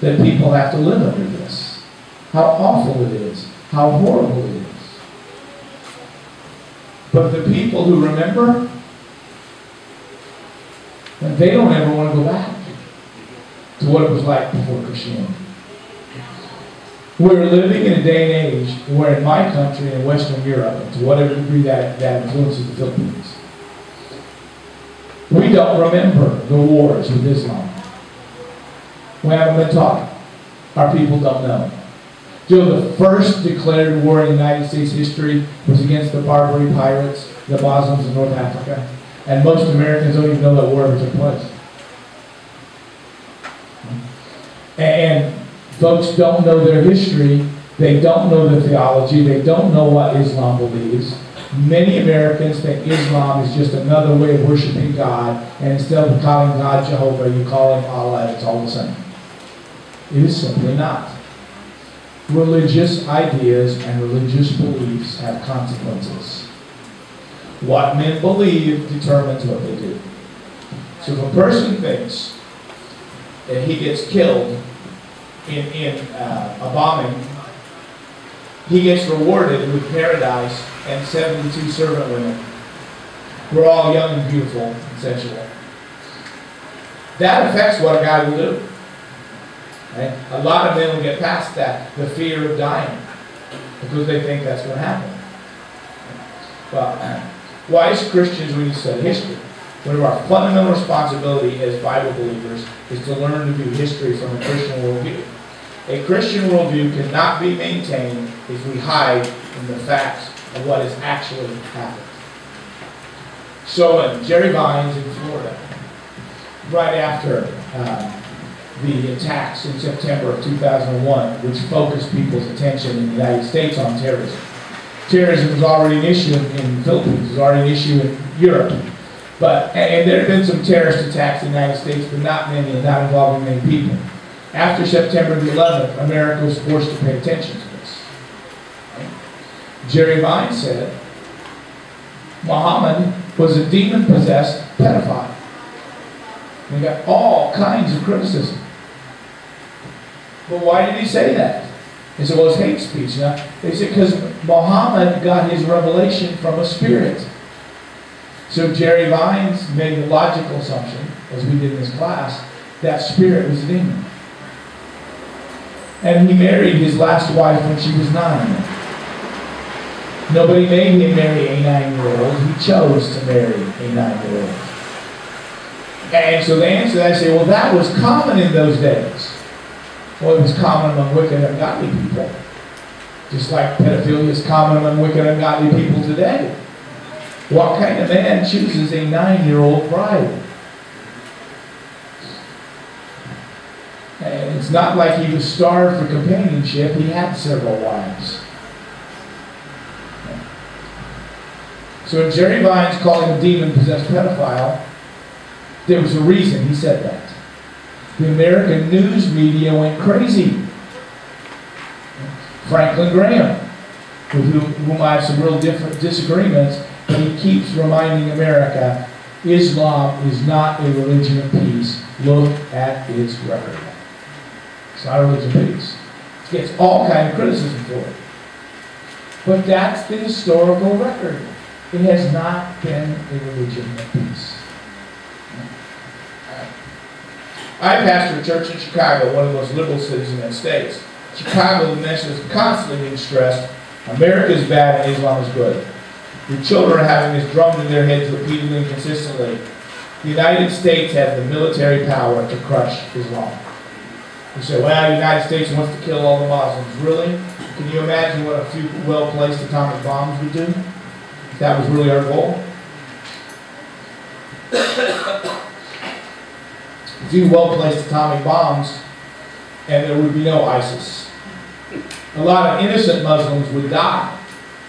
That people have to live under this. How awful it is. How horrible it is. But the people who remember, they don't ever want to go back to what it was like before Christianity. We're living in a day and age where in my country, in Western Europe, to whatever degree that, that influences the Philippines, we don't remember the wars with Islam. We haven't been taught. Our people don't know. You the first declared war in United States history was against the Barbary pirates, the Muslims in North Africa. And most Americans don't even know that war ever took place. And folks don't know their history. They don't know the theology. They don't know what Islam believes. Many Americans think Islam is just another way of worshiping God, and instead of calling God Jehovah, you call him Allah, it's all the same. It is simply not. Religious ideas and religious beliefs have consequences. What men believe determines what they do. So if a person thinks that he gets killed in, in uh, a bombing, he gets rewarded with paradise and 72 servant women. We're all young and beautiful and sensual. That affects what a guy will do. Right? A lot of men will get past that, the fear of dying, because they think that's going to happen. Well, why Christians when you study history? One of our fundamental responsibility as Bible believers is to learn to view history from a Christian worldview. A Christian worldview cannot be maintained if we hide in the facts of what has actually happened. So uh, Jerry Vines in Florida, right after uh, the attacks in September of 2001, which focused people's attention in the United States on terrorism. Terrorism was already an issue in the Philippines, was already an issue in Europe. But, and there have been some terrorist attacks in the United States, but not many, and not involving many people. After September the 11th, America was forced to pay attention Jerry Vine said Muhammad was a demon-possessed pedophile. He got all kinds of criticism. But why did he say that? He said, well, it's hate speech. Now, they said, because Muhammad got his revelation from a spirit. So Jerry Vines made the logical assumption, as we did in this class, that spirit was a demon. And he married his last wife when she was nine. Nobody made him marry a nine-year-old. He chose to marry a nine-year-old. And so the answer I say, well, that was common in those days. Well, it was common among wicked, and ungodly people. Just like pedophilia is common among wicked, and ungodly people today. What kind of man chooses a nine-year-old bride? And it's not like he was starved for companionship. He had several wives. So when Jerry Vines called him a demon-possessed pedophile, there was a reason he said that. The American news media went crazy. Franklin Graham, with whom, whom I have some real different disagreements, but he keeps reminding America Islam is not a religion of peace. Look at its record. It's not a religion of peace. It gets all kind of criticism for it. But that's the historical record. It has not been a religion of peace. I pastor a church in Chicago, one of the most liberal cities in the United States. Chicago, the message is constantly being stressed. America is bad and Islam is good. Your children are having this drummed in their heads repeatedly and consistently. The United States has the military power to crush Islam. You say, well, the United States wants to kill all the Muslims. Really? Can you imagine what a few well-placed atomic bombs would do? That was really our goal? a few well-placed atomic bombs, and there would be no ISIS. A lot of innocent Muslims would die,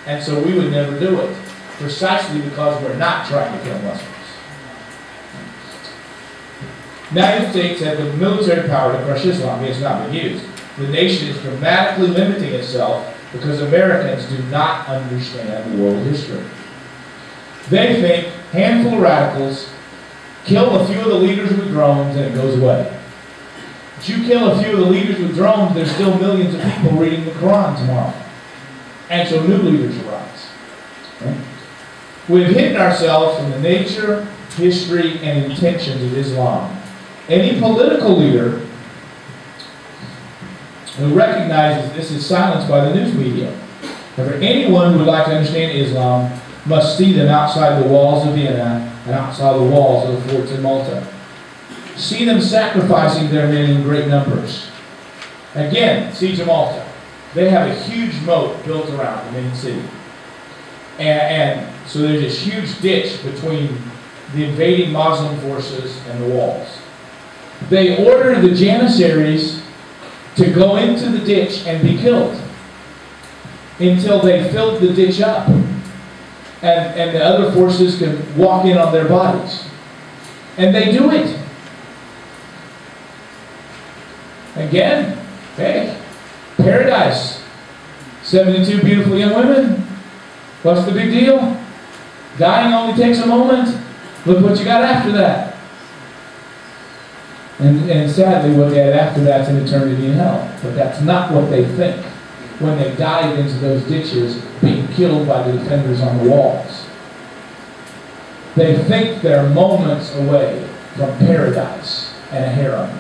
and so we would never do it, precisely because we're not trying to kill Muslims. The United States has the military power to crush Islam, it has not been used. The nation is dramatically limiting itself because Americans do not understand world history. They think handful of radicals kill a few of the leaders with drones and it goes away. But you kill a few of the leaders with drones, there's still millions of people reading the Quran tomorrow. And so new leaders arise. Okay? We've hidden ourselves from the nature, history, and intentions of Islam. Any political leader who recognizes this is silenced by the news media. However, anyone who would like to understand Islam must see them outside the walls of Vienna and outside the walls of the forts in Malta. See them sacrificing their men in great numbers. Again, siege of Malta. They have a huge moat built around the main city. And, and so there's this huge ditch between the invading Muslim forces and the walls. They order the Janissaries to go into the ditch and be killed until they filled the ditch up and, and the other forces can walk in on their bodies. And they do it. Again, hey, paradise. 72 beautiful young women. What's the big deal? Dying only takes a moment. Look what you got after that. And, and sadly, what they had after that's an eternity in hell. But that's not what they think when they dive into those ditches being killed by the defenders on the walls. They think they're moments away from paradise and a harem.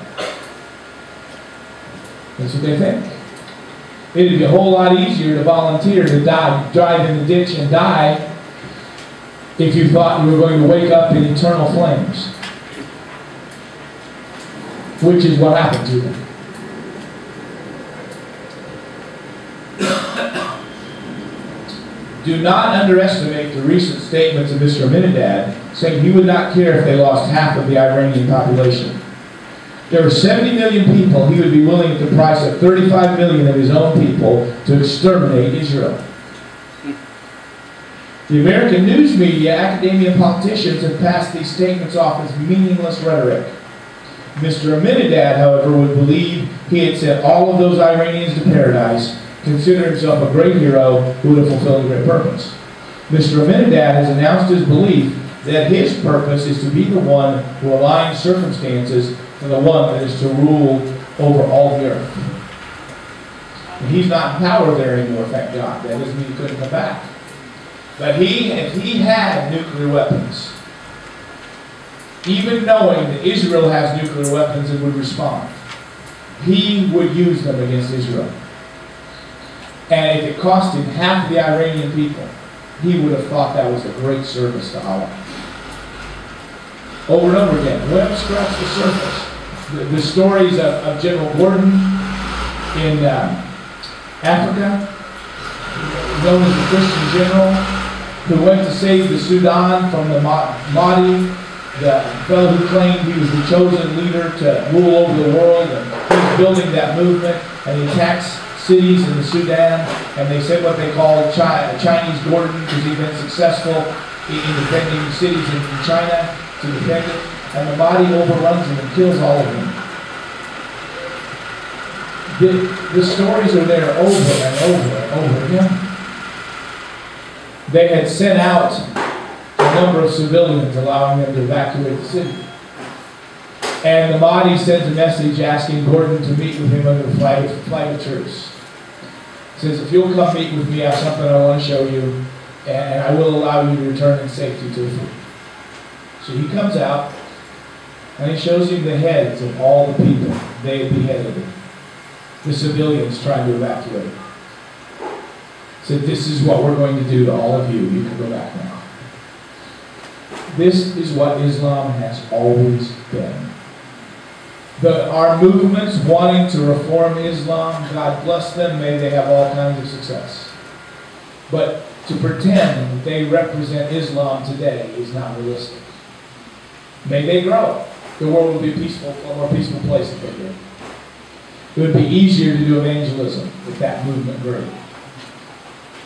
That's what they think. It'd be a whole lot easier to volunteer to die, drive in the ditch and die if you thought you were going to wake up in eternal flames. Which is what happened to them. Do not underestimate the recent statements of Mr. Ahmadinejad saying he would not care if they lost half of the Iranian population. There are 70 million people he would be willing at the price of 35 million of his own people to exterminate Israel. The American news media, academia, and politicians have passed these statements off as meaningless rhetoric. Mr. Ahmadinejad, however, would believe he had sent all of those Iranians to paradise consider himself a great hero who would have fulfilled a great purpose. Mr. Ahmadinejad has announced his belief that his purpose is to be the one who aligns circumstances for the one that is to rule over all the earth. And he's not in power there anymore, thank God. That doesn't mean he couldn't come back. But he, if he had nuclear weapons, even knowing that Israel has nuclear weapons and would respond, he would use them against Israel. And if it cost him half the Iranian people, he would have thought that was a great service to Allah. Over and over again, we haven't scratched the surface. The, the stories of, of General Gordon in uh, Africa, known as the Christian general, who went to save the Sudan from the Mahdi, the fellow who claimed he was the chosen leader to rule over the world, and he was building that movement, and he attacks cities in the Sudan, and they said what they call Chi- Chinese Gordon because he'd been successful in, in defending cities in, in China to defend it, and the Mahdi overruns him and kills all of them. The, the stories are there over and over and over again. They had sent out a number of civilians, allowing them to evacuate the city. And the Mahdi sends a message asking Gordon to meet with him under the flag of truce. Says, if you'll come meet with me, I have something I want to show you, and I will allow you to return in safety to the. So he comes out, and he shows him the heads of all the people they had beheaded, the civilians trying to evacuate. Said, this is what we're going to do to all of you. You can go back now. This is what Islam has always been. The, our movements wanting to reform Islam, God bless them, may they have all kinds of success. But to pretend they represent Islam today is not realistic. May they grow. The world will be a peaceful, a more peaceful place if they do. It would be easier to do evangelism if that movement grew.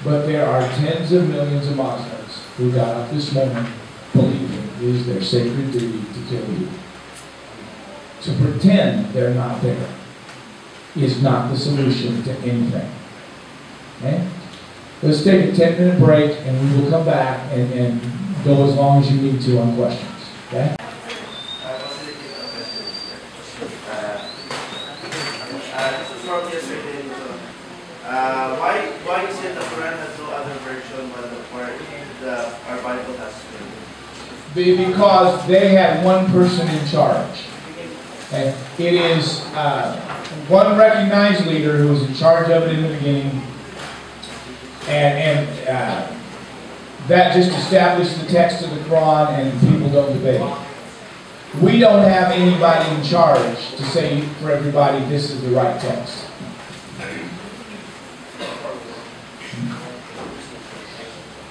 But there are tens of millions of Muslims who got up this morning believing it is their sacred duty to kill you. To pretend they're not there is not the solution to anything. Okay? Let's take a 10 minute break and we will come back and, and go as long as you need to on questions. Okay? Uh, facilitate the question. This is from yesterday. So, why why is it the Quran has no other version but the part the our Bible has? Be- Because they had one person in charge. And it is uh, one recognized leader who was in charge of it in the beginning. And, and uh, that just established the text of the Quran and people don't debate it. We don't have anybody in charge to say for everybody this is the right text.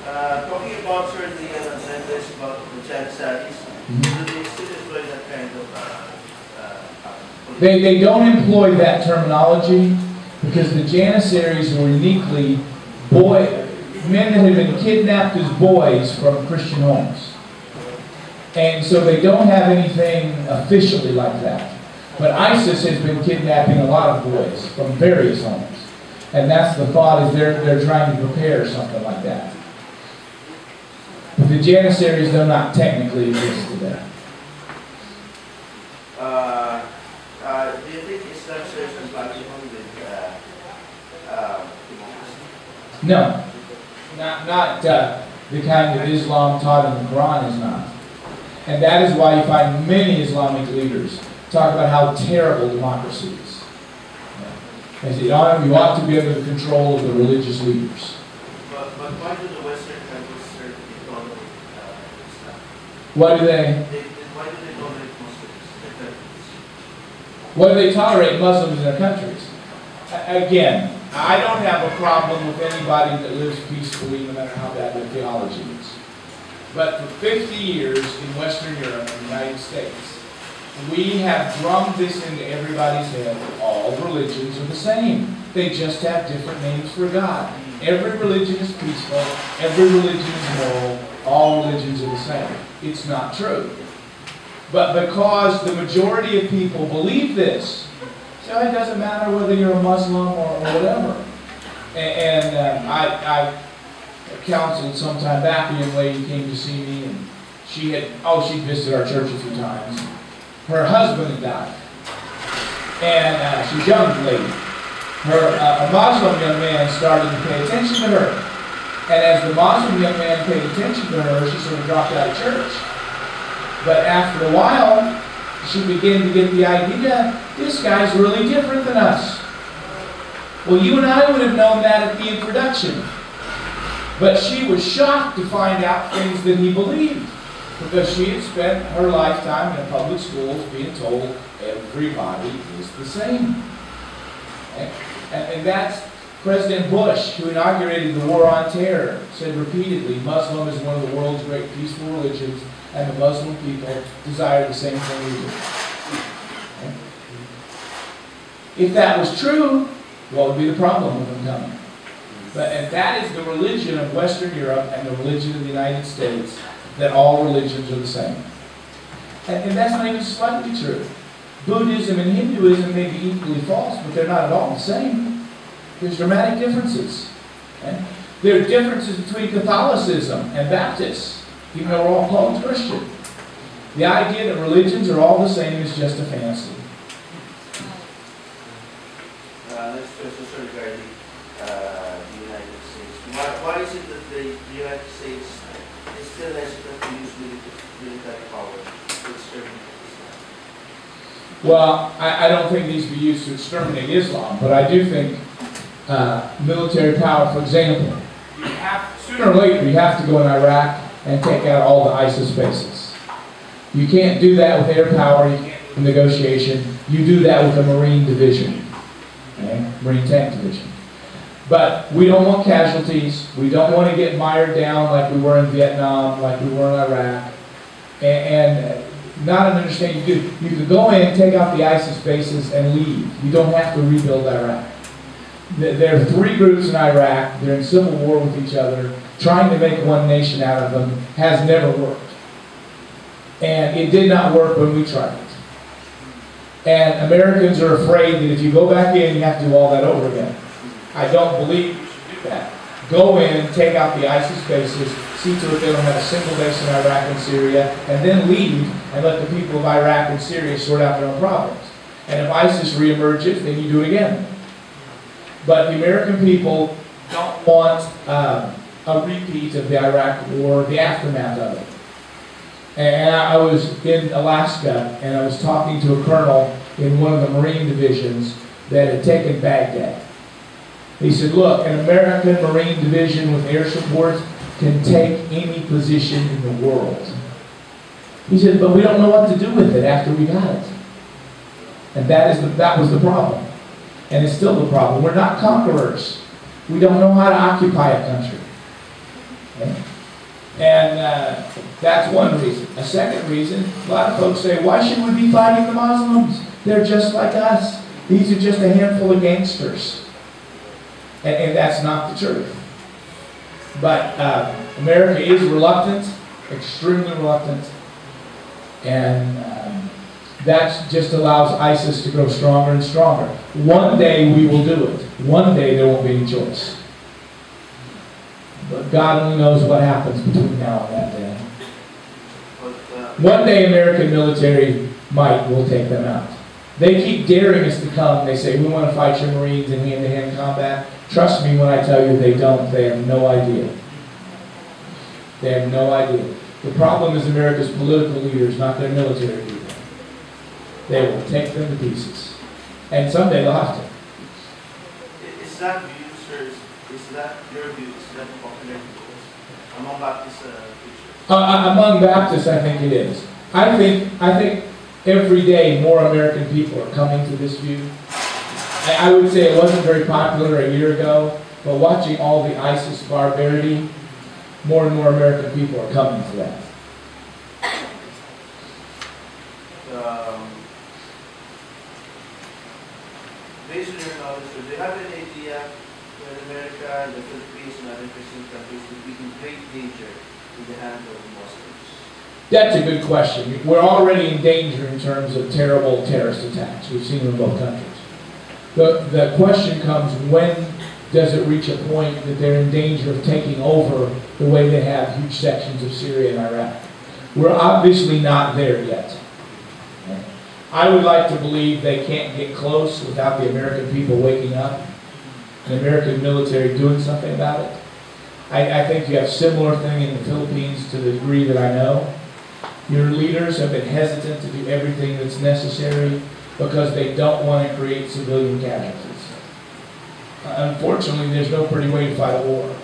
Uh, talking about and sentence about the Janissaries, Mhm. do they still employ that kind of uh, uh, They, they don't employ that terminology because the Janissaries were uniquely boy, men that had been kidnapped as boys from Christian homes. And so they don't have anything officially like that. But ISIS has been kidnapping a lot of boys from various homes. And that's the thought is they're, they're trying to prepare something like that. But the Janissaries do not technically exist today. Uh, uh, do you think Islam shares a platform with uh, uh, democracy? No, not, not uh, the kind that Islam taught in the Quran is not. And that is why you find many Islamic leaders talk about how terrible democracy is. They say, "Oh, you ought to be under the control of the religious leaders. But, but why do the Western countries certainly tolerate uh, Islam? What do they, They, why do they tolerate Muslims? in their countries? do they tolerate Muslims in their countries? Again, I don't have a problem with anybody that lives peacefully, no matter how bad their theology is. But for 50 years in Western Europe and the United States, we have drummed this into everybody's head. All religions are the same. They just have different names for God. Every religion is peaceful. Every religion is moral. All religions are the same. It's not true. But because the majority of people believe this, it doesn't matter whether you're a Muslim or, whatever. A- And, uh, I, I counseled some time back, a young lady came to see me, and she had, oh, she'd visited our church a few times. Her husband had died. And uh, she's a young lady. Her, uh, a Muslim young man started to pay attention to her. And as the Muslim young man paid attention to her, she sort of dropped out of church. But after a while, she began to get the idea, this guy's really different than us. Well, you and I would have known that at the introduction. But she was shocked to find out things that he believed. Because she had spent her lifetime in public schools being told everybody is the same. And, and that's President Bush, who inaugurated the war on terror, said repeatedly, Muslim is one of the world's great peaceful religions, and the Muslim people desire the same thing we do. If that was true, what would be the problem with them coming? But, and that is the religion of Western Europe and the religion of the United States, that all religions are the same. And, and that's not even slightly true. Buddhism and Hinduism may be equally false, but they're not at all the same. There's dramatic differences. Okay? There are differences between Catholicism and Baptists, even though we're all called Christian. The idea that religions are all the same is just a fantasy. Uh, question is regarding uh, the United States. Why, why is it that the United States is still hesitant to use military, military power to exterminate Islam? Well, I, I don't think it needs to be used to exterminate Islam, but I do think uh, military power, for example, you have, sooner or later you have to go in Iraq and take out all the ISIS bases. You can't do that with air power, you can't do negotiation, you do that with a Marine division, okay? Marine Tank Division. But we don't want casualties, we don't want to get mired down like we were in Vietnam, like we were in Iraq, and, and not an understanding, you could, you could go in, take out the ISIS bases and leave. You don't have to rebuild Iraq. There are three groups in Iraq, they're in civil war with each other, trying to make one nation out of them has never worked. And it did not work when we tried it. And Americans are afraid that if you go back in, you have to do all that over again. I don't believe you should do that. Go in, take out the ISIS bases, see to it they don't have a single base in Iraq and Syria, and then leave and let the people of Iraq and Syria sort out their own problems. And if ISIS reemerges, then you do it again. But the American people don't want um, a repeat of the Iraq War, the aftermath of it. And I was in Alaska, and I was talking to a colonel in one of the Marine divisions that had taken Baghdad. He said, look, an American Marine division with air support can take any position in the world. He said, but we don't know what to do with it after we got it. And that, is the, that was the problem. And it's still the problem. We're not conquerors. We don't know how to occupy a country. Okay? And uh, that's one reason. A second reason, a lot of folks say, why should we be fighting the Muslims? They're just like us. These are just a handful of gangsters. And, and that's not the truth. But uh, America is reluctant, extremely reluctant, and um, that just allows ISIS to grow stronger and stronger. One day we will do it. One day there won't be any choice. But God only knows what happens between now and that day. One day American military might will take them out. They keep daring us to come. They say, we want to fight your Marines in hand-to-hand combat. Trust me when I tell you they don't. They have no idea. They have no idea. The problem is America's political leaders, not their military people. They will take them to pieces. And someday they'll have to. i- is that view, sir, is- that your view, is that popular among Baptist uh. Uh, uh, among Baptists, I think it is. I think, I think every day more American people are coming to this view. I, I would say it wasn't very popular a year ago, but watching all the ISIS barbarity, more and more American people are coming to that. Um, based on your knowledge, do you have any idea America the Philippines and other Christian countries would be in great danger in the hands of Muslims? That's a good question. We're already in danger in terms of terrible terrorist attacks. We've seen them in both countries. The, the question comes, when does it reach a point that they're in danger of taking over the way they have huge sections of Syria and Iraq? We're obviously not there yet. I would like to believe they can't get close without the American people waking up, the American military doing something about it. I, I think you have similar thing in the Philippines to the degree that I know. Your leaders have been hesitant to do everything that's necessary because they don't want to create civilian casualties. Unfortunately, there's no pretty way to fight a war.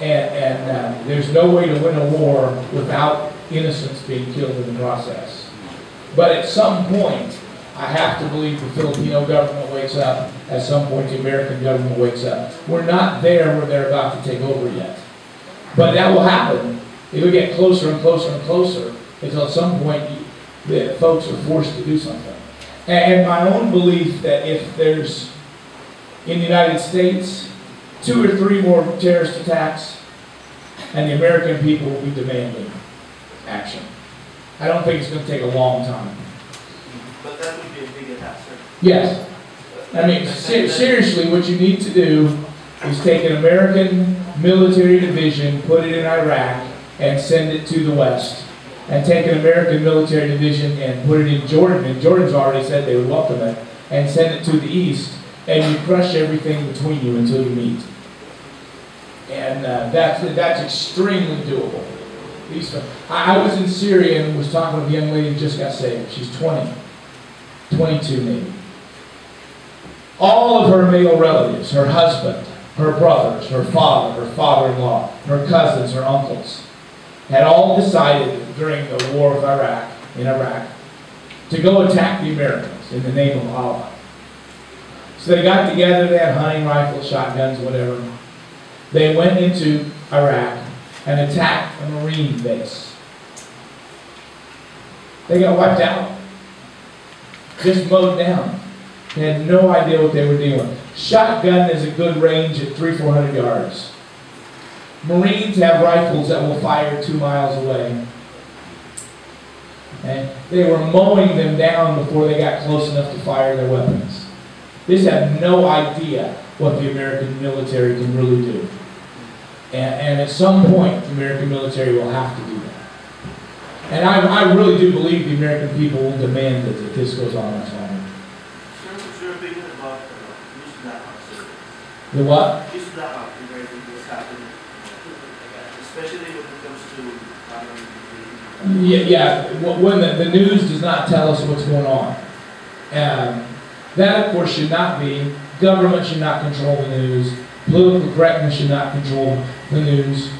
And, and uh, there's no way to win a war without innocents being killed in the process. But at some point, I have to believe the Filipino government wakes up. At some point, the American government wakes up. We're not there where they're about to take over yet. But that will happen. It'll get closer and closer and closer until at some point the folks are forced to do something. And my own belief that if there's, in the United States, two or three more terrorist attacks, and the American people will be demanding action. I don't think it's going to take a long time. But that would be a big. Yes, I mean, se- seriously, what you need to do is take an American military division, put it in Iraq, and send it to the West. And take an American military division and put it in Jordan, and Jordan's already said they would welcome it, and send it to the East, and you crush everything between you until you meet. And uh, that's, that's extremely doable. I, I was in Syria and was talking with a young lady who just got saved. She's 20, 22 maybe. All of her male relatives, her husband, her brothers, her father, her father-in-law, her cousins, her uncles, had all decided during the war of Iraq, in Iraq, to go attack the Americans in the name of Allah. So they got together, they had hunting rifles, shotguns, whatever. They went into Iraq and attacked a Marine base. They got wiped out. Just mowed down. They had no idea what they were doing. Shotgun is a good range at three, four hundred yards. Marines have rifles that will fire two miles away. And they were mowing them down before they got close enough to fire their weapons. They just have no idea what the American military can really do. And, and at some point, the American military will have to do that. And I, I really do believe the American people will demand that if this goes on much longer. The what? Yeah, yeah, when the, the news does not tell us what's going on. Um, that, of course, should not be. Government should not control the news. Political correctness should not control the news.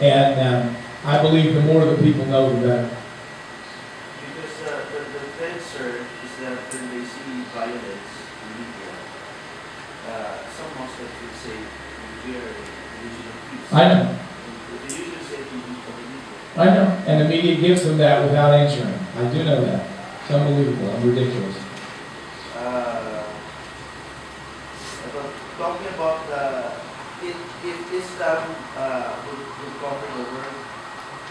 And um, I believe the more that people know, the better. because, uh, the, the sir, is that when they see violence in media, uh, some Muslims would say, we are a religion of peace. I know, They usually say to the media. I know. And the media gives them that without answering. I do know that. It's unbelievable and ridiculous. Uh, talking about the, if, if Islam, uh, would, would conquer the world,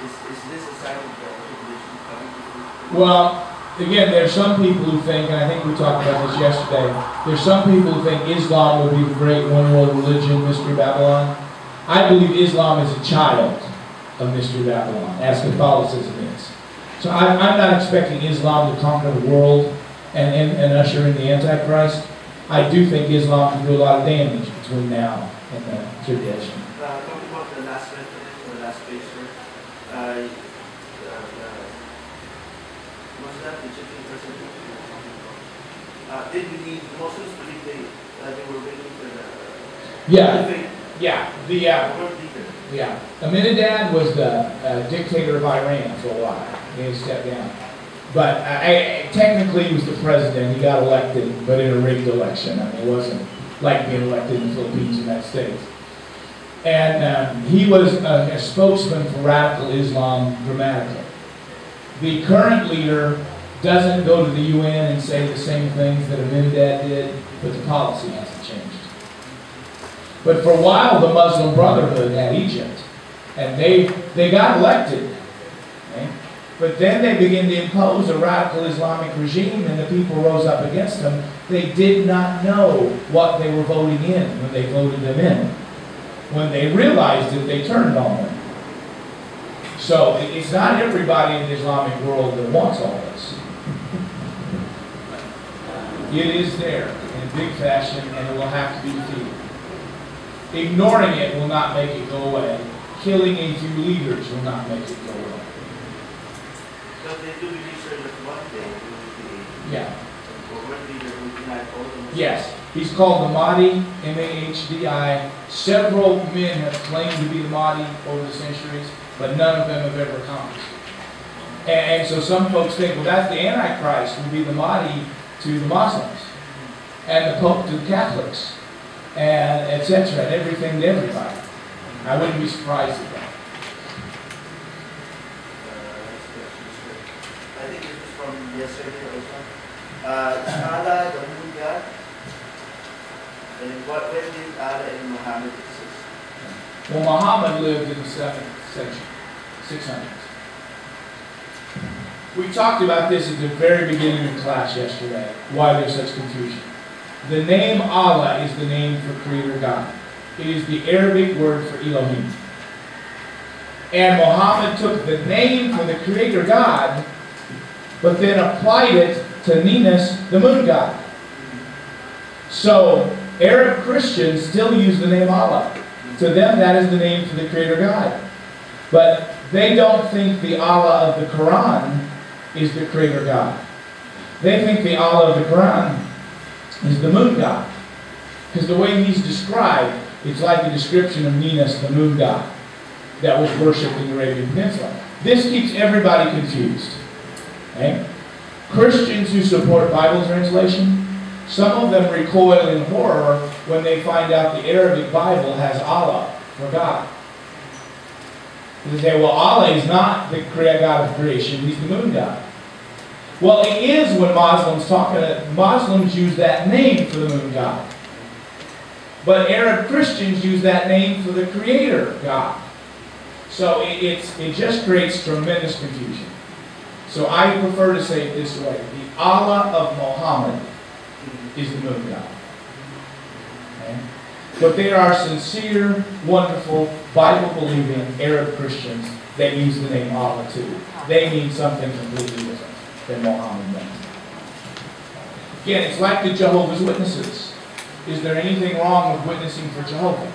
is, is this a sign of the tribulation coming? Well, again, there's some people who think, and I think we talked about this yesterday, there's some people who think Islam will be the great one world religion, Mystery Babylon. I believe Islam is a child of Mystery Babylon, as Catholicism is. So I'm, I'm not expecting Islam to conquer the world and, and, and usher in the Antichrist. I do think Islam can do a lot of damage between now and the tribulation. Uh, talking about the last method, or the last page, sir, uh, uh, uh, was that the Egyptian president? Uh, believe, the Muslims believe they, uh, they were waiting for the. Yeah, yeah, the, uh. Yeah, Ahmadinejad was the uh, dictator of Iran for a while. He stepped down. But uh, I, technically, he was the president. He got elected, but in a rigged election. I mean, it wasn't like being elected in the Philippines, in United States. And um, he was a, a spokesman for radical Islam dramatically. The current leader doesn't go to the UN and say the same things that Ahmadinejad did, but the policy hasn't changed. But for a while, the Muslim Brotherhood had Egypt, and they, they got elected. okay? But then they began to impose a radical Islamic regime, and the people rose up against them. They did not know what they were voting in when they voted them in. When they realized it, they turned on them. So it's not everybody in the Islamic world that wants all this. It is there in big fashion and it will have to be defeated. Ignoring it will not make it go away. Killing a few leaders will not make it go away. Because they do believe sir that one day will be Yeah. a world leader who will unite all the Muslims. Yes, he's called the Mahdi, M-A-H-D-I. Several men have claimed to be the Mahdi over the centuries, but none of them have ever accomplished it. And, and so some folks think, well, that's the Antichrist, will be the Mahdi to the Muslims, and the Pope to the Catholics, and etc. and everything to everybody. I wouldn't be surprised at that. Uh. I think this is from yesterday also. Uh, Allah the moon god? And what, when did Allah and Muhammad exist? Well, Muhammad lived in the seventh century, 600s. We talked about this at the very beginning of class yesterday, why there's such confusion. The name Allah is the name for Creator God. It is the Arabic word for Elohim. And Muhammad took the name for the Creator God, but then applied it to Ninus, the moon god. So, Arab Christians still use the name Allah. To them, that is the name for the Creator God. But they don't think the Allah of the Quran is the Creator God. They think the Allah of the Quran is the moon god. Because the way he's described, it's like a description of Ninus, the moon god, that was worshipped in the Arabian Peninsula. This keeps everybody confused. Okay? Christians who support Bible translation, some of them recoil in horror when they find out the Arabic Bible has Allah for God. They say, well, Allah is not the God of creation, He's the moon God. Well, it is when Muslims talk, uh, Muslims use that name for the moon God. But Arab Christians use that name for the creator God. So it, it's, it just creates tremendous confusion. So I prefer to say it this way. The Allah of Muhammad is the moon god. Okay? But there are sincere, wonderful, Bible-believing Arab Christians that use the name Allah too. They mean something completely different than meant. Again, it's like the Jehovah's Witnesses. Is there anything wrong with witnessing for Jehovah?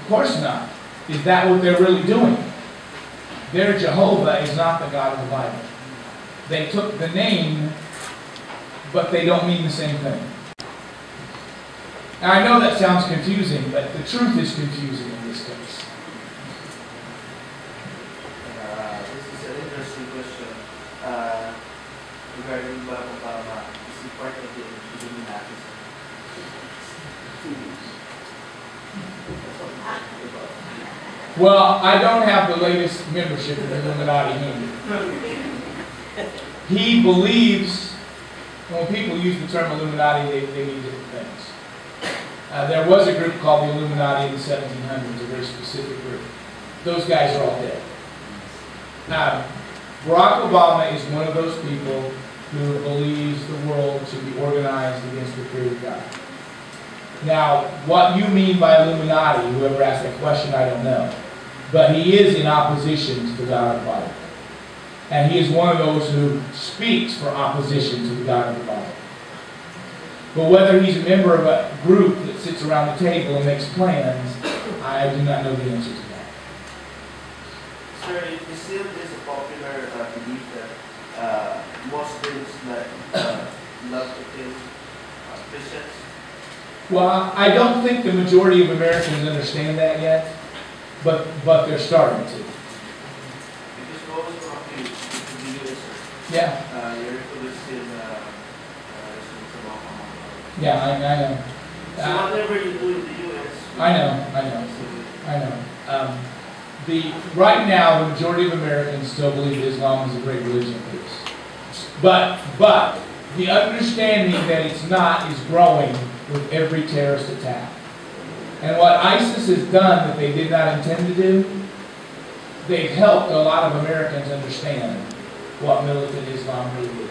Of course not. Is that what they're really doing? Their Jehovah is not the God of the Bible. They took the name, but they don't mean the same thing. Now, I know that sounds confusing, but the truth is confusing in this case. Uh, this is an interesting question uh, regarding Barack Obama. Is he part of the Illuminati? Well, I don't have the latest membership of the Illuminati handy. He believes, when people use the term Illuminati, they, they mean different things. Uh, there was a group called the Illuminati in the 1700s, a very specific group. Those guys are all dead. Now, Barack Obama is one of those people who believes the world should be organized against the creator God. Now, what you mean by Illuminati, whoever asked that question, I don't know. But he is in opposition to the God of the Bible. And he is one of those who speaks for opposition to the God of the Bible. But whether he's a member of a group that sits around the table and makes plans, I do not know the answer to that. Sir, it it still is a popular uh, belief that uh, Muslims like, uh, love to kill uh, Christians. Well, I don't think the majority of Americans understand that yet, but, but they're starting to. Because we always talk to, to the sir. Yeah, Uh, you're uh, uh, yeah, I, I know. So Uh, whatever you do in the US. I know, I know. I know. Um, the, right now, the majority of Americans still believe Islam is a great religion. But, but, the understanding that it's not is growing with every terrorist attack. And what ISIS has done that they did not intend to do, they've helped a lot of Americans understand what militant Islam really is.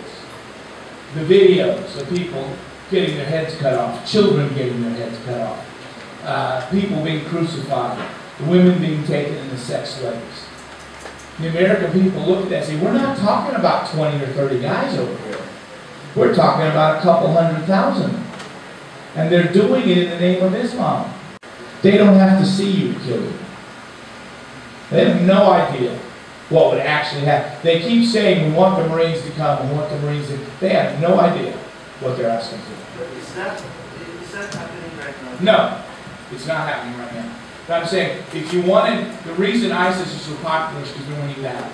The videos of people getting their heads cut off, children getting their heads cut off, uh, people being crucified, the women being taken into sex slaves. The American people look at that and say, we're not talking about 20 or 30 guys over here. We're talking about a couple hundred thousand. And they're doing it in the name of Islam. They don't have to see you kill you. They have no idea what would actually happen. They keep saying, we want the Marines to come, we want the Marines to... They have no idea what they're asking for. But is that, is that happening right now? No, it's not happening right now. But I'm saying, if you wanted, the reason ISIS is so popular is because they're winning battles.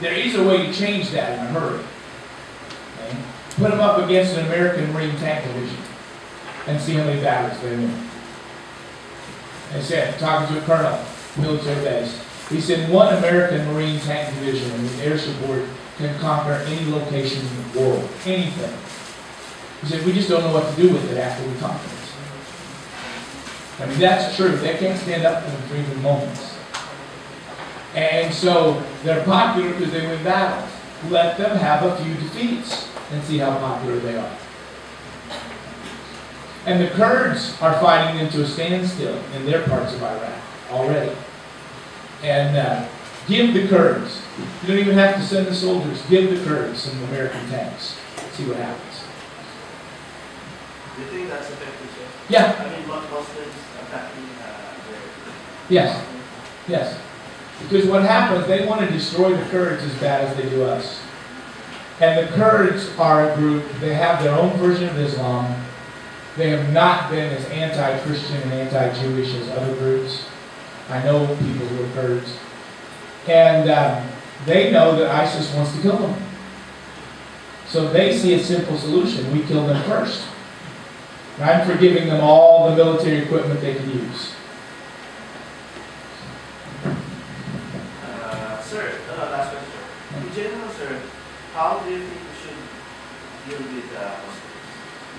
There is a way to change that in a hurry. Okay? Put them up against an American Marine tank division and see how many battles they win. I said, talking to a colonel, military base, he said one American Marine tank division with air support can conquer any location in the world, anything. He said, we just don't know what to do with it after we conquer it. I mean, that's true. They can't stand up for them for even moments. And so they're popular because they win battles. Let them have a few defeats and see how popular they are. And the Kurds are fighting them to a standstill in their parts of Iraq already. And uh, give the Kurds, you don't even have to send the soldiers, give the Kurds some American tanks. See what happens. Do you think that's effective, sir? Yeah, I mean, Mus- Muslims attacking uh, yes. Yes. Because what happens, they want to destroy the Kurds as bad as they do us. And the Kurds are a group, they have their own version of Islam. They have not been as anti-Christian and anti-Jewish as other groups. I know people who are Kurds. And um, they know that ISIS wants to kill them. So they see a simple solution. We kill them first. And I'm for giving them all the military equipment they can use. Uh, sir, uh, last question. In general, sir, how do you think we should deal with uh?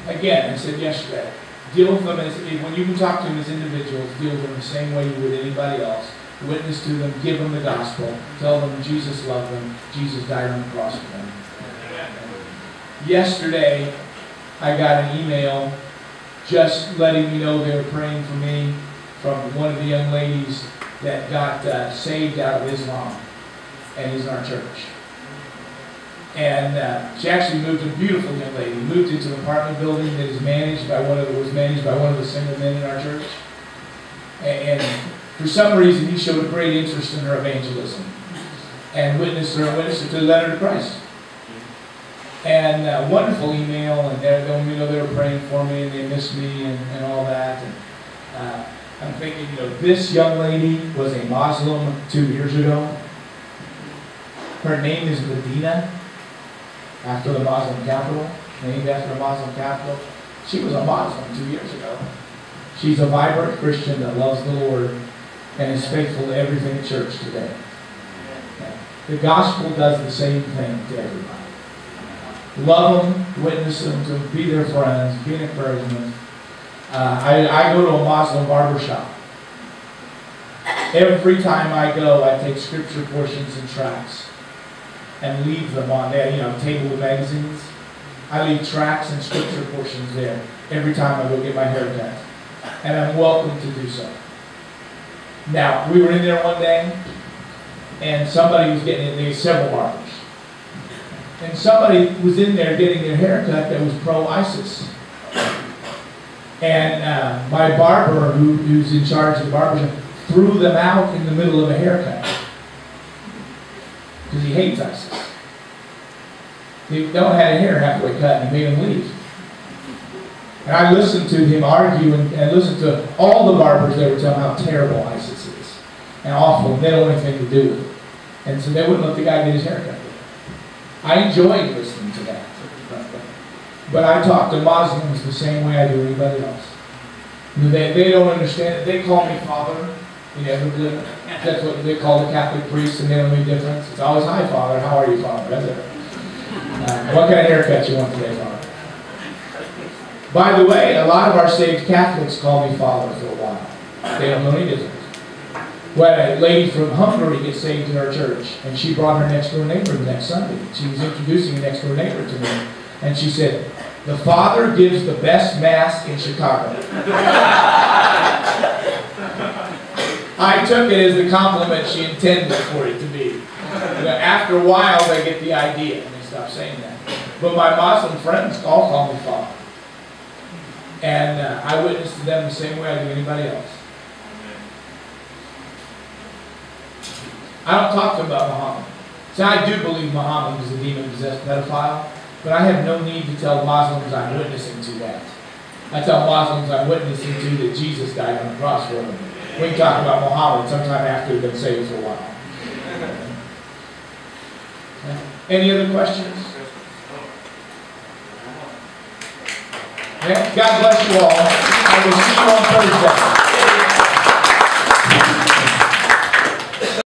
Again, I said yesterday, deal with them as, when you can talk to them as individuals, deal with them the same way you would anybody else. Witness to them, give them the gospel, tell them Jesus loved them, Jesus died on the cross for them. Yesterday, I got an email just letting me know they were praying for me from one of the young ladies that got uh, saved out of Islam and is in our church. And uh, she actually moved, a beautiful young lady, moved into an apartment building that is managed by one of was managed by one of the single men in our church. And, and for some reason, he showed a great interest in her evangelism and witnessed her, witnessed her to the her to Christ. And uh, wonderful email, and they, you know, they were praying for me, and they missed me, and, and all that. And uh, I'm thinking, you know, this young lady was a Muslim two years ago. Her name is Medina, after the Muslim capital, named after the Muslim capital. She was a Muslim two years ago. She's a vibrant Christian that loves the Lord and is faithful to everything church today. The gospel does the same thing to everybody. Love them, witness them, to be their friends, be an encouragement. Uh, I, I go to a Muslim barber shop. Every time I go, I take scripture portions and tracts and leave them on there, you know, table of magazines. I leave tracts and scripture portions there every time I go get my hair cut. And I'm welcome to do so. Now, we were in there one day, and somebody was getting, there were several barbers. And somebody was in there getting their hair cut that was pro-ISIS. And uh, my barber, who, who's in charge of the barber, threw them out in the middle of a haircut. Because he hates ISIS. They don't have a hair halfway cut, and he made him leave. And I listened to him argue and, and listened to all the barbers that were telling how terrible ISIS is and awful, they don't want anything to do with it. And so they wouldn't let the guy get his hair cut. I enjoyed listening to that. But I talk to Muslims the same way I do anybody else. They, they don't understand it. They call me father. You know, that's what they call the Catholic priests, and they don't make difference. It's always, hi, father. How are you, father? That's it. Uh, what kind of haircut you want today, father? By the way, a lot of our saved Catholics call me father for a while. They don't know any difference. When a lady from Hungary gets saved in our church, and she brought her next door neighbor the next Sunday. She was introducing a next door neighbor to me, and she said, "The father gives the best mass in Chicago." I took it as the compliment she intended for it to be. after a while, they get the idea and they stop saying that. But my Muslim friends all call me father. And uh, I witness to them the same way I do anybody else. I don't talk to them about Muhammad. See, I do believe Muhammad was a demon-possessed pedophile, but I have no need to tell Muslims I'm witnessing to that. I tell Muslims I'm witnessing to that Jesus died on the cross for them we can talk about Muhammad sometime after we've been saved for a while. Any other questions? Yeah? God bless you all. I will see you on Thursday.